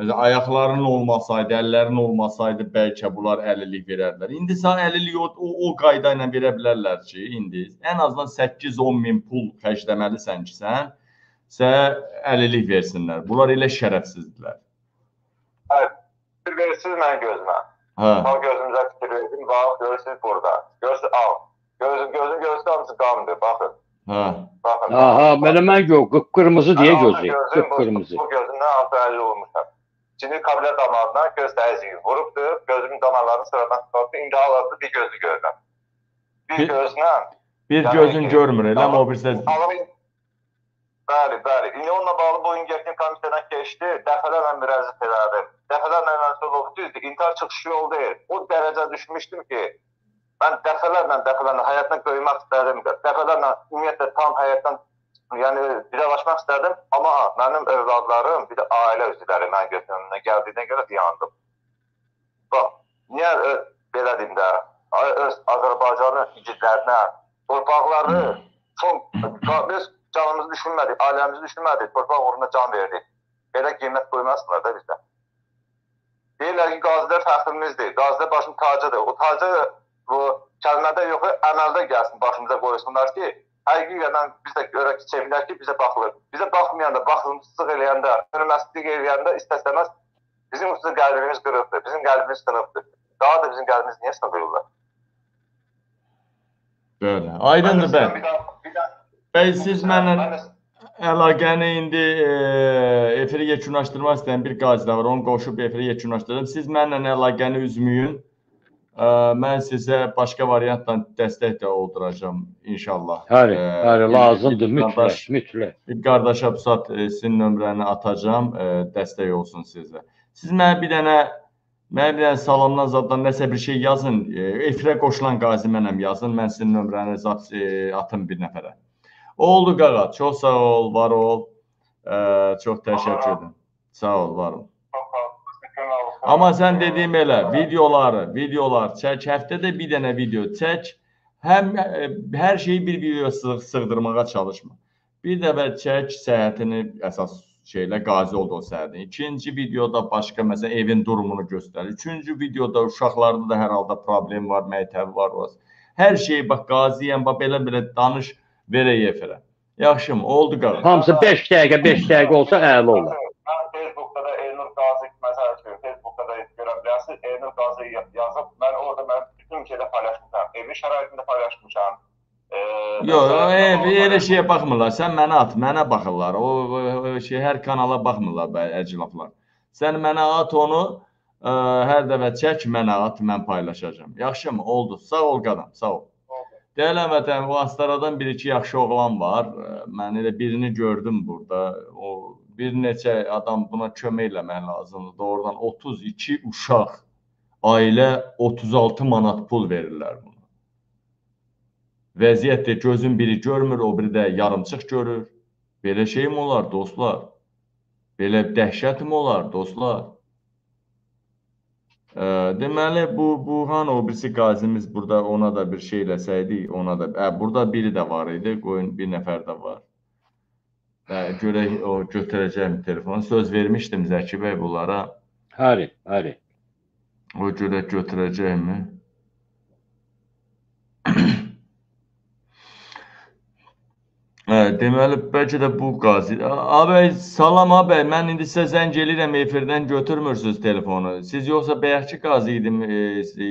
Məsələn, ayaqlarının olmasaydı, əllərinin olmasaydı bəlkə bunlar əlillik verərdilər. İndi sən əlillik o, o, o qayda ilə verə bilərlər ki, indi ən azından 8-10 min pul xərcləməlisən ki, sən sənə əlillik versinlər. Bunlar elə şərəfsizdirlər. Bir verirsiniz mənim gözümə. Hə. Bax gözünüzə fikir verdim. Bax görürsünüz burada. Görürsünüz al. Gözün gözün gözü hamısı qandır. Baxın. Hə. Baxın. Aha, belə mən yox, qıpqırmızı deyə Mən gözü, gözüm bu- qıpqırmızı. Bu gözündən altı əlli olmuşam. Sinir qabiliyyət damarından göz təzyiqi vurubdur. Gözümün damarlarını sıradan çıxartdı. İndi hal-hazırda bir gözü görürəm. Bir Bir- gözlə Bir Yəni gözün ki, görmür, elə tamam. o birisi Alım. Bəli, bəli. İndi onunla bağlı bu injektiv komissiyadan keçdi. Dəfələrlə müraciət elədim. Dəfələrlə məsul oldu. Düzdür, intihar çıxışı yol deyil. O dərəcə düşmüşdüm ki, mən dəfələrlə, dəfələrlə həyatdan qoymaq istədim. Dəfələrlə ümumiyyətlə tam həyatdan yəni vidalaşmaq istədim. Amma mənim övladlarım, bir də ailə üzvləri mənim gözümdən gəldiyinə görə dayandım. Bax, niyə ö, belə deyim də, öz Azərbaycanın igidlərinə torpaqları son biz canımızı düşünmədik, ailəmizi düşünmədik, torpaq uğruna can verdik. Belə qiymət qoymasınlar da bizdə. Deyirlər ki, qazilər fəxrimizdir, qazilər başın tacıdır. O tacı bu kəlmədə yox, əməldə gəlsin başımıza qoysunlar ki, həqiqətən biz də görək ki, sevinək ki, bizə baxılır. Bizə baxmayanda, baxımsızlıq eləyəndə, hörmətsizlik eləyəndə istəsəməz bizim usta qəlbimiz qırıqdır, bizim qəlbimiz sınıqdır. Daha da bizim qəlbimiz niyə sınıqırlar? Belə. Aydındır bəy. Bir daha, bir daha, Bəy siz mənlə Mən də- əlaqəni indi e, efiri yekunlaşdırmaq istəyən bir qazi da var. Onu qoşub efiri yekunlaşdırdım. Siz mənlə əlaqəni üzməyin. E, mən sizə başqa variantla dəstək də olduracağam inşallah. Həri, E, həri bir- lazımdır, bir mütləq, qardaş- mütləq. Bir qardaşa pusat e, sizin nömrəni atacağam, e, dəstək olsun sizə. Siz mənə bir dənə mənə bir dənə salamdan zaddan nəsə bir şey yazın. E, efirə qoşulan qazi mənəm yazın. Mən sizin nömrəni zat e, atım bir nəfərə. Oldu qaqa. Çox sağ ol, var ol. E, çox təşəkkür edirəm. Sağ ol, var ol. Amma sən dediyim elə videoları, videolar çək, həftədə bir dənə video çək. Həm e, hər şeyi bir videoya sığ sığdırmağa çalışma. Bir dəfə çək səhhətini əsas şeylə qazi oldu o səhhətin. İkinci videoda başqa məsələn evin durumunu göstər. Üçüncü videoda uşaqlarda da hər halda problem var, məktəb var, var. Hər şeyi bax qaziyəm, bax belə-belə danış verək efirə. Yaxşımı? Oldu qaqa. Hamısı 5 dəqiqə, 5 dəqiqə olsa əla olar. Mən Facebookda da Elnur Qazi məsəl üçün Facebookda da görə bilərsiniz. Elnur Qazi ya- yazıb mən orada mən bütün şeydə paylaşmışam. Evin şəraitində paylaşmışam. Yox, məsələn, e, elə şeyə baxmırlar. Sən mənə at, mənə baxırlar. O, o, o şey hər kanala baxmırlar bə əclaflar. Sən mənə at onu, ə, hər dəfə çək mənə at, mən paylaşacağam. Yaxşımı? Oldu. Sağ ol qadam, sağ ol. Deyilən vətən, bu Astaradan bir-iki yaxşı oğlan var. Mən elə birini gördüm burada. O bir neçə adam buna kömək eləmək lazımdır. Doğrudan 32 uşaq ailə 36 manat pul verirlər buna. Vəziyyətdə gözün biri görmür, o biri də yarımçıq görür. Belə şey mi olar dostlar? Belə dəhşət mi olar dostlar? Deməli bu Burhan o birisi qazimiz burada ona da bir şey eləsəydik, ona da ə, burada biri də var idi, qoyun bir nəfər də var. Hə, görək o götürəcəm telefonu. Söz vermişdim Zəki bəy bunlara. Həri, həri. O görək götürəcəkmi? Hə, deməli bəlkə də bu qazi. Abi salam abi, mən indi sizə zəng eləyirəm efirdən götürmürsüz telefonu. Siz yoxsa bayaqçı qazi idim, e,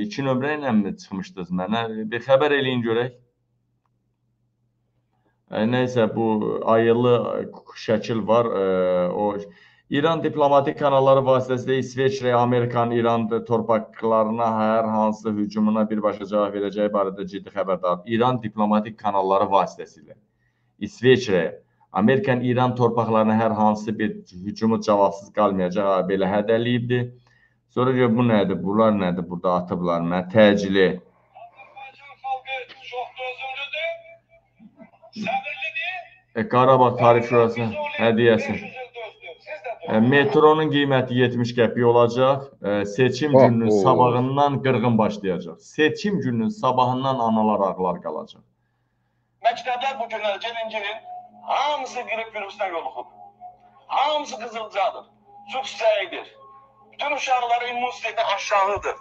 iki nömrə ilə mi çıxmışdınız mənə? Bir xəbər eləyin görək. E, nəysə bu ayılı şəkil var. E, o İran diplomatik kanalları vasitəsilə İsveçrə, Amerikanın İran torpaqlarına hər hansı hücumuna birbaşa cavab verəcəyi barədə ciddi xəbərdar. İran diplomatik kanalları vasitəsilə İsveçrə, Amerikan İran torpaqlarına hər hansı bir hücumu cavabsız qalmayacaq belə hədəliyibdi. Sonra gör bu nədir? Bunlar nədir? Burada atıblar mənə təcili. E, Qarabağ tarix şurası hədiyyəsi. E, metronun qiyməti 70 qəpik olacaq. E, seçim gününün sabahından qırğın başlayacaq. Seçim gününün sabahından analar ağlar qalacaq. Məktəblər bu günlər gəlin girin, hamısı qırıb virusdan yoluxub. Hamısı qızılcadır, su çiçəyidir. Bütün uşaqların immun sistemi aşağıdır.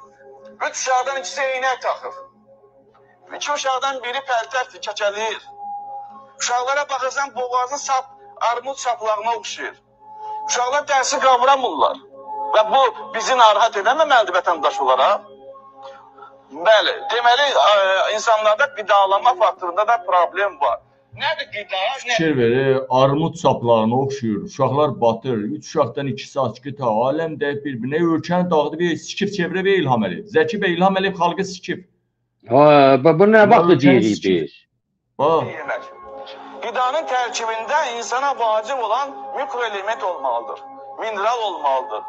Üç uşaqdan ikisi eynək taxır. İki uşaqdan biri pəltəkdir, kəkəliyir. Uşaqlara baxırsan boğazı sap armud saplağına oxşayır. Uşaqlar dərsi qavramırlar. Və bu bizi narahat edəməməlidir vətəndaş olaraq. Bəli, deməli ə, insanlarda qidalanma faktorunda da problem var. Nədir qida? Fikir verir, armud saplağına oxşuyur. Uşaqlar batır. 3 uşaqdan ikisi açqı ta aləm də bir-birinə ölkəni dağıdıb bir sikib çevirə və İlham Əliyev. Zəki bəy İlham Əliyev xalqı sikib. Ha, bu, nə vaxt Ölkəni deyirik biz? Bax? Qidanın tərkibində insana vacib olan mikroelement olmalıdır. Mineral olmalıdır.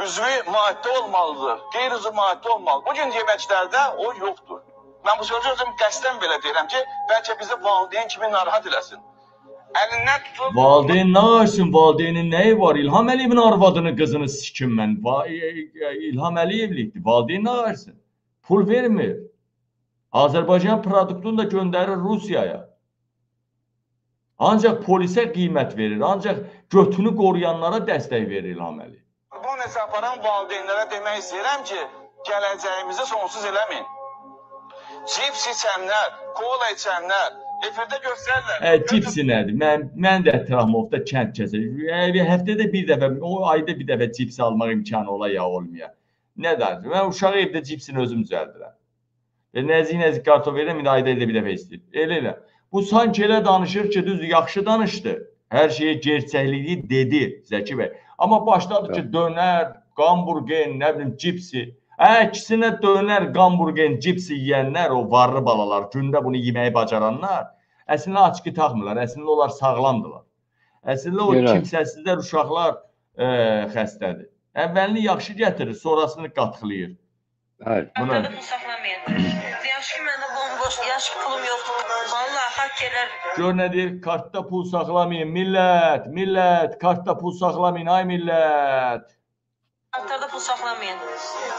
Üzvi maddə olmalıdır. Qeyri-üzvi maddə olmalıdır. Bu gün yeməklərdə o yoxdur. Mən bu sözü özüm qəsdən belə deyirəm ki, bəlkə bizi valideyn kimi narahat eləsin. Əlindən tutub valideyn nə qarşın? Valideynin nəyi var? İlham Əliyevin arvadını, qızını sikim mən. Va e, e, İlham Əliyevlikdir. Valideyn nə qarşın? Pul vermir. Azərbaycan produktunu da göndərir Rusiyaya. Ancaq polisə qiymət verir, ancaq götünü qoruyanlara dəstək verir İlham Əliyev. Bu neçə aparan valideynlərə demək istəyirəm ki, gələcəyimizi sonsuz eləməyin. Cips içənlər, kola içənlər, efirdə göstərirlər. Ə, cipsi nədir? Mən mən də ətrafımda kənd kəsir. Həftədə bir dəfə, o ayda bir dəfə cips almaq imkanı ola ya olmaya. Nə dərsən? Mən uşağı evdə cipsini özüm düzəldirəm. E, nəzik-nəzik kartof verirəm, ayda ildə bir dəfə istəyir. Elə elə. Bu sanki elə danışır ki, düz yaxşı danışdı. Hər şeyi gerçəkliyi dedi Zəki bəy. Amma başladı ki, dönər, hamburger, nə bilim, cipsi. Əksinə dönər, hamburger, cipsi yeyənlər, o varlı balalar, gündə bunu yeməyi bacaranlar, əslində açqı taxmırlar. Əslində onlar sağlamdılar. Əslində o Elə. kimsəsizlər, uşaqlar e, xəstədir. Əvvəlini yaxşı gətirir, sonrasını qatxılayır. Bəli. Buna saxlamayın. Yaxşı ki, pulum yoxdur. Vallahi hakkerlər Gör nə deyir? Kartda pul saxlamayın millət, millət, kartda pul saxlamayın ay millət. kartlarda pul saxlamayın.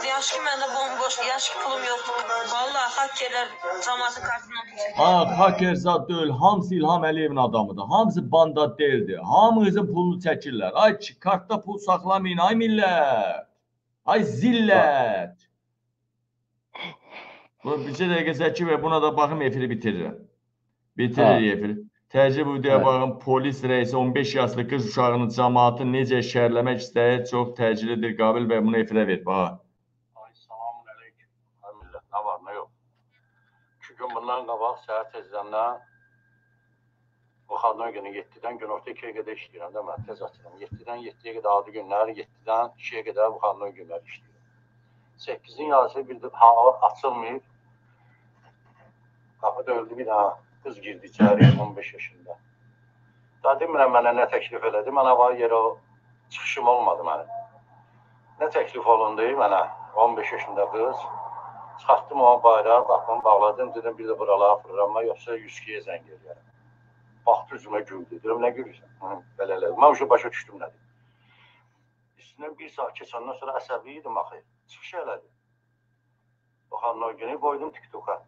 Yaxşı ki, məndə bomboş, yaxşı ki, pulum yoxdur. Vallahi hakkerlər cəmaatın kartından pul çəkir. Ha, hacker zad deyil, hamısı İlham Əliyevin adamıdır. Hamısı banda deyildi. Hamınızın pulunu çəkirlər. Ay kartda pul saxlamayın ay millət. Ay zillət. Bu bircə dəqiqə Zəki və buna da baxım efiri bitirirəm. Bitirir Ha. efiri. Təcrübə videoya Hə. baxın. Polis rəisi 15 yaşlı qız uşağının cəmaatı necə şərləmək istəyir çox təcilidir, qabil və bunu efirə ver. Bax. Nə var, nə yox? İki gün bundan qabaq səhər tezdən bu xandan günü 7-dən günorta 2-yə qədər işləyirəm də mən tez açıram. 7-dən 7-yə qədər adi günlər, 7-dən 2-yə qədər bu xandan günləri işləyirəm. 8-in yarısı bir də hava açılmayıb. Qapı döydü bir daha qız girdi içəri *coughs* 15 yaşında. Daha demirəm mənə nə təklif elədi. Mənə var yerə o çıxışım olmadı mənim. Nə təklif olundu mənə? 15 yaşında qız. Çıxartdım onu bayrağa, qapını bağladım, dedim bir də buralara fırlanma, yoxsa 102-yə zəng eləyərəm. Baxdı üzümə güldü. Dedim nə gülürsən? Belə elə. Mən uşaq başa düşdüm nədir. Üstündən bir saat keçəndən sonra əsəbi idim axı. Çıxış elədi. Baxan o günü qoydum TikToka.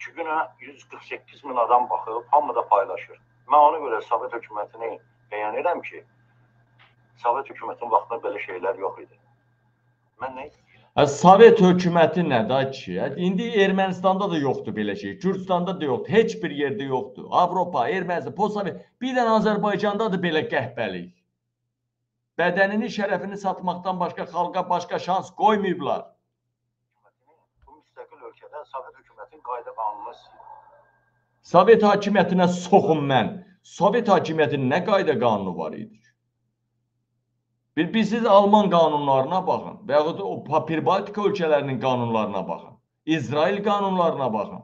İki günə 148 min adam baxıb, hamı da paylaşır. Mən ona görə Sovet hökumətini bəyan edirəm ki, Sovet hökumətinin vaxtında belə şeylər yox idi. Mən nə Sovet hökuməti nədir ki? Hə, İndi Ermənistanda da yoxdur belə şey. Gürcüstanda da yoxdur. Heç bir yerdə yoxdur. Avropa, Ermənistan, postsovet. Bir dənə Azərbaycandadır belə qəhbəlik. Bədənini, şərəfini satmaqdan başqa xalqa başqa şans qoymayıblar. bu müstəqil ölkədə Sovet hökumətinin qayda istəyir. Sovet hakimiyyətinə soxum mən. Sovet hakimiyyətinin nə qayda qanunu var idi? Bir biz siz Alman qanunlarına baxın və yaxud o Pribaltika ölkələrinin qanunlarına baxın. İsrail qanunlarına baxın.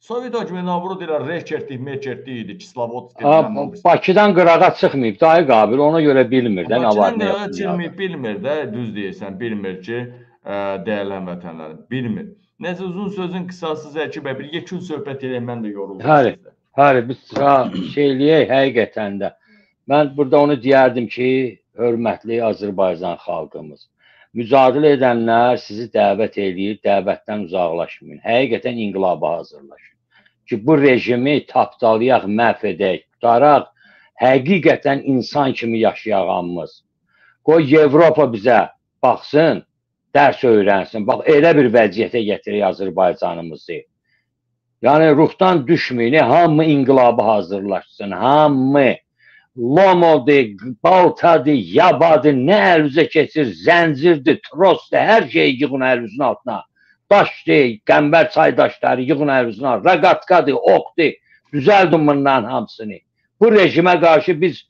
Sovet hökumətinə vurdu deyirlər Reşkertlik, Meçertlik idi, Kislovodsk Ha, Bakıdan qırağa çıxmayıb dayı qabil, ona görə bilmir də nə var Bakıdan nə qırağa yox. çıxmayıb bilmir də, düz deyirsən, bilmir ki, ə, dəyərlən vətənlərim, bilmir. Nəsə uzun sözün qısası Zəki bəy, bir yekun söhbət eləyəm, mən də yoruldum. Həli, həli biz ha, şey eləyək həqiqətən də. Mən burada onu deyərdim ki, hörmətli Azərbaycan xalqımız, mücadilə edənlər sizi dəvət eləyir, dəvətdən uzaqlaşmayın. Həqiqətən inqilaba hazırlaşın. Ki bu rejimi tapdalayaq, məhv edək, tutaraq həqiqətən insan kimi yaşayağımız. Qoy Avropa bizə baxsın, dərs öyrənsin. Bax elə bir vəziyyətə gətirək Azərbaycanımızı. Yəni ruhdan düşməyin, hamı inqilaba hazırlaşsın, hamı lomodur, baltadır, yabadır, nə əlinizə keçir, zəncirdir, trosdur, hər şeyi yığın əlinizin altına. Daşdır, qəmbər çay daşları yığın əlinizin altına, raqatqadır, oqdur, düzəldin bunların hamısını. Bu rejimə qarşı biz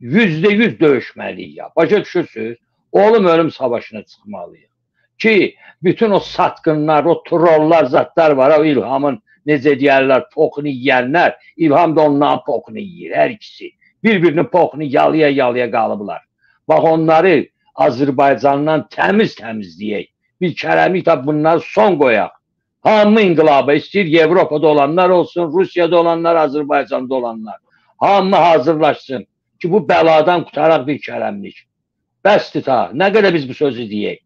yüzdə yüz döyüşməliyik ya. Başa düşürsünüz? Olum ölüm savaşına çıxmalıyıq. Ki, bütün o satqınlar, o trollar, zatlar var, o İlhamın necə deyərlər, pokunu yeyənlər, İlham da onların pokunu yeyir, hər ikisi. Bir-birinin pokunu yalaya-yalaya qalıblar. Bax onları Azərbaycandan təmiz təmizləyək. Bir kərəmlik də bunları son qoyaq. Hamı inqilaba istəyir, Avropada olanlar olsun, Rusiyada olanlar, Azərbaycanda olanlar. Hamı hazırlaşsın ki, bu bəladan qutaraq bir kərəmlik. Bəsdir ta, nə qədər biz bu sözü deyək.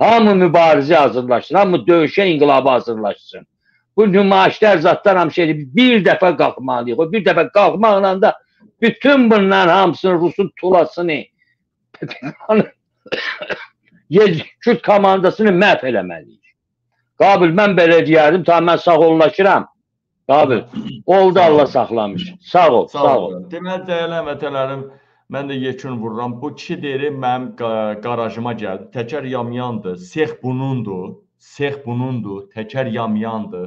Hamı mübarizə hazırlaşsın, hamı döyüşə, inqilaba hazırlaşsın. Bu nümayişlər zatlar hamısı elə bir dəfə qalxmalıyıq. O bir dəfə qalxmaqla da bütün bunların hamısını Rusun tulasını *coughs* Kürt komandasını məhv eləməliyik. Qabil, mən belə deyərdim, ta mən sağollaşıram. Qabil, oldu Allah saxlamış. Sağ ol, sağ ol. Deməli, dəyərli həmvətənlərim, mən də yekun vururam. Bu kişi deyir, mənim qa- qarajıma gəldi. Təkər yamyandı, sex bunundur. Sex bunundur, təkər yamyandı.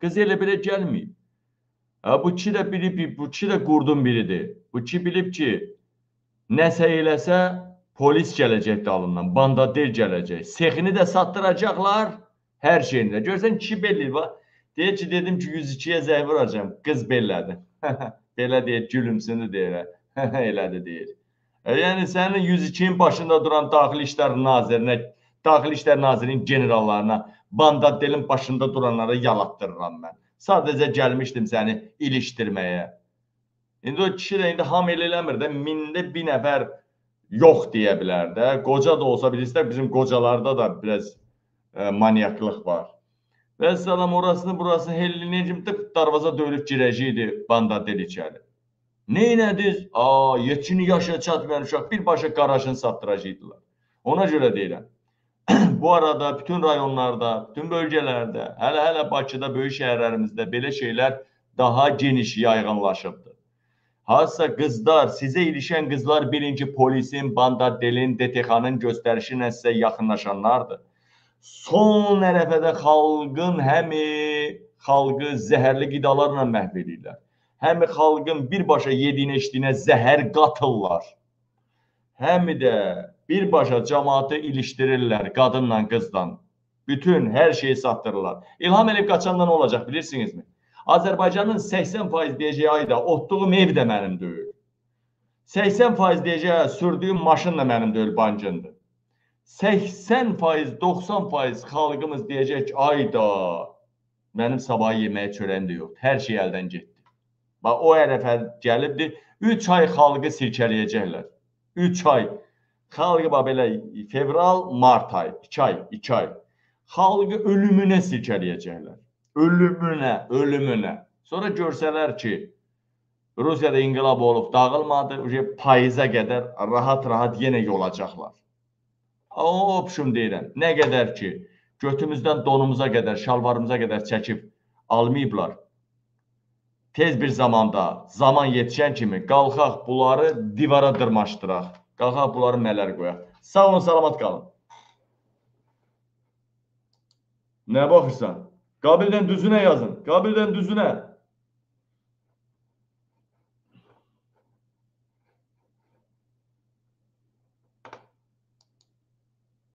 Qız elə belə gəlməyib. Ha, bu kişi də bilib, bu kişi də qurdun biridir. Bu kişi bilib ki, nəsə eləsə polis gələcək dalından, bandader gələcək. Sexini də satdıracaqlar, hər şeyini də. Görsən kişi belli var. Deyir ki, dedim ki 102-yə zəng vuracağam. Qız belədir. *laughs* belə deyir, gülümsünü deyir. *laughs* Elədir deyir. E, yəni sənin 102-nin başında duran Daxili İşlər nazirinə, Daxili İşlər Nazirinin generallarına, bandadelin başında duranlara yalatdırıram mən. Sadəcə gəlmişdim səni ilişdirməyə. İndi o kişi də indi hamı elə eləmir də, mində bir nəfər yox deyə bilər də. Qoca da olsa bilirsiniz, bizim qocalarda da biraz e, manyaklıq var. Və salam orasını burasını helli necim tıp darvaza döyülüb girəcəkdi bandadel içəri. Nə elədiniz? Aa, yetkin yaşa çatmayan uşaq birbaşa qarajını satdıracaqdılar. Ona görə deyirəm. *clears throat* Bu arada bütün rayonlarda, bütün bölgələrdə, hələ-hələ Bakıda, böyük şəhərlərimizdə belə şeylər daha geniş yayğınlaşıbdır. Hansısa qızlar, sizə ilişən qızlar birinci polisin, bandadelin, DTX-nın göstərişi ilə sizə yaxınlaşanlardır. Son ərəfədə xalqın həmi xalqı zəhərli qidalarla məhv edirlər. Həmi xalqın birbaşa yediyinə, içdiyinə zəhər qatırlar. Həmi də birbaşa cəmaatı ilişdirirlər qadınla, qızla. Bütün hər şeyi satdırırlar. İlham Əliyev qaçanda nə olacaq bilirsinizmi? Azərbaycanın 80% deyəcəyi ayda otduğum ev də mənim deyil. 80% deyəcəyi sürdüyüm maşın da mənim deyil, bancındır. 80%, 90% xalqımız deyəcək ki, ayda mənim sabah yeməyə çörəyim də yoxdur. Hər şey əldən getdi. Bax o ərəfə gəlibdi. 3 ay xalqı sirkələyəcəklər. 3 ay. Xalqı bax belə fevral, mart ay, 2 ay, 2 ay. Xalqı ölümünə sirkələyəcəklər. Ölümünə, ölümünə. Sonra görsələr ki, Rusiyada inqilab olub, dağılmadı, payıza qədər rahat-rahat yenə yolacaqlar. O opşum deyirəm. Nə qədər ki, götümüzdən donumuza qədər, şalvarımıza qədər çəkib almayıblar. Tez bir zamanda, zaman yetişən kimi qalxaq bunları divara dırmaşdıraq. Qalxaq bunları mələr qoyaq. Sağ olun, salamat qalın. Nə baxırsan? Qabildən düzünə yazın. Qabildən düzünə.